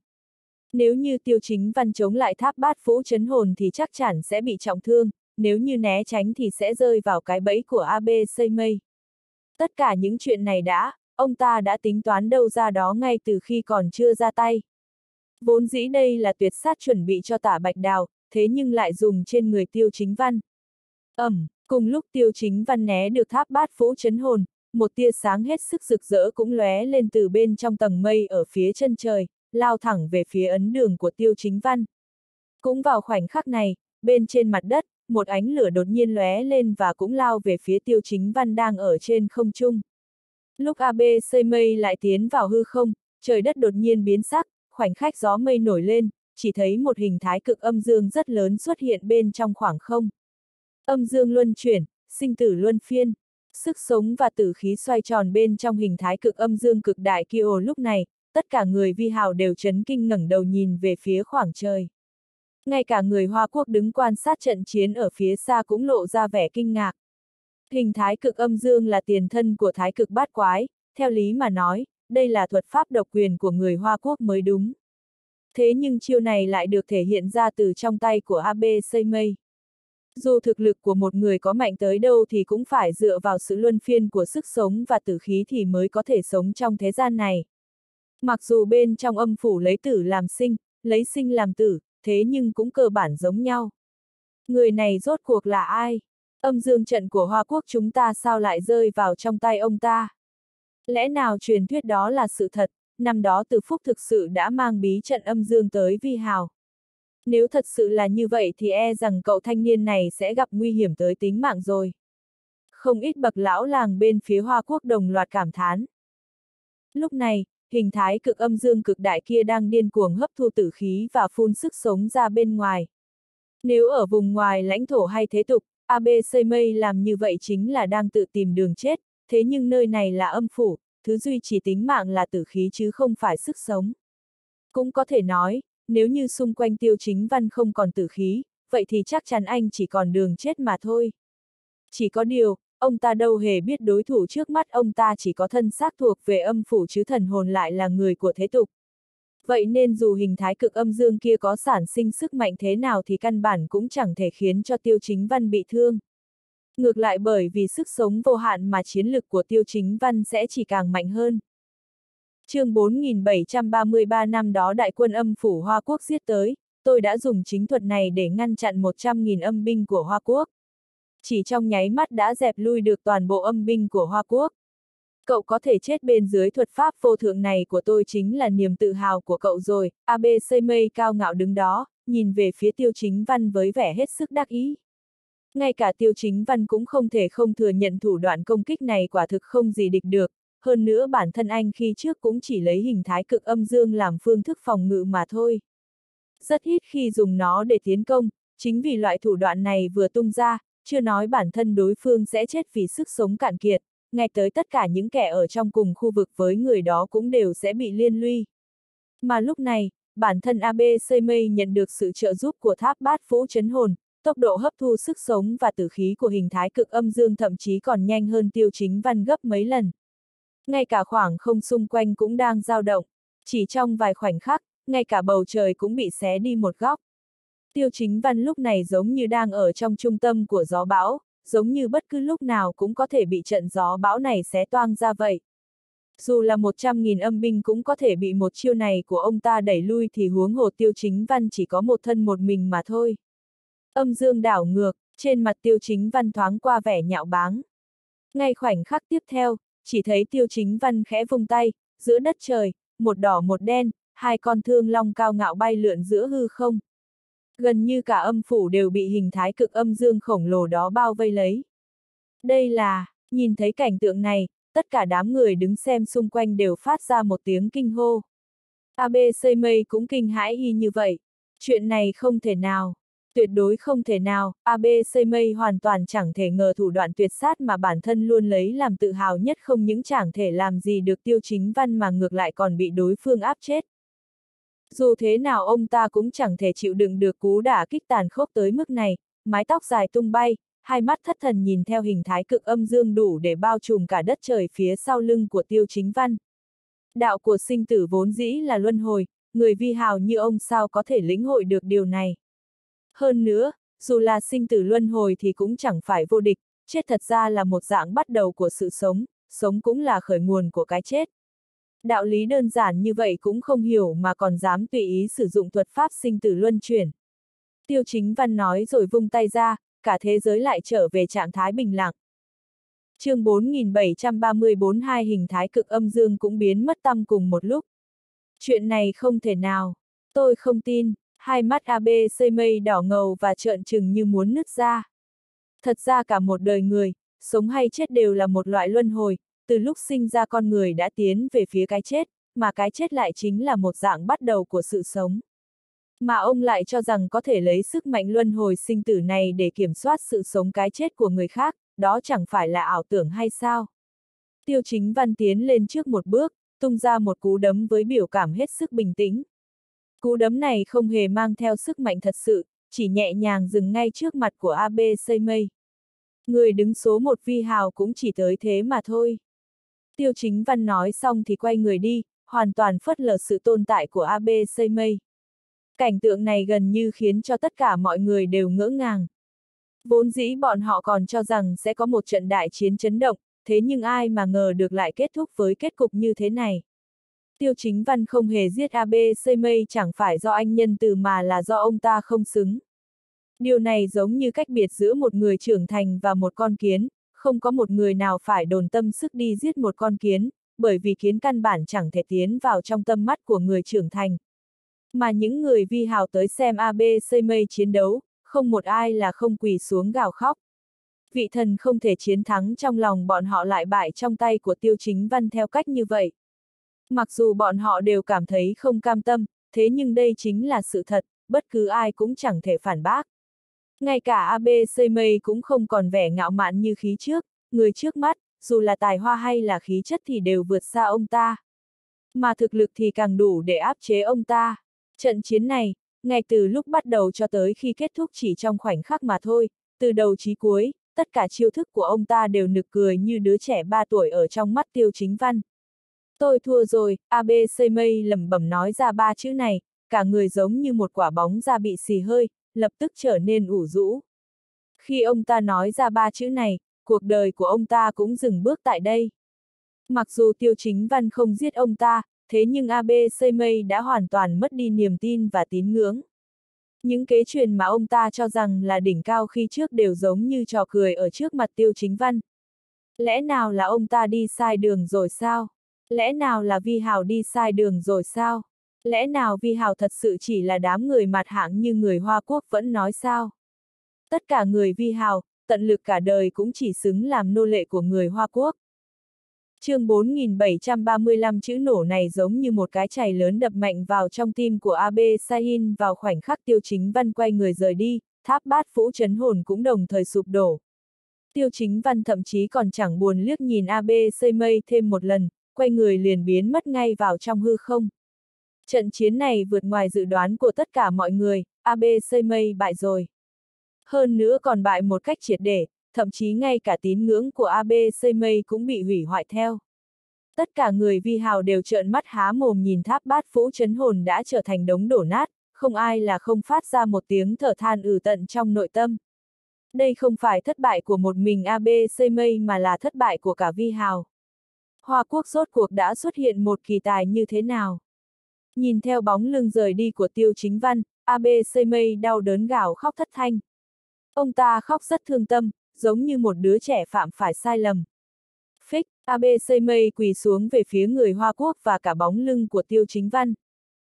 Nếu như tiêu chính văn chống lại tháp bát vũ chấn hồn thì chắc chắn sẽ bị trọng thương, nếu như né tránh thì sẽ rơi vào cái bẫy của AB Seimei. Tất cả những chuyện này đã, ông ta đã tính toán đâu ra đó ngay từ khi còn chưa ra tay. Vốn dĩ đây là tuyệt sát chuẩn bị cho tả bạch đào, thế nhưng lại dùng trên người tiêu chính văn. Ẩm, cùng lúc tiêu chính văn né được tháp bát phũ chấn hồn, một tia sáng hết sức rực rỡ cũng lóe lên từ bên trong tầng mây ở phía chân trời, lao thẳng về phía ấn đường của tiêu chính văn. Cũng vào khoảnh khắc này, bên trên mặt đất, một ánh lửa đột nhiên lóe lên và cũng lao về phía tiêu chính văn đang ở trên không trung. Lúc AB xây mây lại tiến vào hư không, trời đất đột nhiên biến sắc, khoảnh khắc gió mây nổi lên, chỉ thấy một hình thái cực âm dương rất lớn xuất hiện bên trong khoảng không. Âm dương luân chuyển, sinh tử luân phiên. Sức sống và tử khí xoay tròn bên trong hình thái cực âm dương cực đại kia lúc này, tất cả người vi hào đều chấn kinh ngẩng đầu nhìn về phía khoảng trời. Ngay cả người Hoa Quốc đứng quan sát trận chiến ở phía xa cũng lộ ra vẻ kinh ngạc. Hình thái cực âm dương là tiền thân của thái cực bát quái, theo lý mà nói, đây là thuật pháp độc quyền của người Hoa Quốc mới đúng. Thế nhưng chiêu này lại được thể hiện ra từ trong tay của AB Xây Mây. Dù thực lực của một người có mạnh tới đâu thì cũng phải dựa vào sự luân phiên của sức sống và tử khí thì mới có thể sống trong thế gian này. Mặc dù bên trong âm phủ lấy tử làm sinh, lấy sinh làm tử, thế nhưng cũng cơ bản giống nhau. Người này rốt cuộc là ai? Âm dương trận của Hoa Quốc chúng ta sao lại rơi vào trong tay ông ta? Lẽ nào truyền thuyết đó là sự thật, năm đó từ phúc thực sự đã mang bí trận âm dương tới vi hào. Nếu thật sự là như vậy thì e rằng cậu thanh niên này sẽ gặp nguy hiểm tới tính mạng rồi. Không ít bậc lão làng bên phía Hoa Quốc đồng loạt cảm thán. Lúc này, hình thái cực âm dương cực đại kia đang điên cuồng hấp thu tử khí và phun sức sống ra bên ngoài. Nếu ở vùng ngoài lãnh thổ hay thế tục, AB xây mây làm như vậy chính là đang tự tìm đường chết, thế nhưng nơi này là âm phủ, thứ duy trì tính mạng là tử khí chứ không phải sức sống. Cũng có thể nói, nếu như xung quanh tiêu chính văn không còn tử khí, vậy thì chắc chắn anh chỉ còn đường chết mà thôi. Chỉ có điều, ông ta đâu hề biết đối thủ trước mắt ông ta chỉ có thân xác thuộc về âm phủ chứ thần hồn lại là người của thế tục. Vậy nên dù hình thái cực âm dương kia có sản sinh sức mạnh thế nào thì căn bản cũng chẳng thể khiến cho tiêu chính văn bị thương. Ngược lại bởi vì sức sống vô hạn mà chiến lực của tiêu chính văn sẽ chỉ càng mạnh hơn. chương 4733 năm đó đại quân âm phủ Hoa Quốc giết tới, tôi đã dùng chính thuật này để ngăn chặn 100.000 âm binh của Hoa Quốc. Chỉ trong nháy mắt đã dẹp lui được toàn bộ âm binh của Hoa Quốc. Cậu có thể chết bên dưới thuật pháp vô thượng này của tôi chính là niềm tự hào của cậu rồi, AB mây cao ngạo đứng đó, nhìn về phía tiêu chính văn với vẻ hết sức đắc ý. Ngay cả tiêu chính văn cũng không thể không thừa nhận thủ đoạn công kích này quả thực không gì địch được, hơn nữa bản thân anh khi trước cũng chỉ lấy hình thái cực âm dương làm phương thức phòng ngự mà thôi. Rất ít khi dùng nó để tiến công, chính vì loại thủ đoạn này vừa tung ra, chưa nói bản thân đối phương sẽ chết vì sức sống cạn kiệt, ngay tới tất cả những kẻ ở trong cùng khu vực với người đó cũng đều sẽ bị liên lụy. Mà lúc này, bản thân AB Mây nhận được sự trợ giúp của tháp bát phũ chấn hồn, tốc độ hấp thu sức sống và tử khí của hình thái cực âm dương thậm chí còn nhanh hơn tiêu chính văn gấp mấy lần. Ngay cả khoảng không xung quanh cũng đang dao động, chỉ trong vài khoảnh khắc, ngay cả bầu trời cũng bị xé đi một góc. Tiêu chính văn lúc này giống như đang ở trong trung tâm của gió bão, giống như bất cứ lúc nào cũng có thể bị trận gió bão này xé toang ra vậy. Dù là 100.000 âm binh cũng có thể bị một chiêu này của ông ta đẩy lui thì huống hồ tiêu chính văn chỉ có một thân một mình mà thôi. Âm dương đảo ngược, trên mặt tiêu chính văn thoáng qua vẻ nhạo báng. Ngay khoảnh khắc tiếp theo, chỉ thấy tiêu chính văn khẽ vung tay, giữa đất trời, một đỏ một đen, hai con thương long cao ngạo bay lượn giữa hư không. Gần như cả âm phủ đều bị hình thái cực âm dương khổng lồ đó bao vây lấy. Đây là, nhìn thấy cảnh tượng này, tất cả đám người đứng xem xung quanh đều phát ra một tiếng kinh hô. AB xây mây cũng kinh hãi y như vậy. Chuyện này không thể nào. Tuyệt đối không thể nào, AB xây mây hoàn toàn chẳng thể ngờ thủ đoạn tuyệt sát mà bản thân luôn lấy làm tự hào nhất không những chẳng thể làm gì được tiêu chính văn mà ngược lại còn bị đối phương áp chết. Dù thế nào ông ta cũng chẳng thể chịu đựng được cú đả kích tàn khốc tới mức này, mái tóc dài tung bay, hai mắt thất thần nhìn theo hình thái cực âm dương đủ để bao trùm cả đất trời phía sau lưng của tiêu chính văn. Đạo của sinh tử vốn dĩ là luân hồi, người vi hào như ông sao có thể lĩnh hội được điều này. Hơn nữa, dù là sinh tử luân hồi thì cũng chẳng phải vô địch, chết thật ra là một dạng bắt đầu của sự sống, sống cũng là khởi nguồn của cái chết. Đạo lý đơn giản như vậy cũng không hiểu mà còn dám tùy ý sử dụng thuật pháp sinh tử luân chuyển. Tiêu chính văn nói rồi vung tay ra, cả thế giới lại trở về trạng thái bình lặng. chương 4734 hai hình thái cực âm dương cũng biến mất tâm cùng một lúc. Chuyện này không thể nào. Tôi không tin, hai mắt AB xây mây đỏ ngầu và trợn trừng như muốn nứt ra. Thật ra cả một đời người, sống hay chết đều là một loại luân hồi, từ lúc sinh ra con người đã tiến về phía cái chết, mà cái chết lại chính là một dạng bắt đầu của sự sống. Mà ông lại cho rằng có thể lấy sức mạnh luân hồi sinh tử này để kiểm soát sự sống cái chết của người khác, đó chẳng phải là ảo tưởng hay sao? Tiêu chính văn tiến lên trước một bước, tung ra một cú đấm với biểu cảm hết sức bình tĩnh. Cú đấm này không hề mang theo sức mạnh thật sự, chỉ nhẹ nhàng dừng ngay trước mặt của AB xây mây. Người đứng số một vi hào cũng chỉ tới thế mà thôi. Tiêu chính văn nói xong thì quay người đi, hoàn toàn phất lờ sự tồn tại của AB xây mây. Cảnh tượng này gần như khiến cho tất cả mọi người đều ngỡ ngàng. Vốn dĩ bọn họ còn cho rằng sẽ có một trận đại chiến chấn động, thế nhưng ai mà ngờ được lại kết thúc với kết cục như thế này. Tiêu chính văn không hề giết AB xây mây chẳng phải do anh nhân từ mà là do ông ta không xứng. Điều này giống như cách biệt giữa một người trưởng thành và một con kiến, không có một người nào phải đồn tâm sức đi giết một con kiến, bởi vì kiến căn bản chẳng thể tiến vào trong tâm mắt của người trưởng thành. Mà những người vi hào tới xem AB xây mây chiến đấu, không một ai là không quỳ xuống gào khóc. Vị thần không thể chiến thắng trong lòng bọn họ lại bại trong tay của tiêu chính văn theo cách như vậy. Mặc dù bọn họ đều cảm thấy không cam tâm, thế nhưng đây chính là sự thật, bất cứ ai cũng chẳng thể phản bác. Ngay cả AB mây cũng không còn vẻ ngạo mạn như khí trước, người trước mắt, dù là tài hoa hay là khí chất thì đều vượt xa ông ta. Mà thực lực thì càng đủ để áp chế ông ta. Trận chiến này, ngay từ lúc bắt đầu cho tới khi kết thúc chỉ trong khoảnh khắc mà thôi, từ đầu chí cuối, tất cả chiêu thức của ông ta đều nực cười như đứa trẻ 3 tuổi ở trong mắt tiêu chính văn. Tôi thua rồi, ABC mây lẩm bẩm nói ra ba chữ này, cả người giống như một quả bóng da bị xì hơi, lập tức trở nên ủ rũ. Khi ông ta nói ra ba chữ này, cuộc đời của ông ta cũng dừng bước tại đây. Mặc dù tiêu chính văn không giết ông ta, thế nhưng AB Mây đã hoàn toàn mất đi niềm tin và tín ngưỡng. Những kế truyền mà ông ta cho rằng là đỉnh cao khi trước đều giống như trò cười ở trước mặt tiêu chính văn. Lẽ nào là ông ta đi sai đường rồi sao? Lẽ nào là Vi Hào đi sai đường rồi sao? Lẽ nào Vi Hào thật sự chỉ là đám người mặt hạng như người Hoa Quốc vẫn nói sao? Tất cả người Vi Hào, tận lực cả đời cũng chỉ xứng làm nô lệ của người Hoa Quốc. chương 4735 chữ nổ này giống như một cái chày lớn đập mạnh vào trong tim của AB Sahin vào khoảnh khắc tiêu chính văn quay người rời đi, tháp bát phũ chấn hồn cũng đồng thời sụp đổ. Tiêu chính văn thậm chí còn chẳng buồn liếc nhìn AB xây mây thêm một lần, quay người liền biến mất ngay vào trong hư không. Trận chiến này vượt ngoài dự đoán của tất cả mọi người, AB mây bại rồi. Hơn nữa còn bại một cách triệt để, thậm chí ngay cả tín ngưỡng của AB mây cũng bị hủy hoại theo. Tất cả người vi hào đều trợn mắt há mồm nhìn tháp bát phũ chấn hồn đã trở thành đống đổ nát, không ai là không phát ra một tiếng thở than ử tận trong nội tâm. Đây không phải thất bại của một mình AB mây mà là thất bại của cả vi hào. Hoa quốc rốt cuộc đã xuất hiện một kỳ tài như thế nào? Nhìn theo bóng lưng rời đi của tiêu chính văn, AB mây đau đớn gào khóc thất thanh. Ông ta khóc rất thương tâm, giống như một đứa trẻ phạm phải sai lầm. Phích, AB mây quỳ xuống về phía người Hoa Quốc và cả bóng lưng của tiêu chính văn.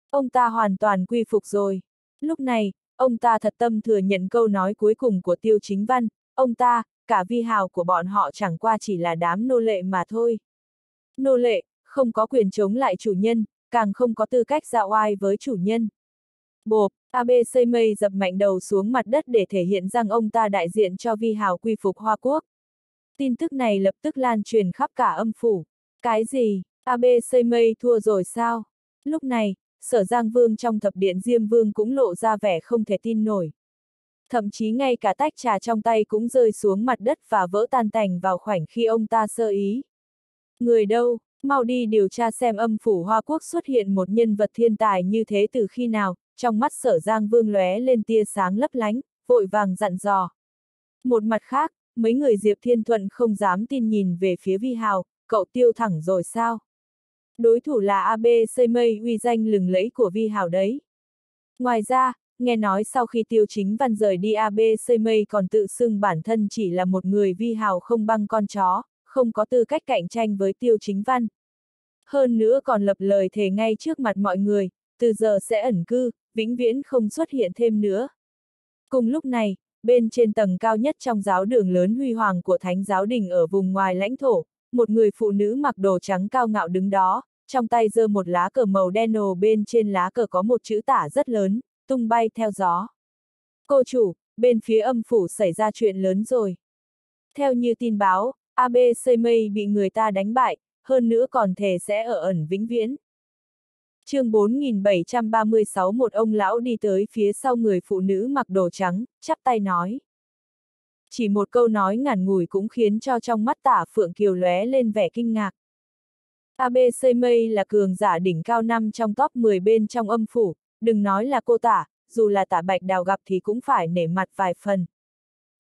Ông ta hoàn toàn quy phục rồi. Lúc này, ông ta thật tâm thừa nhận câu nói cuối cùng của tiêu chính văn, ông ta, cả vi hào của bọn họ chẳng qua chỉ là đám nô lệ mà thôi. Nô lệ, không có quyền chống lại chủ nhân, càng không có tư cách ra oai với chủ nhân. Bộp, ABC mây dập mạnh đầu xuống mặt đất để thể hiện rằng ông ta đại diện cho vi hào quy phục Hoa Quốc. Tin tức này lập tức lan truyền khắp cả âm phủ. Cái gì, ABC mây thua rồi sao? Lúc này, sở Giang Vương trong thập điện Diêm Vương cũng lộ ra vẻ không thể tin nổi. Thậm chí ngay cả tách trà trong tay cũng rơi xuống mặt đất và vỡ tan tành vào khoảnh khi ông ta sơ ý. Người đâu, mau đi điều tra xem âm phủ Hoa Quốc xuất hiện một nhân vật thiên tài như thế từ khi nào, trong mắt sở giang vương lóe lên tia sáng lấp lánh, vội vàng dặn dò. Một mặt khác, mấy người Diệp Thiên Thuận không dám tin nhìn về phía Vi Hào, cậu tiêu thẳng rồi sao? Đối thủ là AB Xây Mây uy danh lừng lẫy của Vi Hào đấy. Ngoài ra, nghe nói sau khi tiêu chính văn rời đi AB Xây Mây còn tự xưng bản thân chỉ là một người Vi Hào không băng con chó, không có tư cách cạnh tranh với tiêu chính văn. Hơn nữa còn lập lời thề ngay trước mặt mọi người, từ giờ sẽ ẩn cư, vĩnh viễn không xuất hiện thêm nữa. Cùng lúc này, bên trên tầng cao nhất trong giáo đường lớn huy hoàng của Thánh giáo đình ở vùng ngoài lãnh thổ, một người phụ nữ mặc đồ trắng cao ngạo đứng đó, trong tay giơ một lá cờ màu đen nồ bên trên lá cờ có một chữ tả rất lớn, tung bay theo gió. Cô chủ, bên phía âm phủ xảy ra chuyện lớn rồi. Theo như tin báo, AB mây bị người ta đánh bại, hơn nữa còn thể sẽ ở ẩn vĩnh viễn. chương 4736 một ông lão đi tới phía sau người phụ nữ mặc đồ trắng, chắp tay nói. Chỉ một câu nói ngàn ngủi cũng khiến cho trong mắt tả Phượng Kiều lóe lên vẻ kinh ngạc. AB mây là cường giả đỉnh cao năm trong top 10 bên trong âm phủ, đừng nói là cô tả, dù là tả bạch đào gặp thì cũng phải nể mặt vài phần.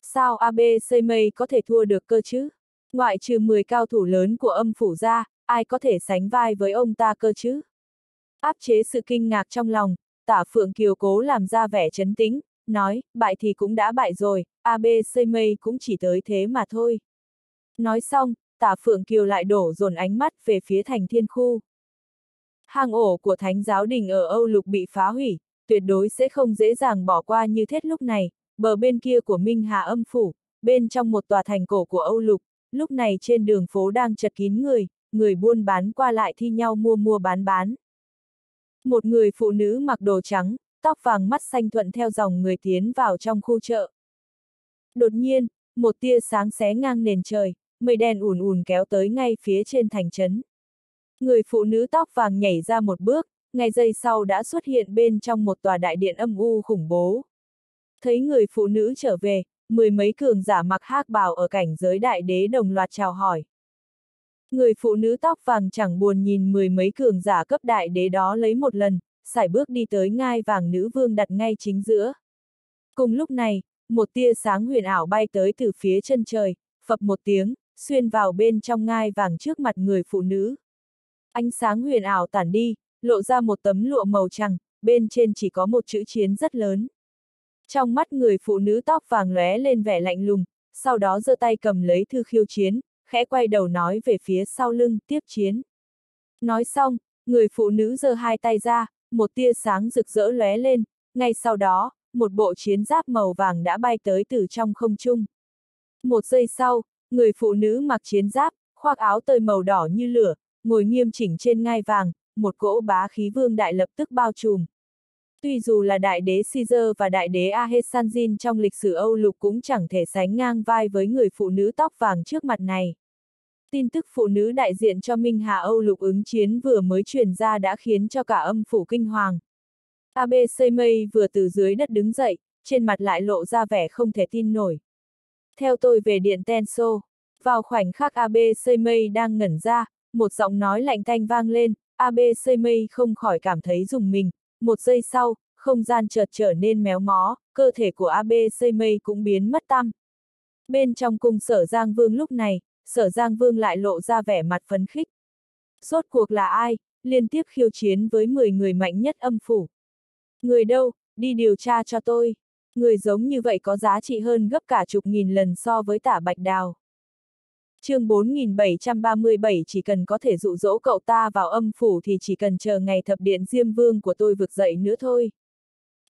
Sao AB mây có thể thua được cơ chứ? Ngoại trừ 10 cao thủ lớn của âm phủ ra, ai có thể sánh vai với ông ta cơ chứ? Áp chế sự kinh ngạc trong lòng, tả Phượng Kiều cố làm ra vẻ chấn tĩnh, nói, bại thì cũng đã bại rồi, AB mây cũng chỉ tới thế mà thôi. Nói xong, tả Phượng Kiều lại đổ dồn ánh mắt về phía thành thiên khu. Hang ổ của Thánh giáo đình ở Âu Lục bị phá hủy, tuyệt đối sẽ không dễ dàng bỏ qua như thế lúc này, bờ bên kia của Minh Hà âm phủ, bên trong một tòa thành cổ của Âu Lục, lúc này trên đường phố đang chật kín người, người buôn bán qua lại thi nhau mua mua bán bán. Một người phụ nữ mặc đồ trắng, tóc vàng mắt xanh thuận theo dòng người tiến vào trong khu chợ. Đột nhiên, một tia sáng xé ngang nền trời, mây đen ùn ùn kéo tới ngay phía trên thành trấn. Người phụ nữ tóc vàng nhảy ra một bước, ngay giây sau đã xuất hiện bên trong một tòa đại điện âm u khủng bố. Thấy người phụ nữ trở về, mười mấy cường giả mặc hác bào ở cảnh giới đại đế đồng loạt chào hỏi. Người phụ nữ tóc vàng chẳng buồn nhìn mười mấy cường giả cấp đại đế đó lấy một lần, sải bước đi tới ngai vàng nữ vương đặt ngay chính giữa. Cùng lúc này, một tia sáng huyền ảo bay tới từ phía chân trời, phập một tiếng, xuyên vào bên trong ngai vàng trước mặt người phụ nữ. Ánh sáng huyền ảo tản đi, lộ ra một tấm lụa màu trắng, bên trên chỉ có một chữ chiến rất lớn. Trong mắt người phụ nữ tóc vàng lóe lên vẻ lạnh lùng, sau đó giơ tay cầm lấy thư khiêu chiến, khẽ quay đầu nói về phía sau lưng, tiếp chiến. Nói xong, người phụ nữ giơ hai tay ra, một tia sáng rực rỡ lóe lên, ngay sau đó, một bộ chiến giáp màu vàng đã bay tới từ trong không trung. Một giây sau, người phụ nữ mặc chiến giáp, khoác áo tơi màu đỏ như lửa, ngồi nghiêm chỉnh trên ngai vàng, một cỗ bá khí vương đại lập tức bao trùm. Tuy dù là đại đế Caesar và đại đế Ahesanjin trong lịch sử Âu lục cũng chẳng thể sánh ngang vai với người phụ nữ tóc vàng trước mặt này. Tin tức phụ nữ đại diện cho Minh Hà Âu lục ứng chiến vừa mới truyền ra đã khiến cho cả âm phủ kinh hoàng. ABC Mây vừa từ dưới đất đứng dậy, trên mặt lại lộ ra vẻ không thể tin nổi. Theo tôi về điện Tenso, vào khoảnh khắc ABC Mây đang ngẩn ra, một giọng nói lạnh tanh vang lên, ABC Mây không khỏi cảm thấy dùng mình, một giây sau, không gian chợt trở nên méo mó, cơ thể của ABC Mây cũng biến mất tăm. Bên trong cung sở Giang Vương lúc này, sở Giang Vương lại lộ ra vẻ mặt phấn khích. Rốt cuộc là ai, liên tiếp khiêu chiến với 10 người mạnh nhất âm phủ. Người đâu, đi điều tra cho tôi. Người giống như vậy có giá trị hơn gấp cả chục nghìn lần so với tả bạch đào chương 4737 chỉ cần có thể dụ dỗ cậu ta vào âm phủ thì chỉ cần chờ ngày thập điện diêm vương của tôi vực dậy nữa thôi.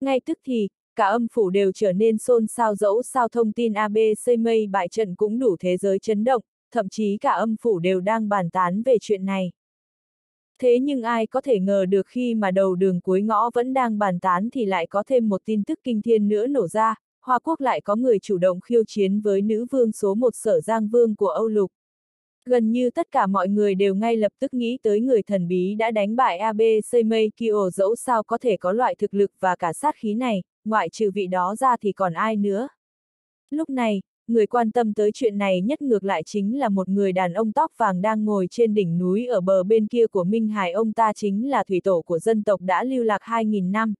Ngay tức thì, cả âm phủ đều trở nên xôn xao dẫu sao thông tin ABC mây bại trận cũng đủ thế giới chấn động, thậm chí cả âm phủ đều đang bàn tán về chuyện này. Thế nhưng ai có thể ngờ được khi mà đầu đường cuối ngõ vẫn đang bàn tán thì lại có thêm một tin tức kinh thiên nữa nổ ra, Hoa Quốc lại có người chủ động khiêu chiến với nữ vương số một sở Giang Vương của Âu Lục. Gần như tất cả mọi người đều ngay lập tức nghĩ tới người thần bí đã đánh bại AB Seimei Kyo dẫu sao có thể có loại thực lực và cả sát khí này, ngoại trừ vị đó ra thì còn ai nữa. Lúc này, người quan tâm tới chuyện này nhất ngược lại chính là một người đàn ông tóc vàng đang ngồi trên đỉnh núi ở bờ bên kia của Minh Hải ông ta chính là thủy tổ của dân tộc đã lưu lạc 2.000 năm.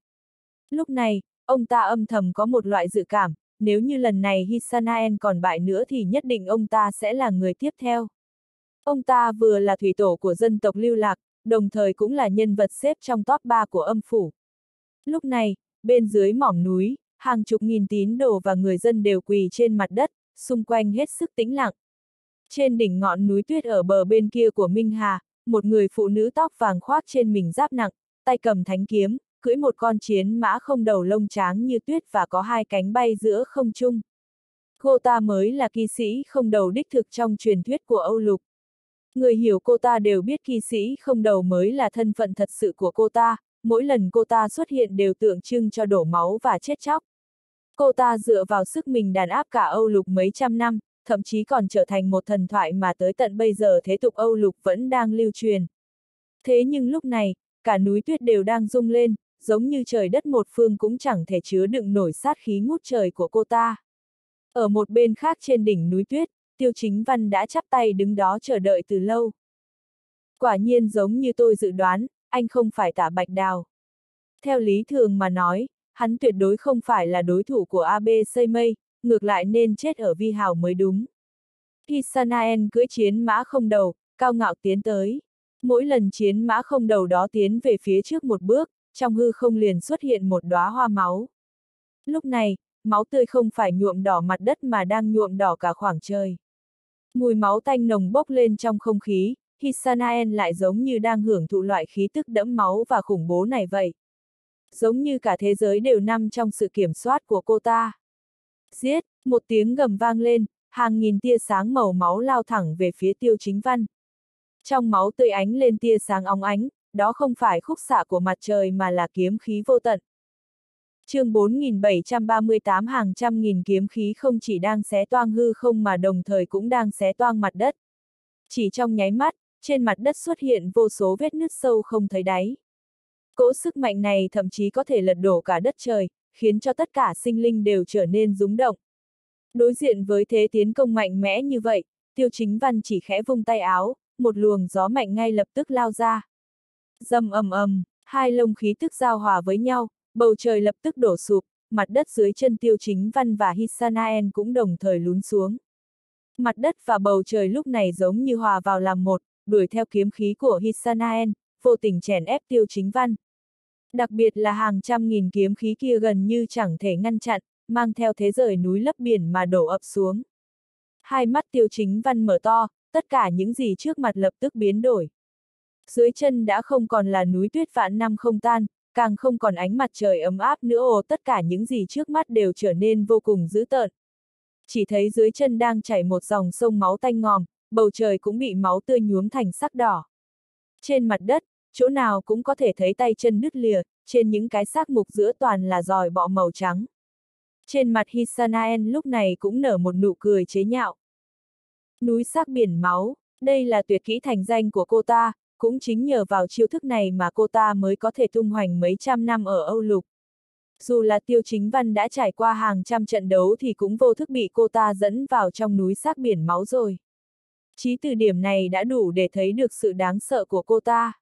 Lúc này, Ông ta âm thầm có một loại dự cảm, nếu như lần này Hisanaen còn bại nữa thì nhất định ông ta sẽ là người tiếp theo. Ông ta vừa là thủy tổ của dân tộc lưu lạc, đồng thời cũng là nhân vật xếp trong top 3 của âm phủ. Lúc này, bên dưới mỏm núi, hàng chục nghìn tín đồ và người dân đều quỳ trên mặt đất, xung quanh hết sức tĩnh lặng. Trên đỉnh ngọn núi tuyết ở bờ bên kia của Minh Hà, một người phụ nữ tóc vàng khoác trên mình giáp nặng, tay cầm thánh kiếm, cưỡi một con chiến mã không đầu lông trắng như tuyết và có hai cánh bay giữa không trung. Cô ta mới là kỳ sĩ không đầu đích thực trong truyền thuyết của Âu Lục. Người hiểu cô ta đều biết kỳ sĩ không đầu mới là thân phận thật sự của cô ta, mỗi lần cô ta xuất hiện đều tượng trưng cho đổ máu và chết chóc. Cô ta dựa vào sức mình đàn áp cả Âu Lục mấy trăm năm, thậm chí còn trở thành một thần thoại mà tới tận bây giờ thế tục Âu Lục vẫn đang lưu truyền. Thế nhưng lúc này, cả núi tuyết đều đang rung lên, giống như trời đất một phương cũng chẳng thể chứa đựng nổi sát khí ngút trời của cô ta. Ở một bên khác trên đỉnh núi tuyết, Tiêu Chính Văn đã chắp tay đứng đó chờ đợi từ lâu. Quả nhiên giống như tôi dự đoán, anh không phải tả bạch đào. Theo lý thường mà nói, hắn tuyệt đối không phải là đối thủ của AB Xây Mây, ngược lại nên chết ở vi hào mới đúng. Hisanaen cưỡi chiến mã không đầu, cao ngạo tiến tới. Mỗi lần chiến mã không đầu đó tiến về phía trước một bước, trong hư không liền xuất hiện một đóa hoa máu. Lúc này, máu tươi không phải nhuộm đỏ mặt đất mà đang nhuộm đỏ cả khoảng trời. Mùi máu tanh nồng bốc lên trong không khí, Hisanaen lại giống như đang hưởng thụ loại khí tức đẫm máu và khủng bố này vậy. Giống như cả thế giới đều nằm trong sự kiểm soát của cô ta. Giết, một tiếng gầm vang lên, hàng nghìn tia sáng màu máu lao thẳng về phía tiêu chính văn. Trong máu tươi ánh lên tia sáng óng ánh, đó không phải khúc xạ của mặt trời mà là kiếm khí vô tận. chương 4738 hàng trăm nghìn kiếm khí không chỉ đang xé toang hư không mà đồng thời cũng đang xé toang mặt đất. Chỉ trong nháy mắt, trên mặt đất xuất hiện vô số vết nứt sâu không thấy đáy. Cỗ sức mạnh này thậm chí có thể lật đổ cả đất trời, khiến cho tất cả sinh linh đều trở nên rúng động. Đối diện với thế tiến công mạnh mẽ như vậy, tiêu chính văn chỉ khẽ vung tay áo, một luồng gió mạnh ngay lập tức lao ra. Dầm ầm ầm, hai lông khí tức giao hòa với nhau, bầu trời lập tức đổ sụp, mặt đất dưới chân tiêu chính văn và Hisanaen cũng đồng thời lún xuống. Mặt đất và bầu trời lúc này giống như hòa vào làm một, đuổi theo kiếm khí của Hisanaen, vô tình chèn ép tiêu chính văn. Đặc biệt là hàng trăm nghìn kiếm khí kia gần như chẳng thể ngăn chặn, mang theo thế rời núi lấp biển mà đổ ập xuống. Hai mắt tiêu chính văn mở to, tất cả những gì trước mặt lập tức biến đổi. Dưới chân đã không còn là núi tuyết vạn năm không tan, càng không còn ánh mặt trời ấm áp nữa ồ tất cả những gì trước mắt đều trở nên vô cùng dữ tợn. Chỉ thấy dưới chân đang chảy một dòng sông máu tanh ngòm, bầu trời cũng bị máu tươi nhuốm thành sắc đỏ. Trên mặt đất, chỗ nào cũng có thể thấy tay chân nứt lìa, trên những cái xác mục giữa toàn là giòi bọ màu trắng. Trên mặt Hisanaen lúc này cũng nở một nụ cười chế nhạo. Núi xác biển máu, đây là tuyệt kỹ thành danh của cô ta, cũng chính nhờ vào chiêu thức này mà cô ta mới có thể tung hoành mấy trăm năm ở Âu Lục. Dù là tiêu chính văn đã trải qua hàng trăm trận đấu thì cũng vô thức bị cô ta dẫn vào trong núi xác biển máu rồi. Chí từ điểm này đã đủ để thấy được sự đáng sợ của cô ta.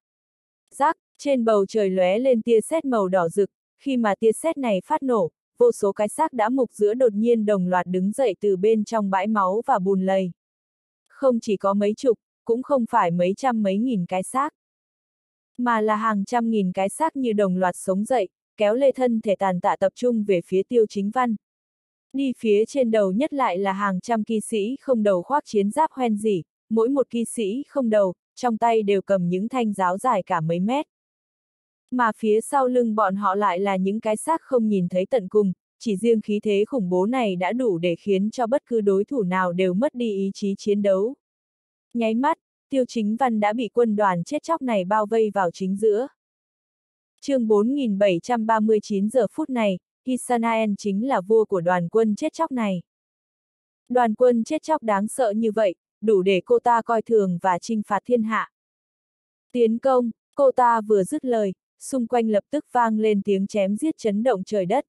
Giác, trên bầu trời lóe lên tia sét màu đỏ rực, khi mà tia sét này phát nổ, vô số cái xác đã mục giữa đột nhiên đồng loạt đứng dậy từ bên trong bãi máu và bùn lầy. Không chỉ có mấy chục, cũng không phải mấy trăm mấy nghìn cái xác, mà là hàng trăm nghìn cái xác như đồng loạt sống dậy, kéo lê thân thể tàn tạ tập trung về phía tiêu chính văn. Đi phía trên đầu nhất lại là hàng trăm kỵ sĩ không đầu khoác chiến giáp hoen dỉ, mỗi một kỵ sĩ không đầu, trong tay đều cầm những thanh giáo dài cả mấy mét. Mà phía sau lưng bọn họ lại là những cái xác không nhìn thấy tận cùng, chỉ riêng khí thế khủng bố này đã đủ để khiến cho bất cứ đối thủ nào đều mất đi ý chí chiến đấu. Nháy mắt, tiêu chính văn đã bị quân đoàn chết chóc này bao vây vào chính giữa. chương 4739 giờ phút này, Hisanaen chính là vua của đoàn quân chết chóc này. Đoàn quân chết chóc đáng sợ như vậy, đủ để cô ta coi thường và trinh phạt thiên hạ. Tiến công, cô ta vừa dứt lời, xung quanh lập tức vang lên tiếng chém giết chấn động trời đất.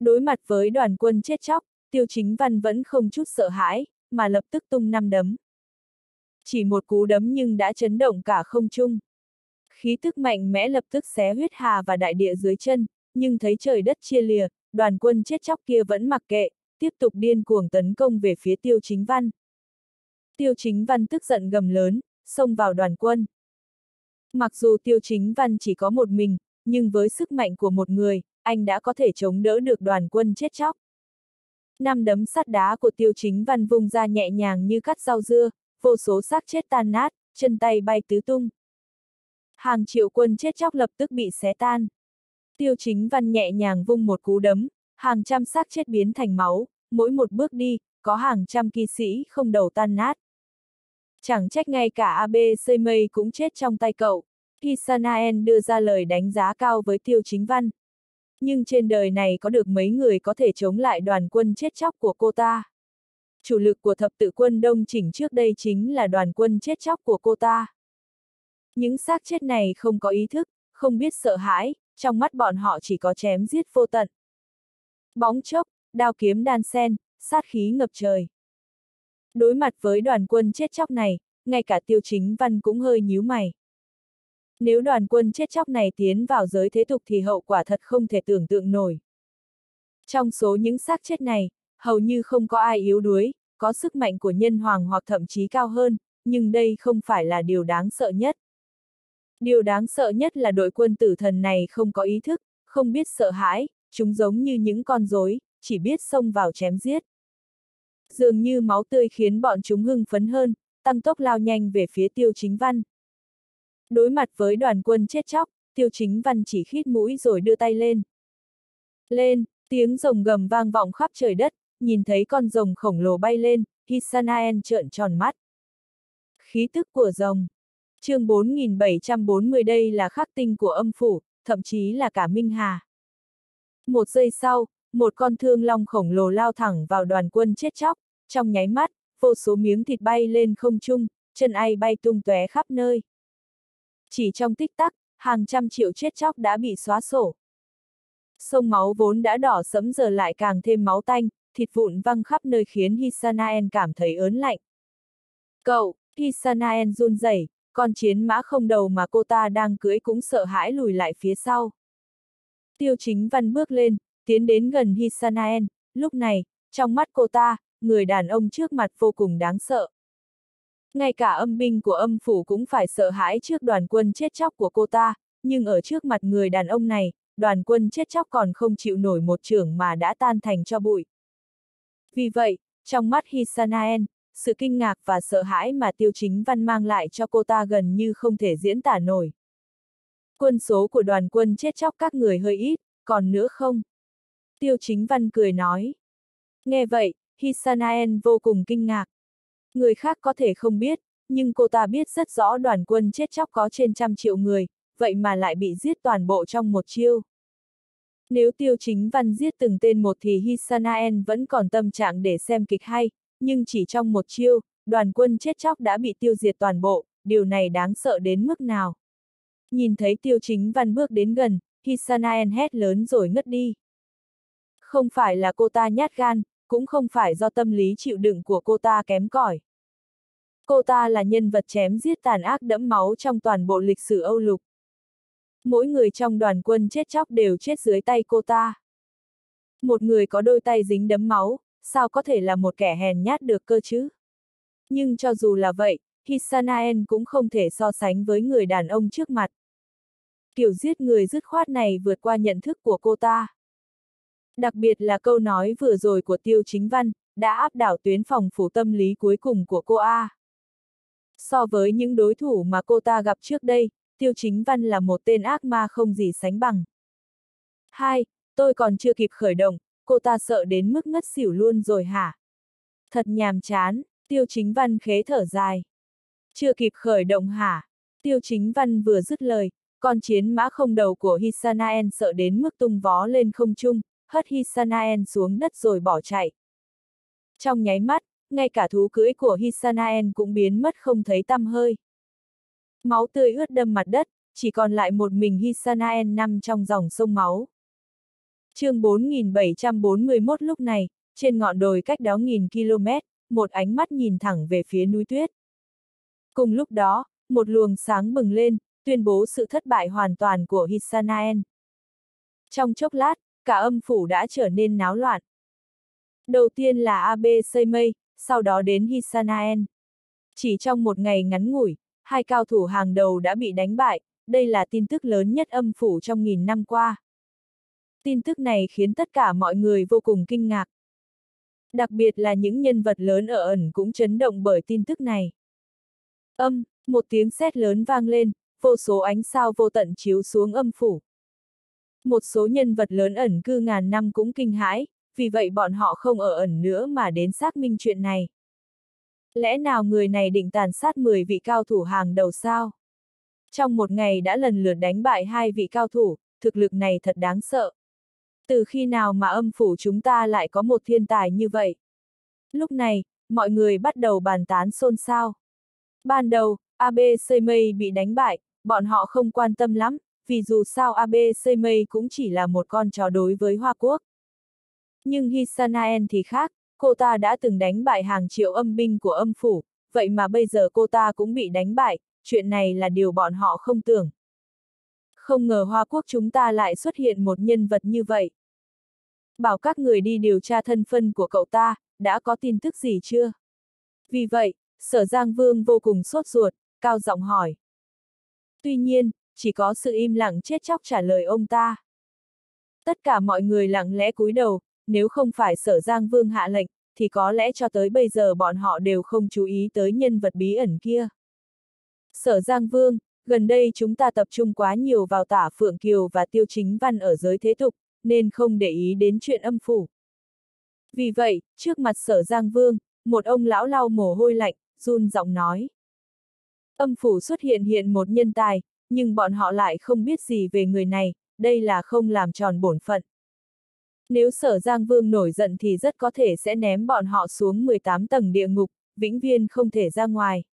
Đối mặt với đoàn quân chết chóc, tiêu chính văn vẫn không chút sợ hãi, mà lập tức tung năm đấm. Chỉ một cú đấm nhưng đã chấn động cả không trung. Khí tức mạnh mẽ lập tức xé huyết hà và đại địa dưới chân, nhưng thấy trời đất chia lìa, đoàn quân chết chóc kia vẫn mặc kệ, tiếp tục điên cuồng tấn công về phía tiêu chính văn. Tiêu chính văn tức giận gầm lớn, xông vào đoàn quân. Mặc dù tiêu chính văn chỉ có một mình, nhưng với sức mạnh của một người, anh đã có thể chống đỡ được đoàn quân chết chóc. Năm đấm sắt đá của tiêu chính văn vung ra nhẹ nhàng như cắt rau dưa, vô số xác chết tan nát, chân tay bay tứ tung. Hàng triệu quân chết chóc lập tức bị xé tan. Tiêu chính văn nhẹ nhàng vung một cú đấm, hàng trăm xác chết biến thành máu, mỗi một bước đi, có hàng trăm kỵ sĩ không đầu tan nát. Chẳng trách ngay cả AB Mây cũng chết trong tay cậu. Hisanaen đưa ra lời đánh giá cao với tiêu chính văn. Nhưng trên đời này có được mấy người có thể chống lại đoàn quân chết chóc của cô ta chủ lực của thập tự quân đông chỉnh trước đây chính là đoàn quân chết chóc của cô ta. Những xác chết này không có ý thức, không biết sợ hãi, trong mắt bọn họ chỉ có chém giết vô tận. Bóng chốc, đao kiếm đan sen, sát khí ngập trời. Đối mặt với đoàn quân chết chóc này, ngay cả tiêu chính văn cũng hơi nhíu mày. Nếu đoàn quân chết chóc này tiến vào giới thế tục thì hậu quả thật không thể tưởng tượng nổi. Trong số những xác chết này, hầu như không có ai yếu đuối, có sức mạnh của nhân hoàng hoặc thậm chí cao hơn, nhưng đây không phải là điều đáng sợ nhất. Điều đáng sợ nhất là đội quân tử thần này không có ý thức, không biết sợ hãi, chúng giống như những con rối, chỉ biết xông vào chém giết. Dường như máu tươi khiến bọn chúng hưng phấn hơn, tăng tốc lao nhanh về phía tiêu chính văn. Đối mặt với đoàn quân chết chóc, tiêu chính văn chỉ khít mũi rồi đưa tay lên. Lên, tiếng rồng gầm vang vọng khắp trời đất, nhìn thấy con rồng khổng lồ bay lên, Hisanaen trợn tròn mắt. Khí tức của rồng. chương 4740 đây là khắc tinh của âm phủ, thậm chí là cả Minh Hà. Một giây sau, một con thương long khổng lồ lao thẳng vào đoàn quân chết chóc, trong nháy mắt, vô số miếng thịt bay lên không trung, chân ai bay tung tóe khắp nơi. Chỉ trong tích tắc, hàng trăm triệu chết chóc đã bị xóa sổ. Sông máu vốn đã đỏ sẫm giờ lại càng thêm máu tanh, thịt vụn văng khắp nơi khiến Hisanaen cảm thấy ớn lạnh. Cậu, Hisanaen run rẩy, con chiến mã không đầu mà cô ta đang cưỡi cũng sợ hãi lùi lại phía sau. Tiêu chính văn bước lên, tiến đến gần Hisanaen, lúc này, trong mắt cô ta, người đàn ông trước mặt vô cùng đáng sợ. Ngay cả âm binh của âm phủ cũng phải sợ hãi trước đoàn quân chết chóc của cô ta, nhưng ở trước mặt người đàn ông này, đoàn quân chết chóc còn không chịu nổi một trưởng mà đã tan thành cho bụi. Vì vậy, trong mắt Hisanaen, sự kinh ngạc và sợ hãi mà tiêu chính văn mang lại cho cô ta gần như không thể diễn tả nổi. Quân số của đoàn quân chết chóc các người hơi ít, còn nữa không? Tiêu chính văn cười nói. Nghe vậy, Hisanaen vô cùng kinh ngạc. Người khác có thể không biết, nhưng cô ta biết rất rõ đoàn quân chết chóc có trên trăm triệu người, vậy mà lại bị giết toàn bộ trong một chiêu. Nếu tiêu chính văn giết từng tên một thì Hisanaen vẫn còn tâm trạng để xem kịch hay, nhưng chỉ trong một chiêu, đoàn quân chết chóc đã bị tiêu diệt toàn bộ, điều này đáng sợ đến mức nào. Nhìn thấy tiêu chính văn bước đến gần, Hisanaen hét lớn rồi ngất đi. Không phải là cô ta nhát gan, cũng không phải do tâm lý chịu đựng của cô ta kém cỏi. Cô ta là nhân vật chém giết tàn ác đẫm máu trong toàn bộ lịch sử Âu Lục. Mỗi người trong đoàn quân chết chóc đều chết dưới tay cô ta. Một người có đôi tay dính đấm máu, sao có thể là một kẻ hèn nhát được cơ chứ? Nhưng cho dù là vậy, Hisanaen cũng không thể so sánh với người đàn ông trước mặt. Kiểu giết người dứt khoát này vượt qua nhận thức của cô ta. Đặc biệt là câu nói vừa rồi của Tiêu Chính Văn, đã áp đảo tuyến phòng phủ tâm lý cuối cùng của cô A. So với những đối thủ mà cô ta gặp trước đây, Tiêu Chính Văn là một tên ác ma không gì sánh bằng. Hai, tôi còn chưa kịp khởi động, cô ta sợ đến mức ngất xỉu luôn rồi hả? Thật nhàm chán, Tiêu Chính Văn khế thở dài. Chưa kịp khởi động hả? Tiêu Chính Văn vừa dứt lời, con chiến mã không đầu của Hisanaen sợ đến mức tung vó lên không trung, hất Hisanaen xuống đất rồi bỏ chạy. Trong nháy mắt, ngay cả thú cưỡi của Hisanaen cũng biến mất không thấy tăm hơi. Máu tươi ướt đâm mặt đất, chỉ còn lại một mình Hisanaen nằm trong dòng sông máu. chương 4741 lúc này, trên ngọn đồi cách đó nghìn km, một ánh mắt nhìn thẳng về phía núi tuyết. Cùng lúc đó, một luồng sáng bừng lên, tuyên bố sự thất bại hoàn toàn của Hisanaen. Trong chốc lát, cả âm phủ đã trở nên náo loạn. Đầu tiên là AB Seimei, sau đó đến Hisanaen. Chỉ trong một ngày ngắn ngủi, hai cao thủ hàng đầu đã bị đánh bại, đây là tin tức lớn nhất âm phủ trong nghìn năm qua. Tin tức này khiến tất cả mọi người vô cùng kinh ngạc. Đặc biệt là những nhân vật lớn ở ẩn cũng chấn động bởi tin tức này. Âm, một tiếng sét lớn vang lên, vô số ánh sao vô tận chiếu xuống âm phủ. Một số nhân vật lớn ẩn cư ngàn năm cũng kinh hãi, vì vậy bọn họ không ở ẩn nữa mà đến xác minh chuyện này. Lẽ nào người này định tàn sát 10 vị cao thủ hàng đầu sao? Trong một ngày đã lần lượt đánh bại hai vị cao thủ, thực lực này thật đáng sợ. Từ khi nào mà âm phủ chúng ta lại có một thiên tài như vậy? Lúc này, mọi người bắt đầu bàn tán xôn xao. Ban đầu, AB Seimei bị đánh bại, bọn họ không quan tâm lắm, vì dù sao AB Seimei cũng chỉ là một con chó đối với Hoa Quốc. Nhưng Hisanaen thì khác, cô ta đã từng đánh bại hàng triệu âm binh của âm phủ, vậy mà bây giờ cô ta cũng bị đánh bại, chuyện này là điều bọn họ không tưởng. Không ngờ Hoa Quốc chúng ta lại xuất hiện một nhân vật như vậy. Bảo các người đi điều tra thân phân của cậu ta, đã có tin tức gì chưa? Vì vậy, sở Giang Vương vô cùng sốt ruột, cao giọng hỏi. Tuy nhiên, chỉ có sự im lặng chết chóc trả lời ông ta. Tất cả mọi người lặng lẽ cúi đầu, nếu không phải sở Giang Vương hạ lệnh, thì có lẽ cho tới bây giờ bọn họ đều không chú ý tới nhân vật bí ẩn kia. Sở Giang Vương, gần đây chúng ta tập trung quá nhiều vào tả Phượng Kiều và Tiêu Chính Văn ở giới thế tục, nên không để ý đến chuyện âm phủ. Vì vậy, trước mặt sở Giang Vương, một ông lão lau mồ hôi lạnh, run giọng nói. Âm phủ xuất hiện hiện một nhân tài, nhưng bọn họ lại không biết gì về người này, đây là không làm tròn bổn phận. Nếu sở Giang Vương nổi giận thì rất có thể sẽ ném bọn họ xuống 18 tầng địa ngục, vĩnh viên không thể ra ngoài.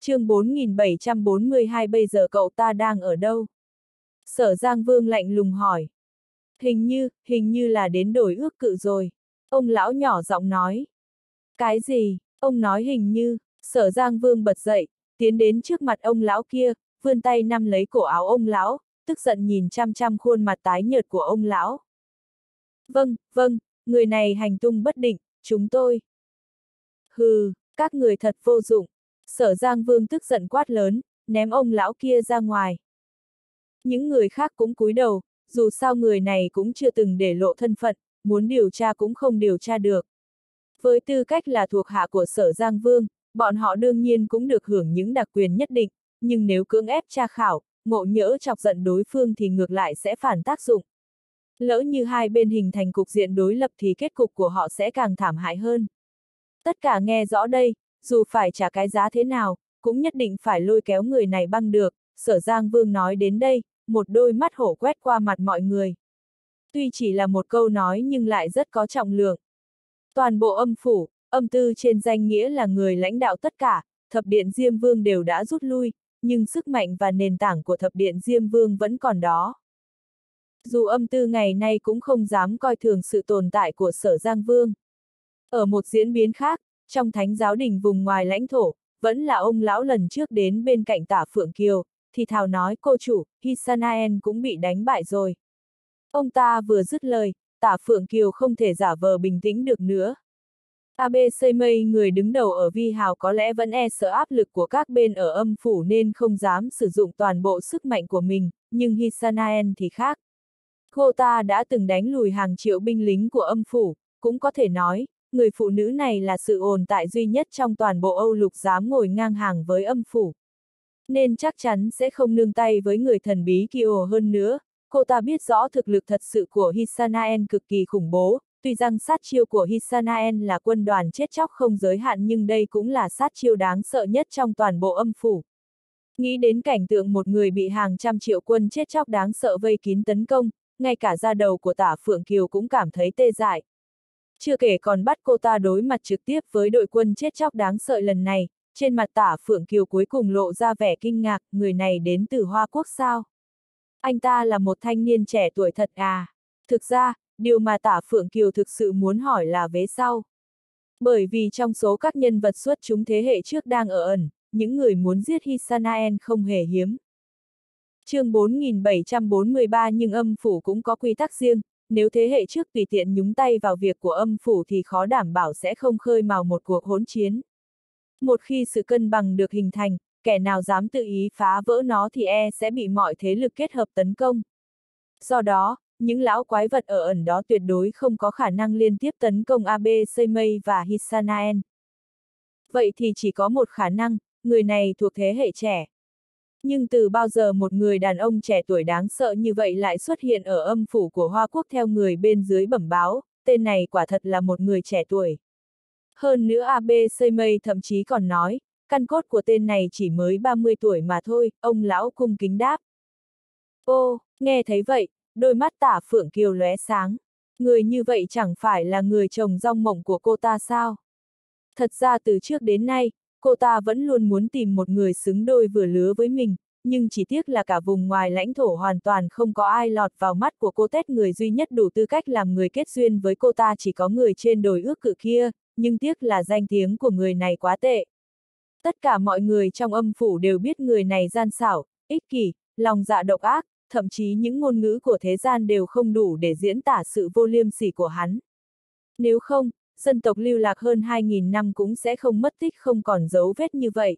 chương 4742 bây giờ cậu ta đang ở đâu? Sở Giang Vương lạnh lùng hỏi. Hình như, hình như là đến đổi ước cự rồi. Ông lão nhỏ giọng nói. Cái gì? Ông nói hình như, sở Giang Vương bật dậy, tiến đến trước mặt ông lão kia, vươn tay nắm lấy cổ áo ông lão, tức giận nhìn chăm chăm khuôn mặt tái nhợt của ông lão. Vâng, vâng, người này hành tung bất định, chúng tôi. Hừ, các người thật vô dụng. Sở Giang Vương tức giận quát lớn, ném ông lão kia ra ngoài. Những người khác cũng cúi đầu, dù sao người này cũng chưa từng để lộ thân phận, muốn điều tra cũng không điều tra được. Với tư cách là thuộc hạ của sở Giang Vương, bọn họ đương nhiên cũng được hưởng những đặc quyền nhất định, nhưng nếu cưỡng ép tra khảo, ngộ nhỡ chọc giận đối phương thì ngược lại sẽ phản tác dụng. Lỡ như hai bên hình thành cục diện đối lập thì kết cục của họ sẽ càng thảm hại hơn. Tất cả nghe rõ đây, dù phải trả cái giá thế nào, cũng nhất định phải lôi kéo người này băng được, sở Giang Vương nói đến đây, một đôi mắt hổ quét qua mặt mọi người. Tuy chỉ là một câu nói nhưng lại rất có trọng lượng. Toàn bộ âm phủ, âm tư trên danh nghĩa là người lãnh đạo tất cả, thập điện Diêm Vương đều đã rút lui, nhưng sức mạnh và nền tảng của thập điện Diêm Vương vẫn còn đó. Dù âm tư ngày nay cũng không dám coi thường sự tồn tại của sở Giang Vương. Ở một diễn biến khác, trong thánh giáo đình vùng ngoài lãnh thổ, vẫn là ông lão lần trước đến bên cạnh tả Phượng Kiều, thì thào nói cô chủ, Hisanaen cũng bị đánh bại rồi. Ông ta vừa dứt lời, tả Phượng Kiều không thể giả vờ bình tĩnh được nữa. ABC Mây người đứng đầu ở Vi Hào có lẽ vẫn e sợ áp lực của các bên ở âm phủ nên không dám sử dụng toàn bộ sức mạnh của mình, nhưng Hisanaen thì khác. Cô ta đã từng đánh lùi hàng triệu binh lính của âm phủ, cũng có thể nói, người phụ nữ này là sự ồn tại duy nhất trong toàn bộ Âu lục dám ngồi ngang hàng với âm phủ. Nên chắc chắn sẽ không nương tay với người thần bí Kyo hơn nữa, cô ta biết rõ thực lực thật sự của Hisanaen cực kỳ khủng bố, tuy rằng sát chiêu của Hisanaen là quân đoàn chết chóc không giới hạn nhưng đây cũng là sát chiêu đáng sợ nhất trong toàn bộ âm phủ. Nghĩ đến cảnh tượng một người bị hàng trăm triệu quân chết chóc đáng sợ vây kín tấn công, ngay cả da đầu của tả Phượng Kiều cũng cảm thấy tê dại. Chưa kể còn bắt cô ta đối mặt trực tiếp với đội quân chết chóc đáng sợ lần này, trên mặt tả Phượng Kiều cuối cùng lộ ra vẻ kinh ngạc, người này đến từ Hoa Quốc sao? Anh ta là một thanh niên trẻ tuổi thật à? Thực ra, điều mà tả Phượng Kiều thực sự muốn hỏi là vế sau. Bởi vì trong số các nhân vật xuất chúng thế hệ trước đang ở ẩn, những người muốn giết Hisanaen không hề hiếm chương 4743 nhưng âm phủ cũng có quy tắc riêng, nếu thế hệ trước tùy tiện nhúng tay vào việc của âm phủ thì khó đảm bảo sẽ không khơi mào một cuộc hỗn chiến. Một khi sự cân bằng được hình thành, kẻ nào dám tự ý phá vỡ nó thì e sẽ bị mọi thế lực kết hợp tấn công. Do đó, những lão quái vật ở ẩn đó tuyệt đối không có khả năng liên tiếp tấn công AB Seimei và Hisanaen. Vậy thì chỉ có một khả năng, người này thuộc thế hệ trẻ. Nhưng từ bao giờ một người đàn ông trẻ tuổi đáng sợ như vậy lại xuất hiện ở âm phủ của Hoa Quốc theo người bên dưới bẩm báo, tên này quả thật là một người trẻ tuổi. Hơn nữa AB Seimei thậm chí còn nói, căn cốt của tên này chỉ mới 30 tuổi mà thôi, ông lão cung kính đáp. Ô, nghe thấy vậy, đôi mắt tả phượng kiều lóe sáng. Người như vậy chẳng phải là người chồng rong mộng của cô ta sao? Thật ra từ trước đến nay, cô ta vẫn luôn muốn tìm một người xứng đôi vừa lứa với mình, nhưng chỉ tiếc là cả vùng ngoài lãnh thổ hoàn toàn không có ai lọt vào mắt của cô Tết người duy nhất đủ tư cách làm người kết duyên với cô ta chỉ có người trên đồi ước cự kia, nhưng tiếc là danh tiếng của người này quá tệ. Tất cả mọi người trong âm phủ đều biết người này gian xảo, ích kỷ, lòng dạ độc ác, thậm chí những ngôn ngữ của thế gian đều không đủ để diễn tả sự vô liêm sỉ của hắn. Nếu không, dân tộc lưu lạc hơn 2.000 năm cũng sẽ không mất tích không còn dấu vết như vậy.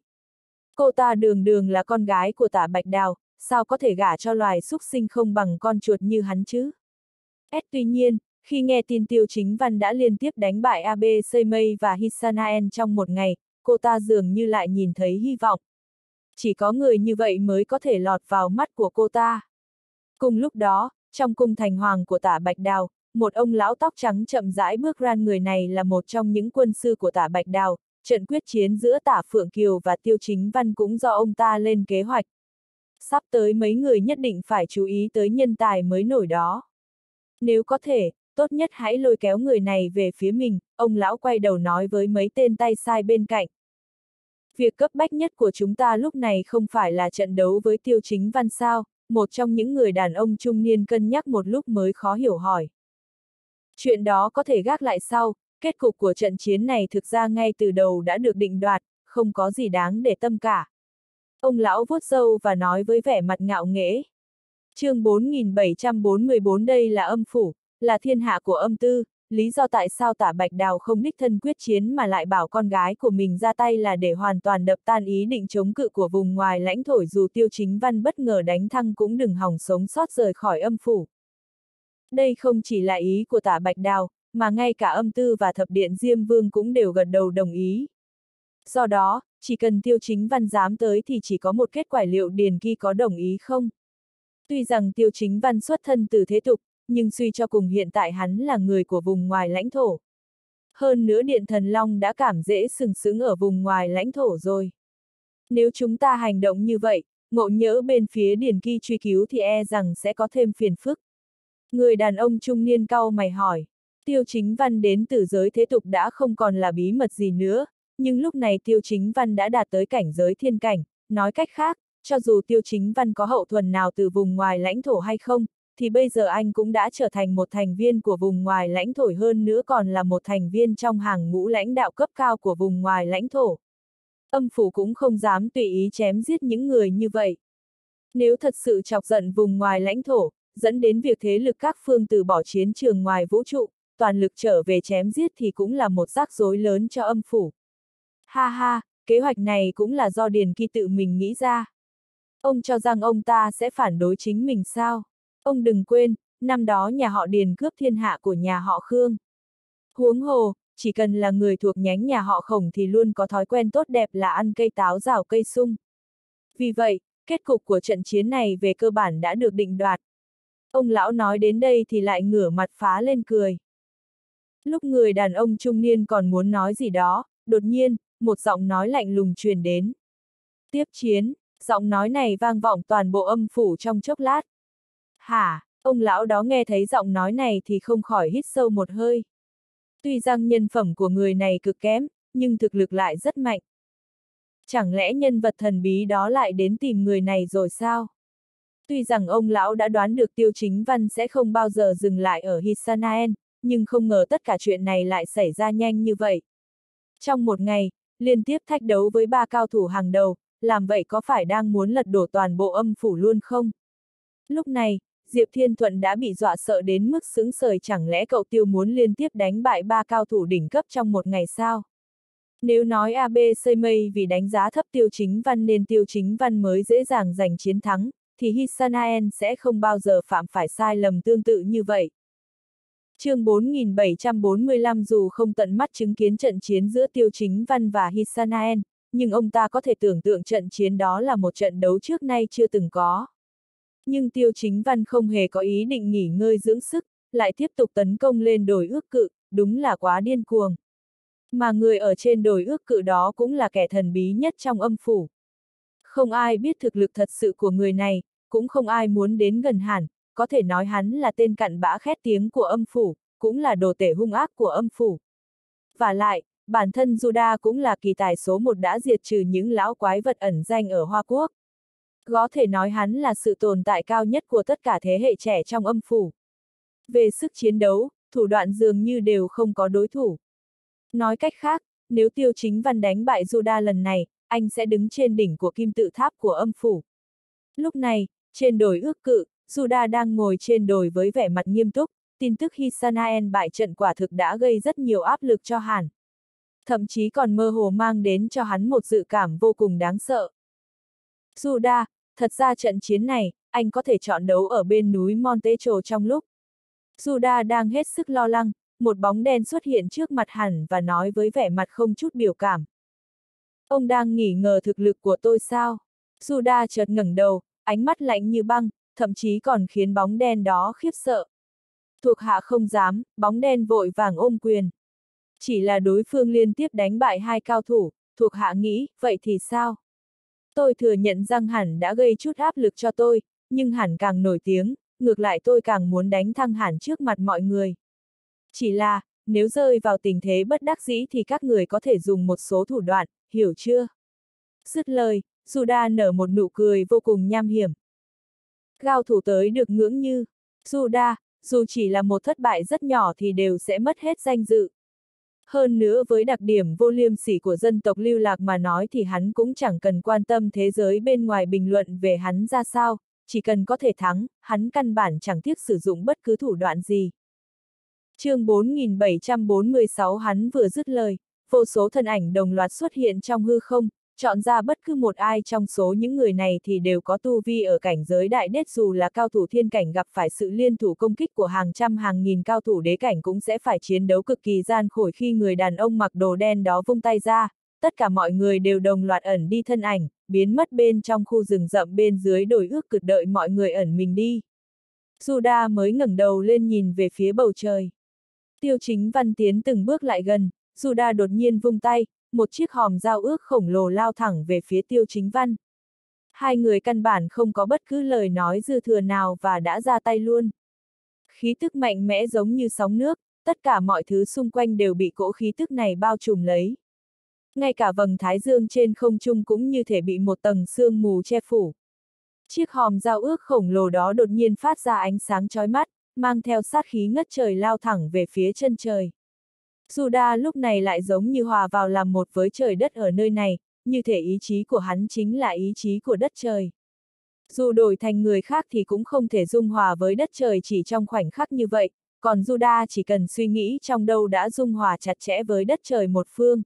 Cô ta đường đường là con gái của tả Bạch Đào, sao có thể gả cho loài súc sinh không bằng con chuột như hắn chứ? S tuy nhiên, khi nghe tin tiêu chính văn đã liên tiếp đánh bại AB Seimei và Hisanaen trong một ngày, cô ta dường như lại nhìn thấy hy vọng. Chỉ có người như vậy mới có thể lọt vào mắt của cô ta. Cùng lúc đó, trong cung thành hoàng của tả Bạch Đào, một ông lão tóc trắng chậm rãi bước ra người này là một trong những quân sư của tả Bạch Đào, trận quyết chiến giữa tả Phượng Kiều và Tiêu Chính Văn cũng do ông ta lên kế hoạch. Sắp tới mấy người nhất định phải chú ý tới nhân tài mới nổi đó. Nếu có thể, tốt nhất hãy lôi kéo người này về phía mình, ông lão quay đầu nói với mấy tên tay sai bên cạnh. Việc cấp bách nhất của chúng ta lúc này không phải là trận đấu với tiêu chính văn sao, một trong những người đàn ông trung niên cân nhắc một lúc mới khó hiểu hỏi. Chuyện đó có thể gác lại sau, kết cục của trận chiến này thực ra ngay từ đầu đã được định đoạt, không có gì đáng để tâm cả. Ông lão vuốt râu và nói với vẻ mặt ngạo nghễ. chương 4744 đây là âm phủ, là thiên hạ của âm tư, lý do tại sao tả bạch đào không đích thân quyết chiến mà lại bảo con gái của mình ra tay là để hoàn toàn đập tan ý định chống cự của vùng ngoài lãnh thổ dù tiêu chính văn bất ngờ đánh thăng cũng đừng hòng sống sót rời khỏi âm phủ. Đây không chỉ là ý của tả bạch đào, mà ngay cả âm tư và thập điện Diêm Vương cũng đều gật đầu đồng ý. Do đó, chỉ cần tiêu chính văn dám tới thì chỉ có một kết quả liệu Điền Kỳ có đồng ý không? Tuy rằng tiêu chính văn xuất thân từ thế tục, nhưng suy cho cùng hiện tại hắn là người của vùng ngoài lãnh thổ. Hơn nữa Điện Thần Long đã cảm dễ sừng sững ở vùng ngoài lãnh thổ rồi. Nếu chúng ta hành động như vậy, ngộ nhỡ bên phía Điền Kỳ truy cứu thì e rằng sẽ có thêm phiền phức. Người đàn ông trung niên cau mày hỏi, tiêu chính văn đến từ giới thế tục đã không còn là bí mật gì nữa, nhưng lúc này tiêu chính văn đã đạt tới cảnh giới thiên cảnh, nói cách khác, cho dù tiêu chính văn có hậu thuần nào từ vùng ngoài lãnh thổ hay không, thì bây giờ anh cũng đã trở thành một thành viên của vùng ngoài lãnh thổ hơn nữa còn là một thành viên trong hàng ngũ lãnh đạo cấp cao của vùng ngoài lãnh thổ. Âm phủ cũng không dám tùy ý chém giết những người như vậy. Nếu thật sự chọc giận vùng ngoài lãnh thổ, dẫn đến việc thế lực các phương từ bỏ chiến trường ngoài vũ trụ, toàn lực trở về chém giết thì cũng là một rắc rối lớn cho âm phủ. Ha ha, kế hoạch này cũng là do Điền Kỳ tự mình nghĩ ra. Ông cho rằng ông ta sẽ phản đối chính mình sao? Ông đừng quên, năm đó nhà họ Điền cướp thiên hạ của nhà họ Khương. Huống hồ, chỉ cần là người thuộc nhánh nhà họ Khổng thì luôn có thói quen tốt đẹp là ăn cây táo rào cây sung. Vì vậy, kết cục của trận chiến này về cơ bản đã được định đoạt. Ông lão nói đến đây thì lại ngửa mặt phá lên cười. Lúc người đàn ông trung niên còn muốn nói gì đó, đột nhiên, một giọng nói lạnh lùng truyền đến. Tiếp chiến, giọng nói này vang vọng toàn bộ âm phủ trong chốc lát. Hả, ông lão đó nghe thấy giọng nói này thì không khỏi hít sâu một hơi. Tuy rằng nhân phẩm của người này cực kém, nhưng thực lực lại rất mạnh. Chẳng lẽ nhân vật thần bí đó lại đến tìm người này rồi sao? Tuy rằng ông lão đã đoán được tiêu chính văn sẽ không bao giờ dừng lại ở Hisanaen, nhưng không ngờ tất cả chuyện này lại xảy ra nhanh như vậy. Trong một ngày, liên tiếp thách đấu với ba cao thủ hàng đầu, làm vậy có phải đang muốn lật đổ toàn bộ âm phủ luôn không? Lúc này, Diệp Thiên Thuận đã bị dọa sợ đến mức sững sờ chẳng lẽ cậu tiêu muốn liên tiếp đánh bại ba cao thủ đỉnh cấp trong một ngày sao? Nếu nói AB xây mây vì đánh giá thấp tiêu chính văn nên tiêu chính văn mới dễ dàng giành chiến thắng, thì Hisanaen sẽ không bao giờ phạm phải sai lầm tương tự như vậy. chương 4745 dù không tận mắt chứng kiến trận chiến giữa tiêu chính văn và Hisanaen, nhưng ông ta có thể tưởng tượng trận chiến đó là một trận đấu trước nay chưa từng có. Nhưng tiêu chính văn không hề có ý định nghỉ ngơi dưỡng sức, lại tiếp tục tấn công lên đồi ước cự, đúng là quá điên cuồng. Mà người ở trên đồi ước cự đó cũng là kẻ thần bí nhất trong âm phủ. Không ai biết thực lực thật sự của người này, cũng không ai muốn đến gần hẳn, có thể nói hắn là tên cặn bã khét tiếng của âm phủ, cũng là đồ tể hung ác của âm phủ. Và lại, bản thân Juda cũng là kỳ tài số một đã diệt trừ những lão quái vật ẩn danh ở Hoa Quốc. Có thể nói hắn là sự tồn tại cao nhất của tất cả thế hệ trẻ trong âm phủ. Về sức chiến đấu, thủ đoạn dường như đều không có đối thủ. Nói cách khác, nếu tiêu chính văn đánh bại Juda lần này, anh sẽ đứng trên đỉnh của kim tự tháp của âm phủ. Lúc này, trên đồi ước cự, Juda đang ngồi trên đồi với vẻ mặt nghiêm túc, tin tức Hisanaen bại trận quả thực đã gây rất nhiều áp lực cho Hàn. Thậm chí còn mơ hồ mang đến cho hắn một dự cảm vô cùng đáng sợ. Juda, thật ra trận chiến này, anh có thể chọn đấu ở bên núi Montecho trong lúc. Juda đang hết sức lo lắng, một bóng đen xuất hiện trước mặt hàn và nói với vẻ mặt không chút biểu cảm. Ông đang nghỉ ngờ thực lực của tôi sao? Suda chợt ngẩng đầu, ánh mắt lạnh như băng, thậm chí còn khiến bóng đen đó khiếp sợ. Thuộc hạ không dám, bóng đen vội vàng ôm quyền. Chỉ là đối phương liên tiếp đánh bại hai cao thủ, thuộc hạ nghĩ, vậy thì sao? Tôi thừa nhận rằng hẳn đã gây chút áp lực cho tôi, nhưng hẳn càng nổi tiếng, ngược lại tôi càng muốn đánh thăng hẳn trước mặt mọi người. Chỉ là, nếu rơi vào tình thế bất đắc dĩ thì các người có thể dùng một số thủ đoạn, hiểu chưa? Dứt lời, Juda nở một nụ cười vô cùng nham hiểm. Gao thủ tới được ngưỡng như, Juda, dù chỉ là một thất bại rất nhỏ thì đều sẽ mất hết danh dự. Hơn nữa với đặc điểm vô liêm sỉ của dân tộc lưu lạc mà nói thì hắn cũng chẳng cần quan tâm thế giới bên ngoài bình luận về hắn ra sao, chỉ cần có thể thắng, hắn căn bản chẳng tiếc sử dụng bất cứ thủ đoạn gì. chương 4746 hắn vừa dứt lời, vô số thân ảnh đồng loạt xuất hiện trong hư không, chọn ra bất cứ một ai trong số những người này thì đều có tu vi ở cảnh giới đại đế dù là cao thủ thiên cảnh gặp phải sự liên thủ công kích của hàng trăm hàng nghìn cao thủ đế cảnh cũng sẽ phải chiến đấu cực kỳ gian khổ khi người đàn ông mặc đồ đen đó vung tay ra, tất cả mọi người đều đồng loạt ẩn đi thân ảnh, biến mất bên trong khu rừng rậm bên dưới đồi ước cực đợi mọi người ẩn mình đi. Suda mới ngẩng đầu lên nhìn về phía bầu trời. Tiêu chính văn tiến từng bước lại gần, Juda đột nhiên vung tay, một chiếc hòm dao ước khổng lồ lao thẳng về phía tiêu chính văn. Hai người căn bản không có bất cứ lời nói dư thừa nào và đã ra tay luôn. Khí tức mạnh mẽ giống như sóng nước, tất cả mọi thứ xung quanh đều bị cỗ khí tức này bao trùm lấy. Ngay cả vầng thái dương trên không trung cũng như thể bị một tầng sương mù che phủ. Chiếc hòm dao ước khổng lồ đó đột nhiên phát ra ánh sáng chói mắt, mang theo sát khí ngất trời lao thẳng về phía chân trời. Suda lúc này lại giống như hòa vào làm một với trời đất ở nơi này, như thể ý chí của hắn chính là ý chí của đất trời. Dù đổi thành người khác thì cũng không thể dung hòa với đất trời chỉ trong khoảnh khắc như vậy, còn Juda chỉ cần suy nghĩ trong đâu đã dung hòa chặt chẽ với đất trời một phương.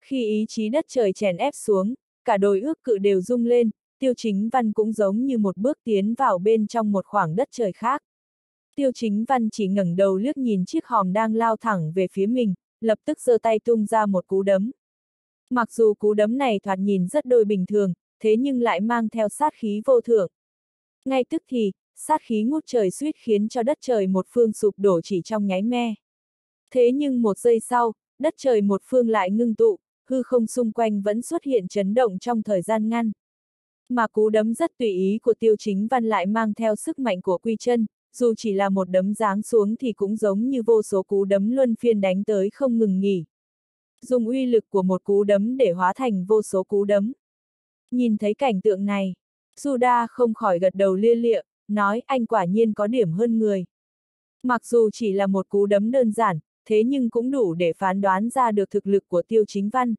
Khi ý chí đất trời chèn ép xuống, cả đồi ước cự đều rung lên, tiêu chính văn cũng giống như một bước tiến vào bên trong một khoảng đất trời khác. Tiêu chính văn chỉ ngẩng đầu liếc nhìn chiếc hòm đang lao thẳng về phía mình, lập tức giơ tay tung ra một cú đấm. Mặc dù cú đấm này thoạt nhìn rất đôi bình thường, thế nhưng lại mang theo sát khí vô thượng. Ngay tức thì, sát khí ngút trời suýt khiến cho đất trời một phương sụp đổ chỉ trong nháy me. Thế nhưng một giây sau, đất trời một phương lại ngưng tụ, hư không xung quanh vẫn xuất hiện chấn động trong thời gian ngăn. Mà cú đấm rất tùy ý của tiêu chính văn lại mang theo sức mạnh của quy chân, dù chỉ là một đấm giáng xuống thì cũng giống như vô số cú đấm luân phiên đánh tới không ngừng nghỉ. Dùng uy lực của một cú đấm để hóa thành vô số cú đấm. Nhìn thấy cảnh tượng này, Suda không khỏi gật đầu lia lịa, nói anh quả nhiên có điểm hơn người. Mặc dù chỉ là một cú đấm đơn giản, thế nhưng cũng đủ để phán đoán ra được thực lực của tiêu chính văn.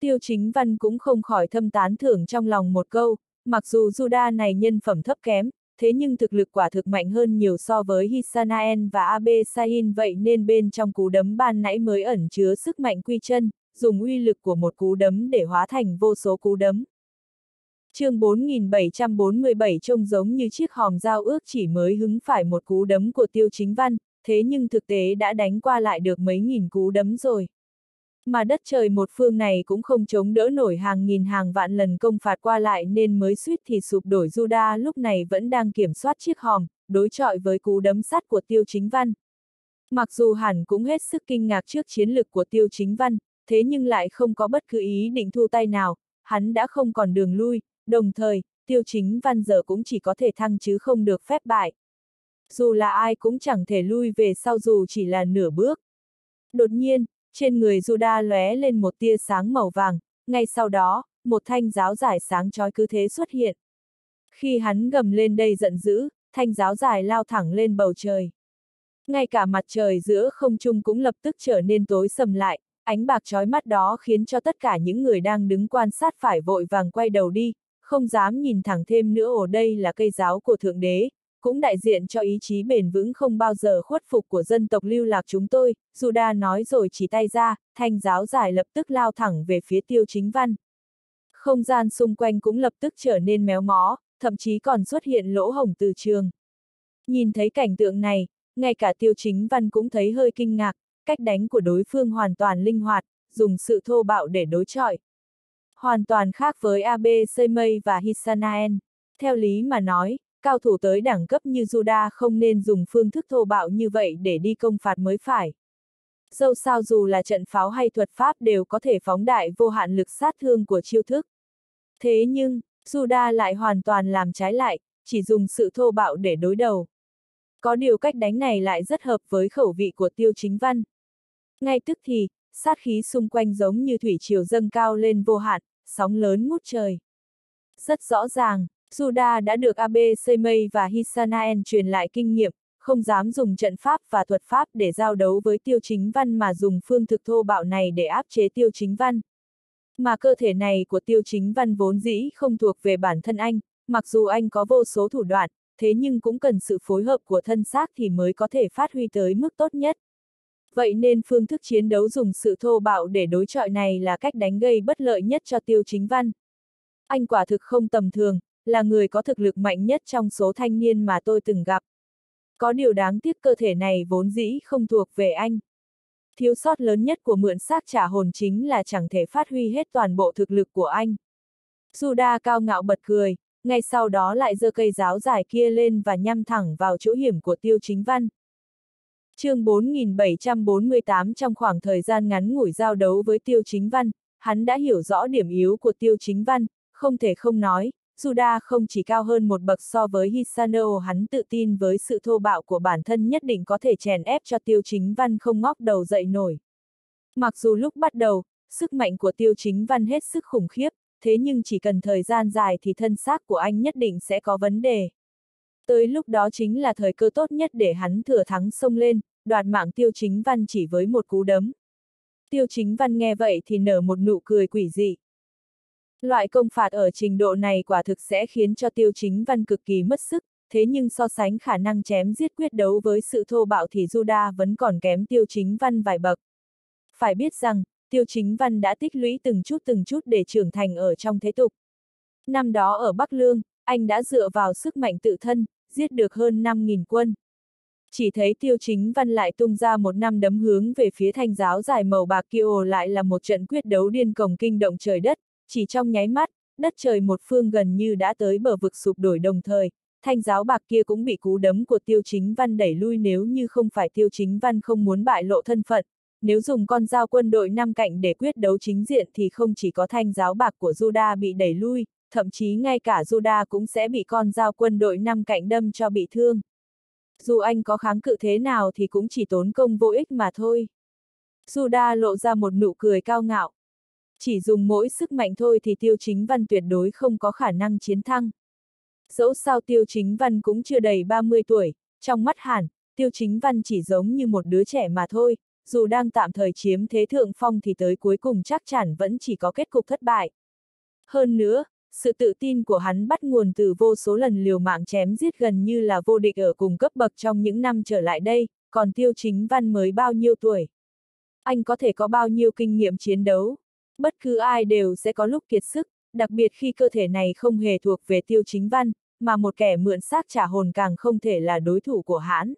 Tiêu chính văn cũng không khỏi thâm tán thưởng trong lòng một câu, mặc dù Juda này nhân phẩm thấp kém, thế nhưng thực lực quả thực mạnh hơn nhiều so với Hisanaen và Abe Sahin vậy nên bên trong cú đấm ban nãy mới ẩn chứa sức mạnh quy chân, dùng uy lực của một cú đấm để hóa thành vô số cú đấm. chương 4747 trông giống như chiếc hòm dao ước chỉ mới hứng phải một cú đấm của tiêu chính văn, thế nhưng thực tế đã đánh qua lại được mấy nghìn cú đấm rồi. Mà đất trời một phương này cũng không chống đỡ nổi hàng nghìn hàng vạn lần công phạt qua lại nên mới suýt thì sụp đổi Juda lúc này vẫn đang kiểm soát chiếc hòm, đối chọi với cú đấm sắt của tiêu chính văn. Mặc dù hẳn cũng hết sức kinh ngạc trước chiến lực của tiêu chính văn, thế nhưng lại không có bất cứ ý định thu tay nào, hắn đã không còn đường lui, đồng thời, tiêu chính văn giờ cũng chỉ có thể thăng chứ không được phép bại. Dù là ai cũng chẳng thể lui về sau dù chỉ là nửa bước. Đột nhiên, trên người Juda lóe lên một tia sáng màu vàng, ngay sau đó, một thanh giáo giải sáng chói cứ thế xuất hiện. Khi hắn gầm lên đây giận dữ, thanh giáo dài lao thẳng lên bầu trời. Ngay cả mặt trời giữa không trung cũng lập tức trở nên tối sầm lại, ánh bạc chói mắt đó khiến cho tất cả những người đang đứng quan sát phải vội vàng quay đầu đi, không dám nhìn thẳng thêm nữa ở đây là cây giáo của Thượng Đế, cũng đại diện cho ý chí bền vững không bao giờ khuất phục của dân tộc lưu lạc chúng tôi, Juda nói rồi chỉ tay ra, thanh giáo dài lập tức lao thẳng về phía tiêu chính văn. Không gian xung quanh cũng lập tức trở nên méo mó, thậm chí còn xuất hiện lỗ hổng từ trường. Nhìn thấy cảnh tượng này, ngay cả tiêu chính văn cũng thấy hơi kinh ngạc, cách đánh của đối phương hoàn toàn linh hoạt, dùng sự thô bạo để đối chọi. Hoàn toàn khác với AB Seimei và Hisanaen. Theo lý mà nói, cao thủ tới đẳng cấp như Juda không nên dùng phương thức thô bạo như vậy để đi công phạt mới phải. Dẫu sao dù là trận pháo hay thuật pháp đều có thể phóng đại vô hạn lực sát thương của chiêu thức. Thế nhưng, Juda lại hoàn toàn làm trái lại, chỉ dùng sự thô bạo để đối đầu. Có điều cách đánh này lại rất hợp với khẩu vị của tiêu chính văn. Ngay tức thì, sát khí xung quanh giống như thủy triều dâng cao lên vô hạn, sóng lớn ngút trời. Rất rõ ràng, Juda đã được Ab Seimei và Hisanaen truyền lại kinh nghiệm, không dám dùng trận pháp và thuật pháp để giao đấu với tiêu chính văn mà dùng phương thực thô bạo này để áp chế tiêu chính văn. Mà cơ thể này của tiêu chính văn vốn dĩ không thuộc về bản thân anh, mặc dù anh có vô số thủ đoạn, thế nhưng cũng cần sự phối hợp của thân xác thì mới có thể phát huy tới mức tốt nhất. Vậy nên phương thức chiến đấu dùng sự thô bạo để đối chọi này là cách đánh gây bất lợi nhất cho tiêu chính văn. Anh quả thực không tầm thường, là người có thực lực mạnh nhất trong số thanh niên mà tôi từng gặp. Có điều đáng tiếc cơ thể này vốn dĩ không thuộc về anh. Thiếu sót lớn nhất của mượn xác trả hồn chính là chẳng thể phát huy hết toàn bộ thực lực của anh. Suda cao ngạo bật cười, ngay sau đó lại giơ cây giáo dài kia lên và nhăm thẳng vào chỗ hiểm của tiêu chính văn. chương 4748 trong khoảng thời gian ngắn ngủi giao đấu với tiêu chính văn, hắn đã hiểu rõ điểm yếu của tiêu chính văn, không thể không nói, Juda không chỉ cao hơn một bậc so với Hisano hắn tự tin với sự thô bạo của bản thân nhất định có thể chèn ép cho tiêu chính văn không ngóc đầu dậy nổi. Mặc dù lúc bắt đầu, sức mạnh của tiêu chính văn hết sức khủng khiếp, thế nhưng chỉ cần thời gian dài thì thân xác của anh nhất định sẽ có vấn đề. Tới lúc đó chính là thời cơ tốt nhất để hắn thừa thắng xông lên, đoạt mạng tiêu chính văn chỉ với một cú đấm. Tiêu chính văn nghe vậy thì nở một nụ cười quỷ dị. Loại công phạt ở trình độ này quả thực sẽ khiến cho tiêu chính văn cực kỳ mất sức, thế nhưng so sánh khả năng chém giết quyết đấu với sự thô bạo thì Juda vẫn còn kém tiêu chính văn vài bậc. Phải biết rằng, tiêu chính văn đã tích lũy từng chút từng chút để trưởng thành ở trong thế tục. Năm đó ở Bắc Lương, anh đã dựa vào sức mạnh tự thân, giết được hơn 5.000 quân. Chỉ thấy tiêu chính văn lại tung ra một năm đấm hướng về phía thanh giáo dài màu bạc kia lại là một trận quyết đấu điên cồng kinh động trời đất, chỉ trong nháy mắt, đất trời một phương gần như đã tới bờ vực sụp đổi đồng thời, thanh giáo bạc kia cũng bị cú đấm của tiêu chính văn đẩy lui nếu như không phải tiêu chính văn không muốn bại lộ thân phận. Nếu dùng con dao quân đội năm cạnh để quyết đấu chính diện thì không chỉ có thanh giáo bạc của Juda bị đẩy lui, thậm chí ngay cả Juda cũng sẽ bị con dao quân đội năm cạnh đâm cho bị thương. Dù anh có kháng cự thế nào thì cũng chỉ tốn công vô ích mà thôi. Juda lộ ra một nụ cười cao ngạo. Chỉ dùng mỗi sức mạnh thôi thì tiêu chính văn tuyệt đối không có khả năng chiến thắng. Dẫu sao tiêu chính văn cũng chưa đầy 30 tuổi, trong mắt hẳn, tiêu chính văn chỉ giống như một đứa trẻ mà thôi, dù đang tạm thời chiếm thế thượng phong thì tới cuối cùng chắc chắn vẫn chỉ có kết cục thất bại. Hơn nữa, sự tự tin của hắn bắt nguồn từ vô số lần liều mạng chém giết gần như là vô địch ở cùng cấp bậc trong những năm trở lại đây, còn tiêu chính văn mới bao nhiêu tuổi. Anh có thể có bao nhiêu kinh nghiệm chiến đấu. Bất cứ ai đều sẽ có lúc kiệt sức, đặc biệt khi cơ thể này không hề thuộc về tiêu chính văn, mà một kẻ mượn xác trả hồn càng không thể là đối thủ của hắn.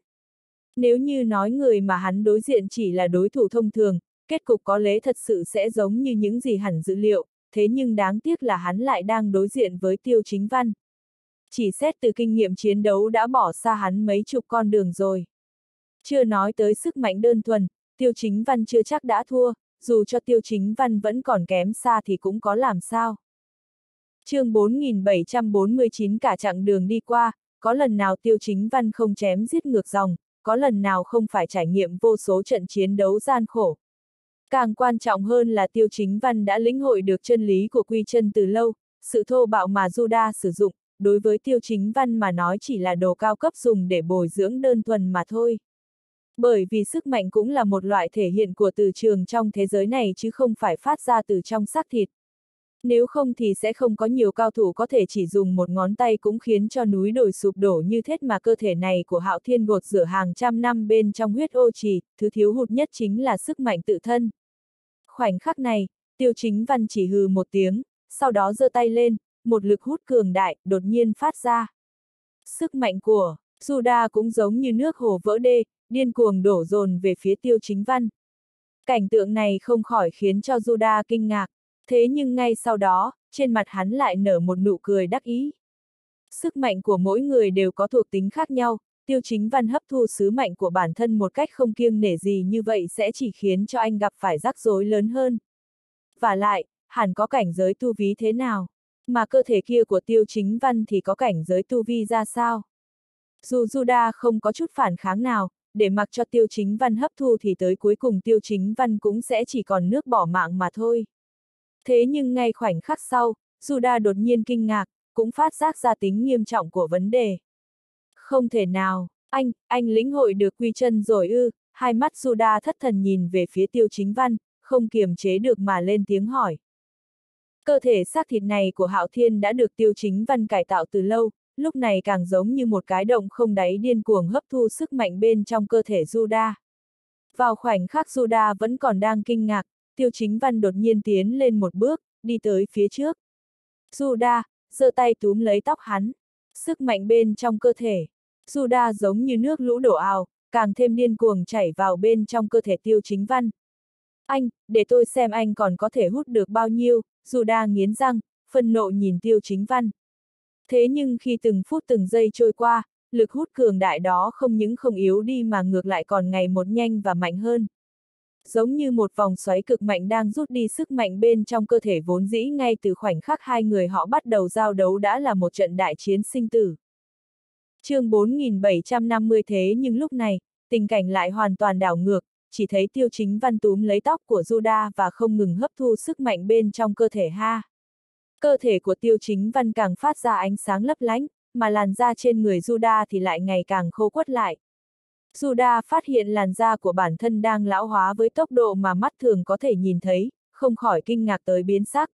Nếu như nói người mà hắn đối diện chỉ là đối thủ thông thường, kết cục có lẽ thật sự sẽ giống như những gì hẳn dữ liệu, thế nhưng đáng tiếc là hắn lại đang đối diện với tiêu chính văn. Chỉ xét từ kinh nghiệm chiến đấu đã bỏ xa hắn mấy chục con đường rồi. Chưa nói tới sức mạnh đơn thuần, tiêu chính văn chưa chắc đã thua, dù cho tiêu chính văn vẫn còn kém xa thì cũng có làm sao. chương 4749 cả chặng đường đi qua, có lần nào tiêu chính văn không chém giết ngược dòng, có lần nào không phải trải nghiệm vô số trận chiến đấu gian khổ. Càng quan trọng hơn là tiêu chính văn đã lĩnh hội được chân lý của quy chân từ lâu, sự thô bạo mà Juda sử dụng, đối với tiêu chính văn mà nói chỉ là đồ cao cấp dùng để bồi dưỡng đơn thuần mà thôi. Bởi vì sức mạnh cũng là một loại thể hiện của từ trường trong thế giới này chứ không phải phát ra từ trong xác thịt. Nếu không thì sẽ không có nhiều cao thủ có thể chỉ dùng một ngón tay cũng khiến cho núi đồi sụp đổ như thế mà cơ thể này của hạo thiên gột rửa hàng trăm năm bên trong huyết ô trì, thứ thiếu hụt nhất chính là sức mạnh tự thân. Khoảnh khắc này, tiêu chính văn chỉ hừ một tiếng, sau đó giơ tay lên, một lực hút cường đại, đột nhiên phát ra. Sức mạnh của Suda cũng giống như nước hồ vỡ đê, điên cuồng đổ dồn về phía tiêu chính văn. Cảnh tượng này không khỏi khiến cho Juda kinh ngạc. Thế nhưng ngay sau đó, trên mặt hắn lại nở một nụ cười đắc ý. Sức mạnh của mỗi người đều có thuộc tính khác nhau, tiêu chính văn hấp thu sứ mạnh của bản thân một cách không kiêng nể gì như vậy sẽ chỉ khiến cho anh gặp phải rắc rối lớn hơn. Và lại, hẳn có cảnh giới tu ví thế nào, mà cơ thể kia của tiêu chính văn thì có cảnh giới tu vi ra sao. Dù Juda không có chút phản kháng nào, để mặc cho tiêu chính văn hấp thu thì tới cuối cùng tiêu chính văn cũng sẽ chỉ còn nước bỏ mạng mà thôi. Thế nhưng ngay khoảnh khắc sau, Juda đột nhiên kinh ngạc, cũng phát giác ra tính nghiêm trọng của vấn đề. Không thể nào, anh, anh lĩnh hội được quy chân rồi ư, hai mắt Juda thất thần nhìn về phía tiêu chính văn, không kiềm chế được mà lên tiếng hỏi. Cơ thể xác thịt này của Hạo Thiên đã được tiêu chính văn cải tạo từ lâu, lúc này càng giống như một cái động không đáy điên cuồng hấp thu sức mạnh bên trong cơ thể Juda. Vào khoảnh khắc Juda vẫn còn đang kinh ngạc, tiêu chính văn đột nhiên tiến lên một bước, đi tới phía trước. Juda, giơ tay túm lấy tóc hắn. Sức mạnh bên trong cơ thể. Juda giống như nước lũ đổ ào, càng thêm điên cuồng chảy vào bên trong cơ thể tiêu chính văn. Anh, để tôi xem anh còn có thể hút được bao nhiêu, Juda nghiến răng, phân nộ nhìn tiêu chính văn. Thế nhưng khi từng phút từng giây trôi qua, lực hút cường đại đó không những không yếu đi mà ngược lại còn ngày một nhanh và mạnh hơn giống như một vòng xoáy cực mạnh đang rút đi sức mạnh bên trong cơ thể vốn dĩ ngay từ khoảnh khắc hai người họ bắt đầu giao đấu đã là một trận đại chiến sinh tử. chương 4750 thế nhưng lúc này, tình cảnh lại hoàn toàn đảo ngược, chỉ thấy tiêu chính văn túm lấy tóc của Juda và không ngừng hấp thu sức mạnh bên trong cơ thể ha. Cơ thể của tiêu chính văn càng phát ra ánh sáng lấp lánh, mà làn da trên người Juda thì lại ngày càng khô quất lại. Juda phát hiện làn da của bản thân đang lão hóa với tốc độ mà mắt thường có thể nhìn thấy, không khỏi kinh ngạc tới biến sắc.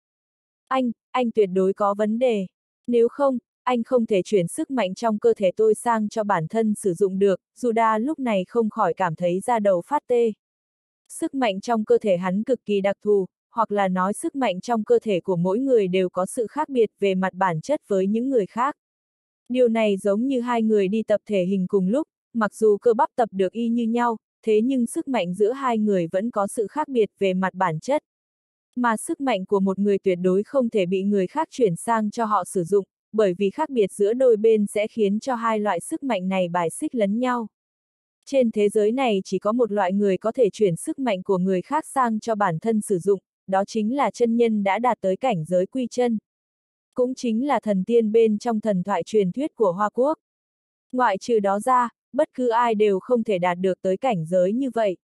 Anh, anh tuyệt đối có vấn đề. Nếu không, anh không thể chuyển sức mạnh trong cơ thể tôi sang cho bản thân sử dụng được, Juda lúc này không khỏi cảm thấy da đầu phát tê. Sức mạnh trong cơ thể hắn cực kỳ đặc thù, hoặc là nói sức mạnh trong cơ thể của mỗi người đều có sự khác biệt về mặt bản chất với những người khác. Điều này giống như hai người đi tập thể hình cùng lúc, mặc dù cơ bắp tập được y như nhau, thế nhưng sức mạnh giữa hai người vẫn có sự khác biệt về mặt bản chất. Mà sức mạnh của một người tuyệt đối không thể bị người khác chuyển sang cho họ sử dụng, bởi vì khác biệt giữa đôi bên sẽ khiến cho hai loại sức mạnh này bài xích lẫn nhau. Trên thế giới này chỉ có một loại người có thể chuyển sức mạnh của người khác sang cho bản thân sử dụng, đó chính là chân nhân đã đạt tới cảnh giới quy chân. Cũng chính là thần tiên bên trong thần thoại truyền thuyết của Hoa Quốc. Ngoại trừ đó ra, bất cứ ai đều không thể đạt được tới cảnh giới như vậy.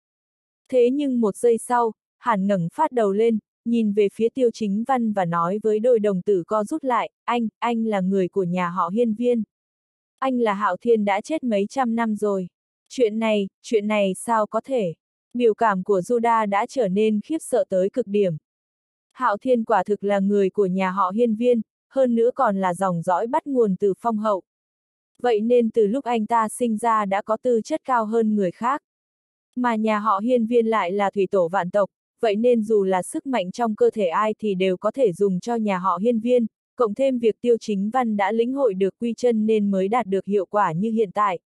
Thế nhưng một giây sau, Hàn ngẩng phát đầu lên, nhìn về phía tiêu chính văn và nói với đôi đồng tử co rút lại, anh, anh là người của nhà họ hiên viên. Anh là hạo thiên đã chết mấy trăm năm rồi. Chuyện này, chuyện này sao có thể? Biểu cảm của Juda đã trở nên khiếp sợ tới cực điểm. Hạo thiên quả thực là người của nhà họ hiên viên, hơn nữa còn là dòng dõi bắt nguồn từ phong hậu. Vậy nên từ lúc anh ta sinh ra đã có tư chất cao hơn người khác. Mà nhà họ hiên viên lại là thủy tổ vạn tộc, vậy nên dù là sức mạnh trong cơ thể ai thì đều có thể dùng cho nhà họ hiên viên, cộng thêm việc tiêu chính văn đã lĩnh hội được quy chân nên mới đạt được hiệu quả như hiện tại.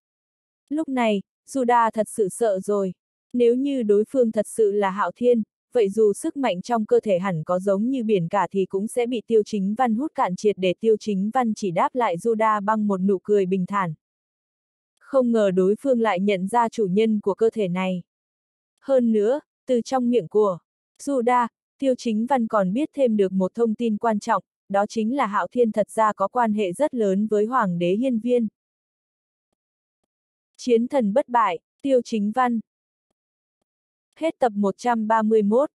Lúc này, Juda thật sự sợ rồi. Nếu như đối phương thật sự là hạo thiên, vậy dù sức mạnh trong cơ thể hẳn có giống như biển cả thì cũng sẽ bị tiêu chính văn hút cạn triệt để tiêu chính văn chỉ đáp lại Juda bằng một nụ cười bình thản. Không ngờ đối phương lại nhận ra chủ nhân của cơ thể này. Hơn nữa, từ trong miệng của Juda, tiêu chính văn còn biết thêm được một thông tin quan trọng, đó chính là hạo thiên thật ra có quan hệ rất lớn với hoàng đế hiên viên. Chiến thần bất bại, tiêu chính văn, Hết tập 131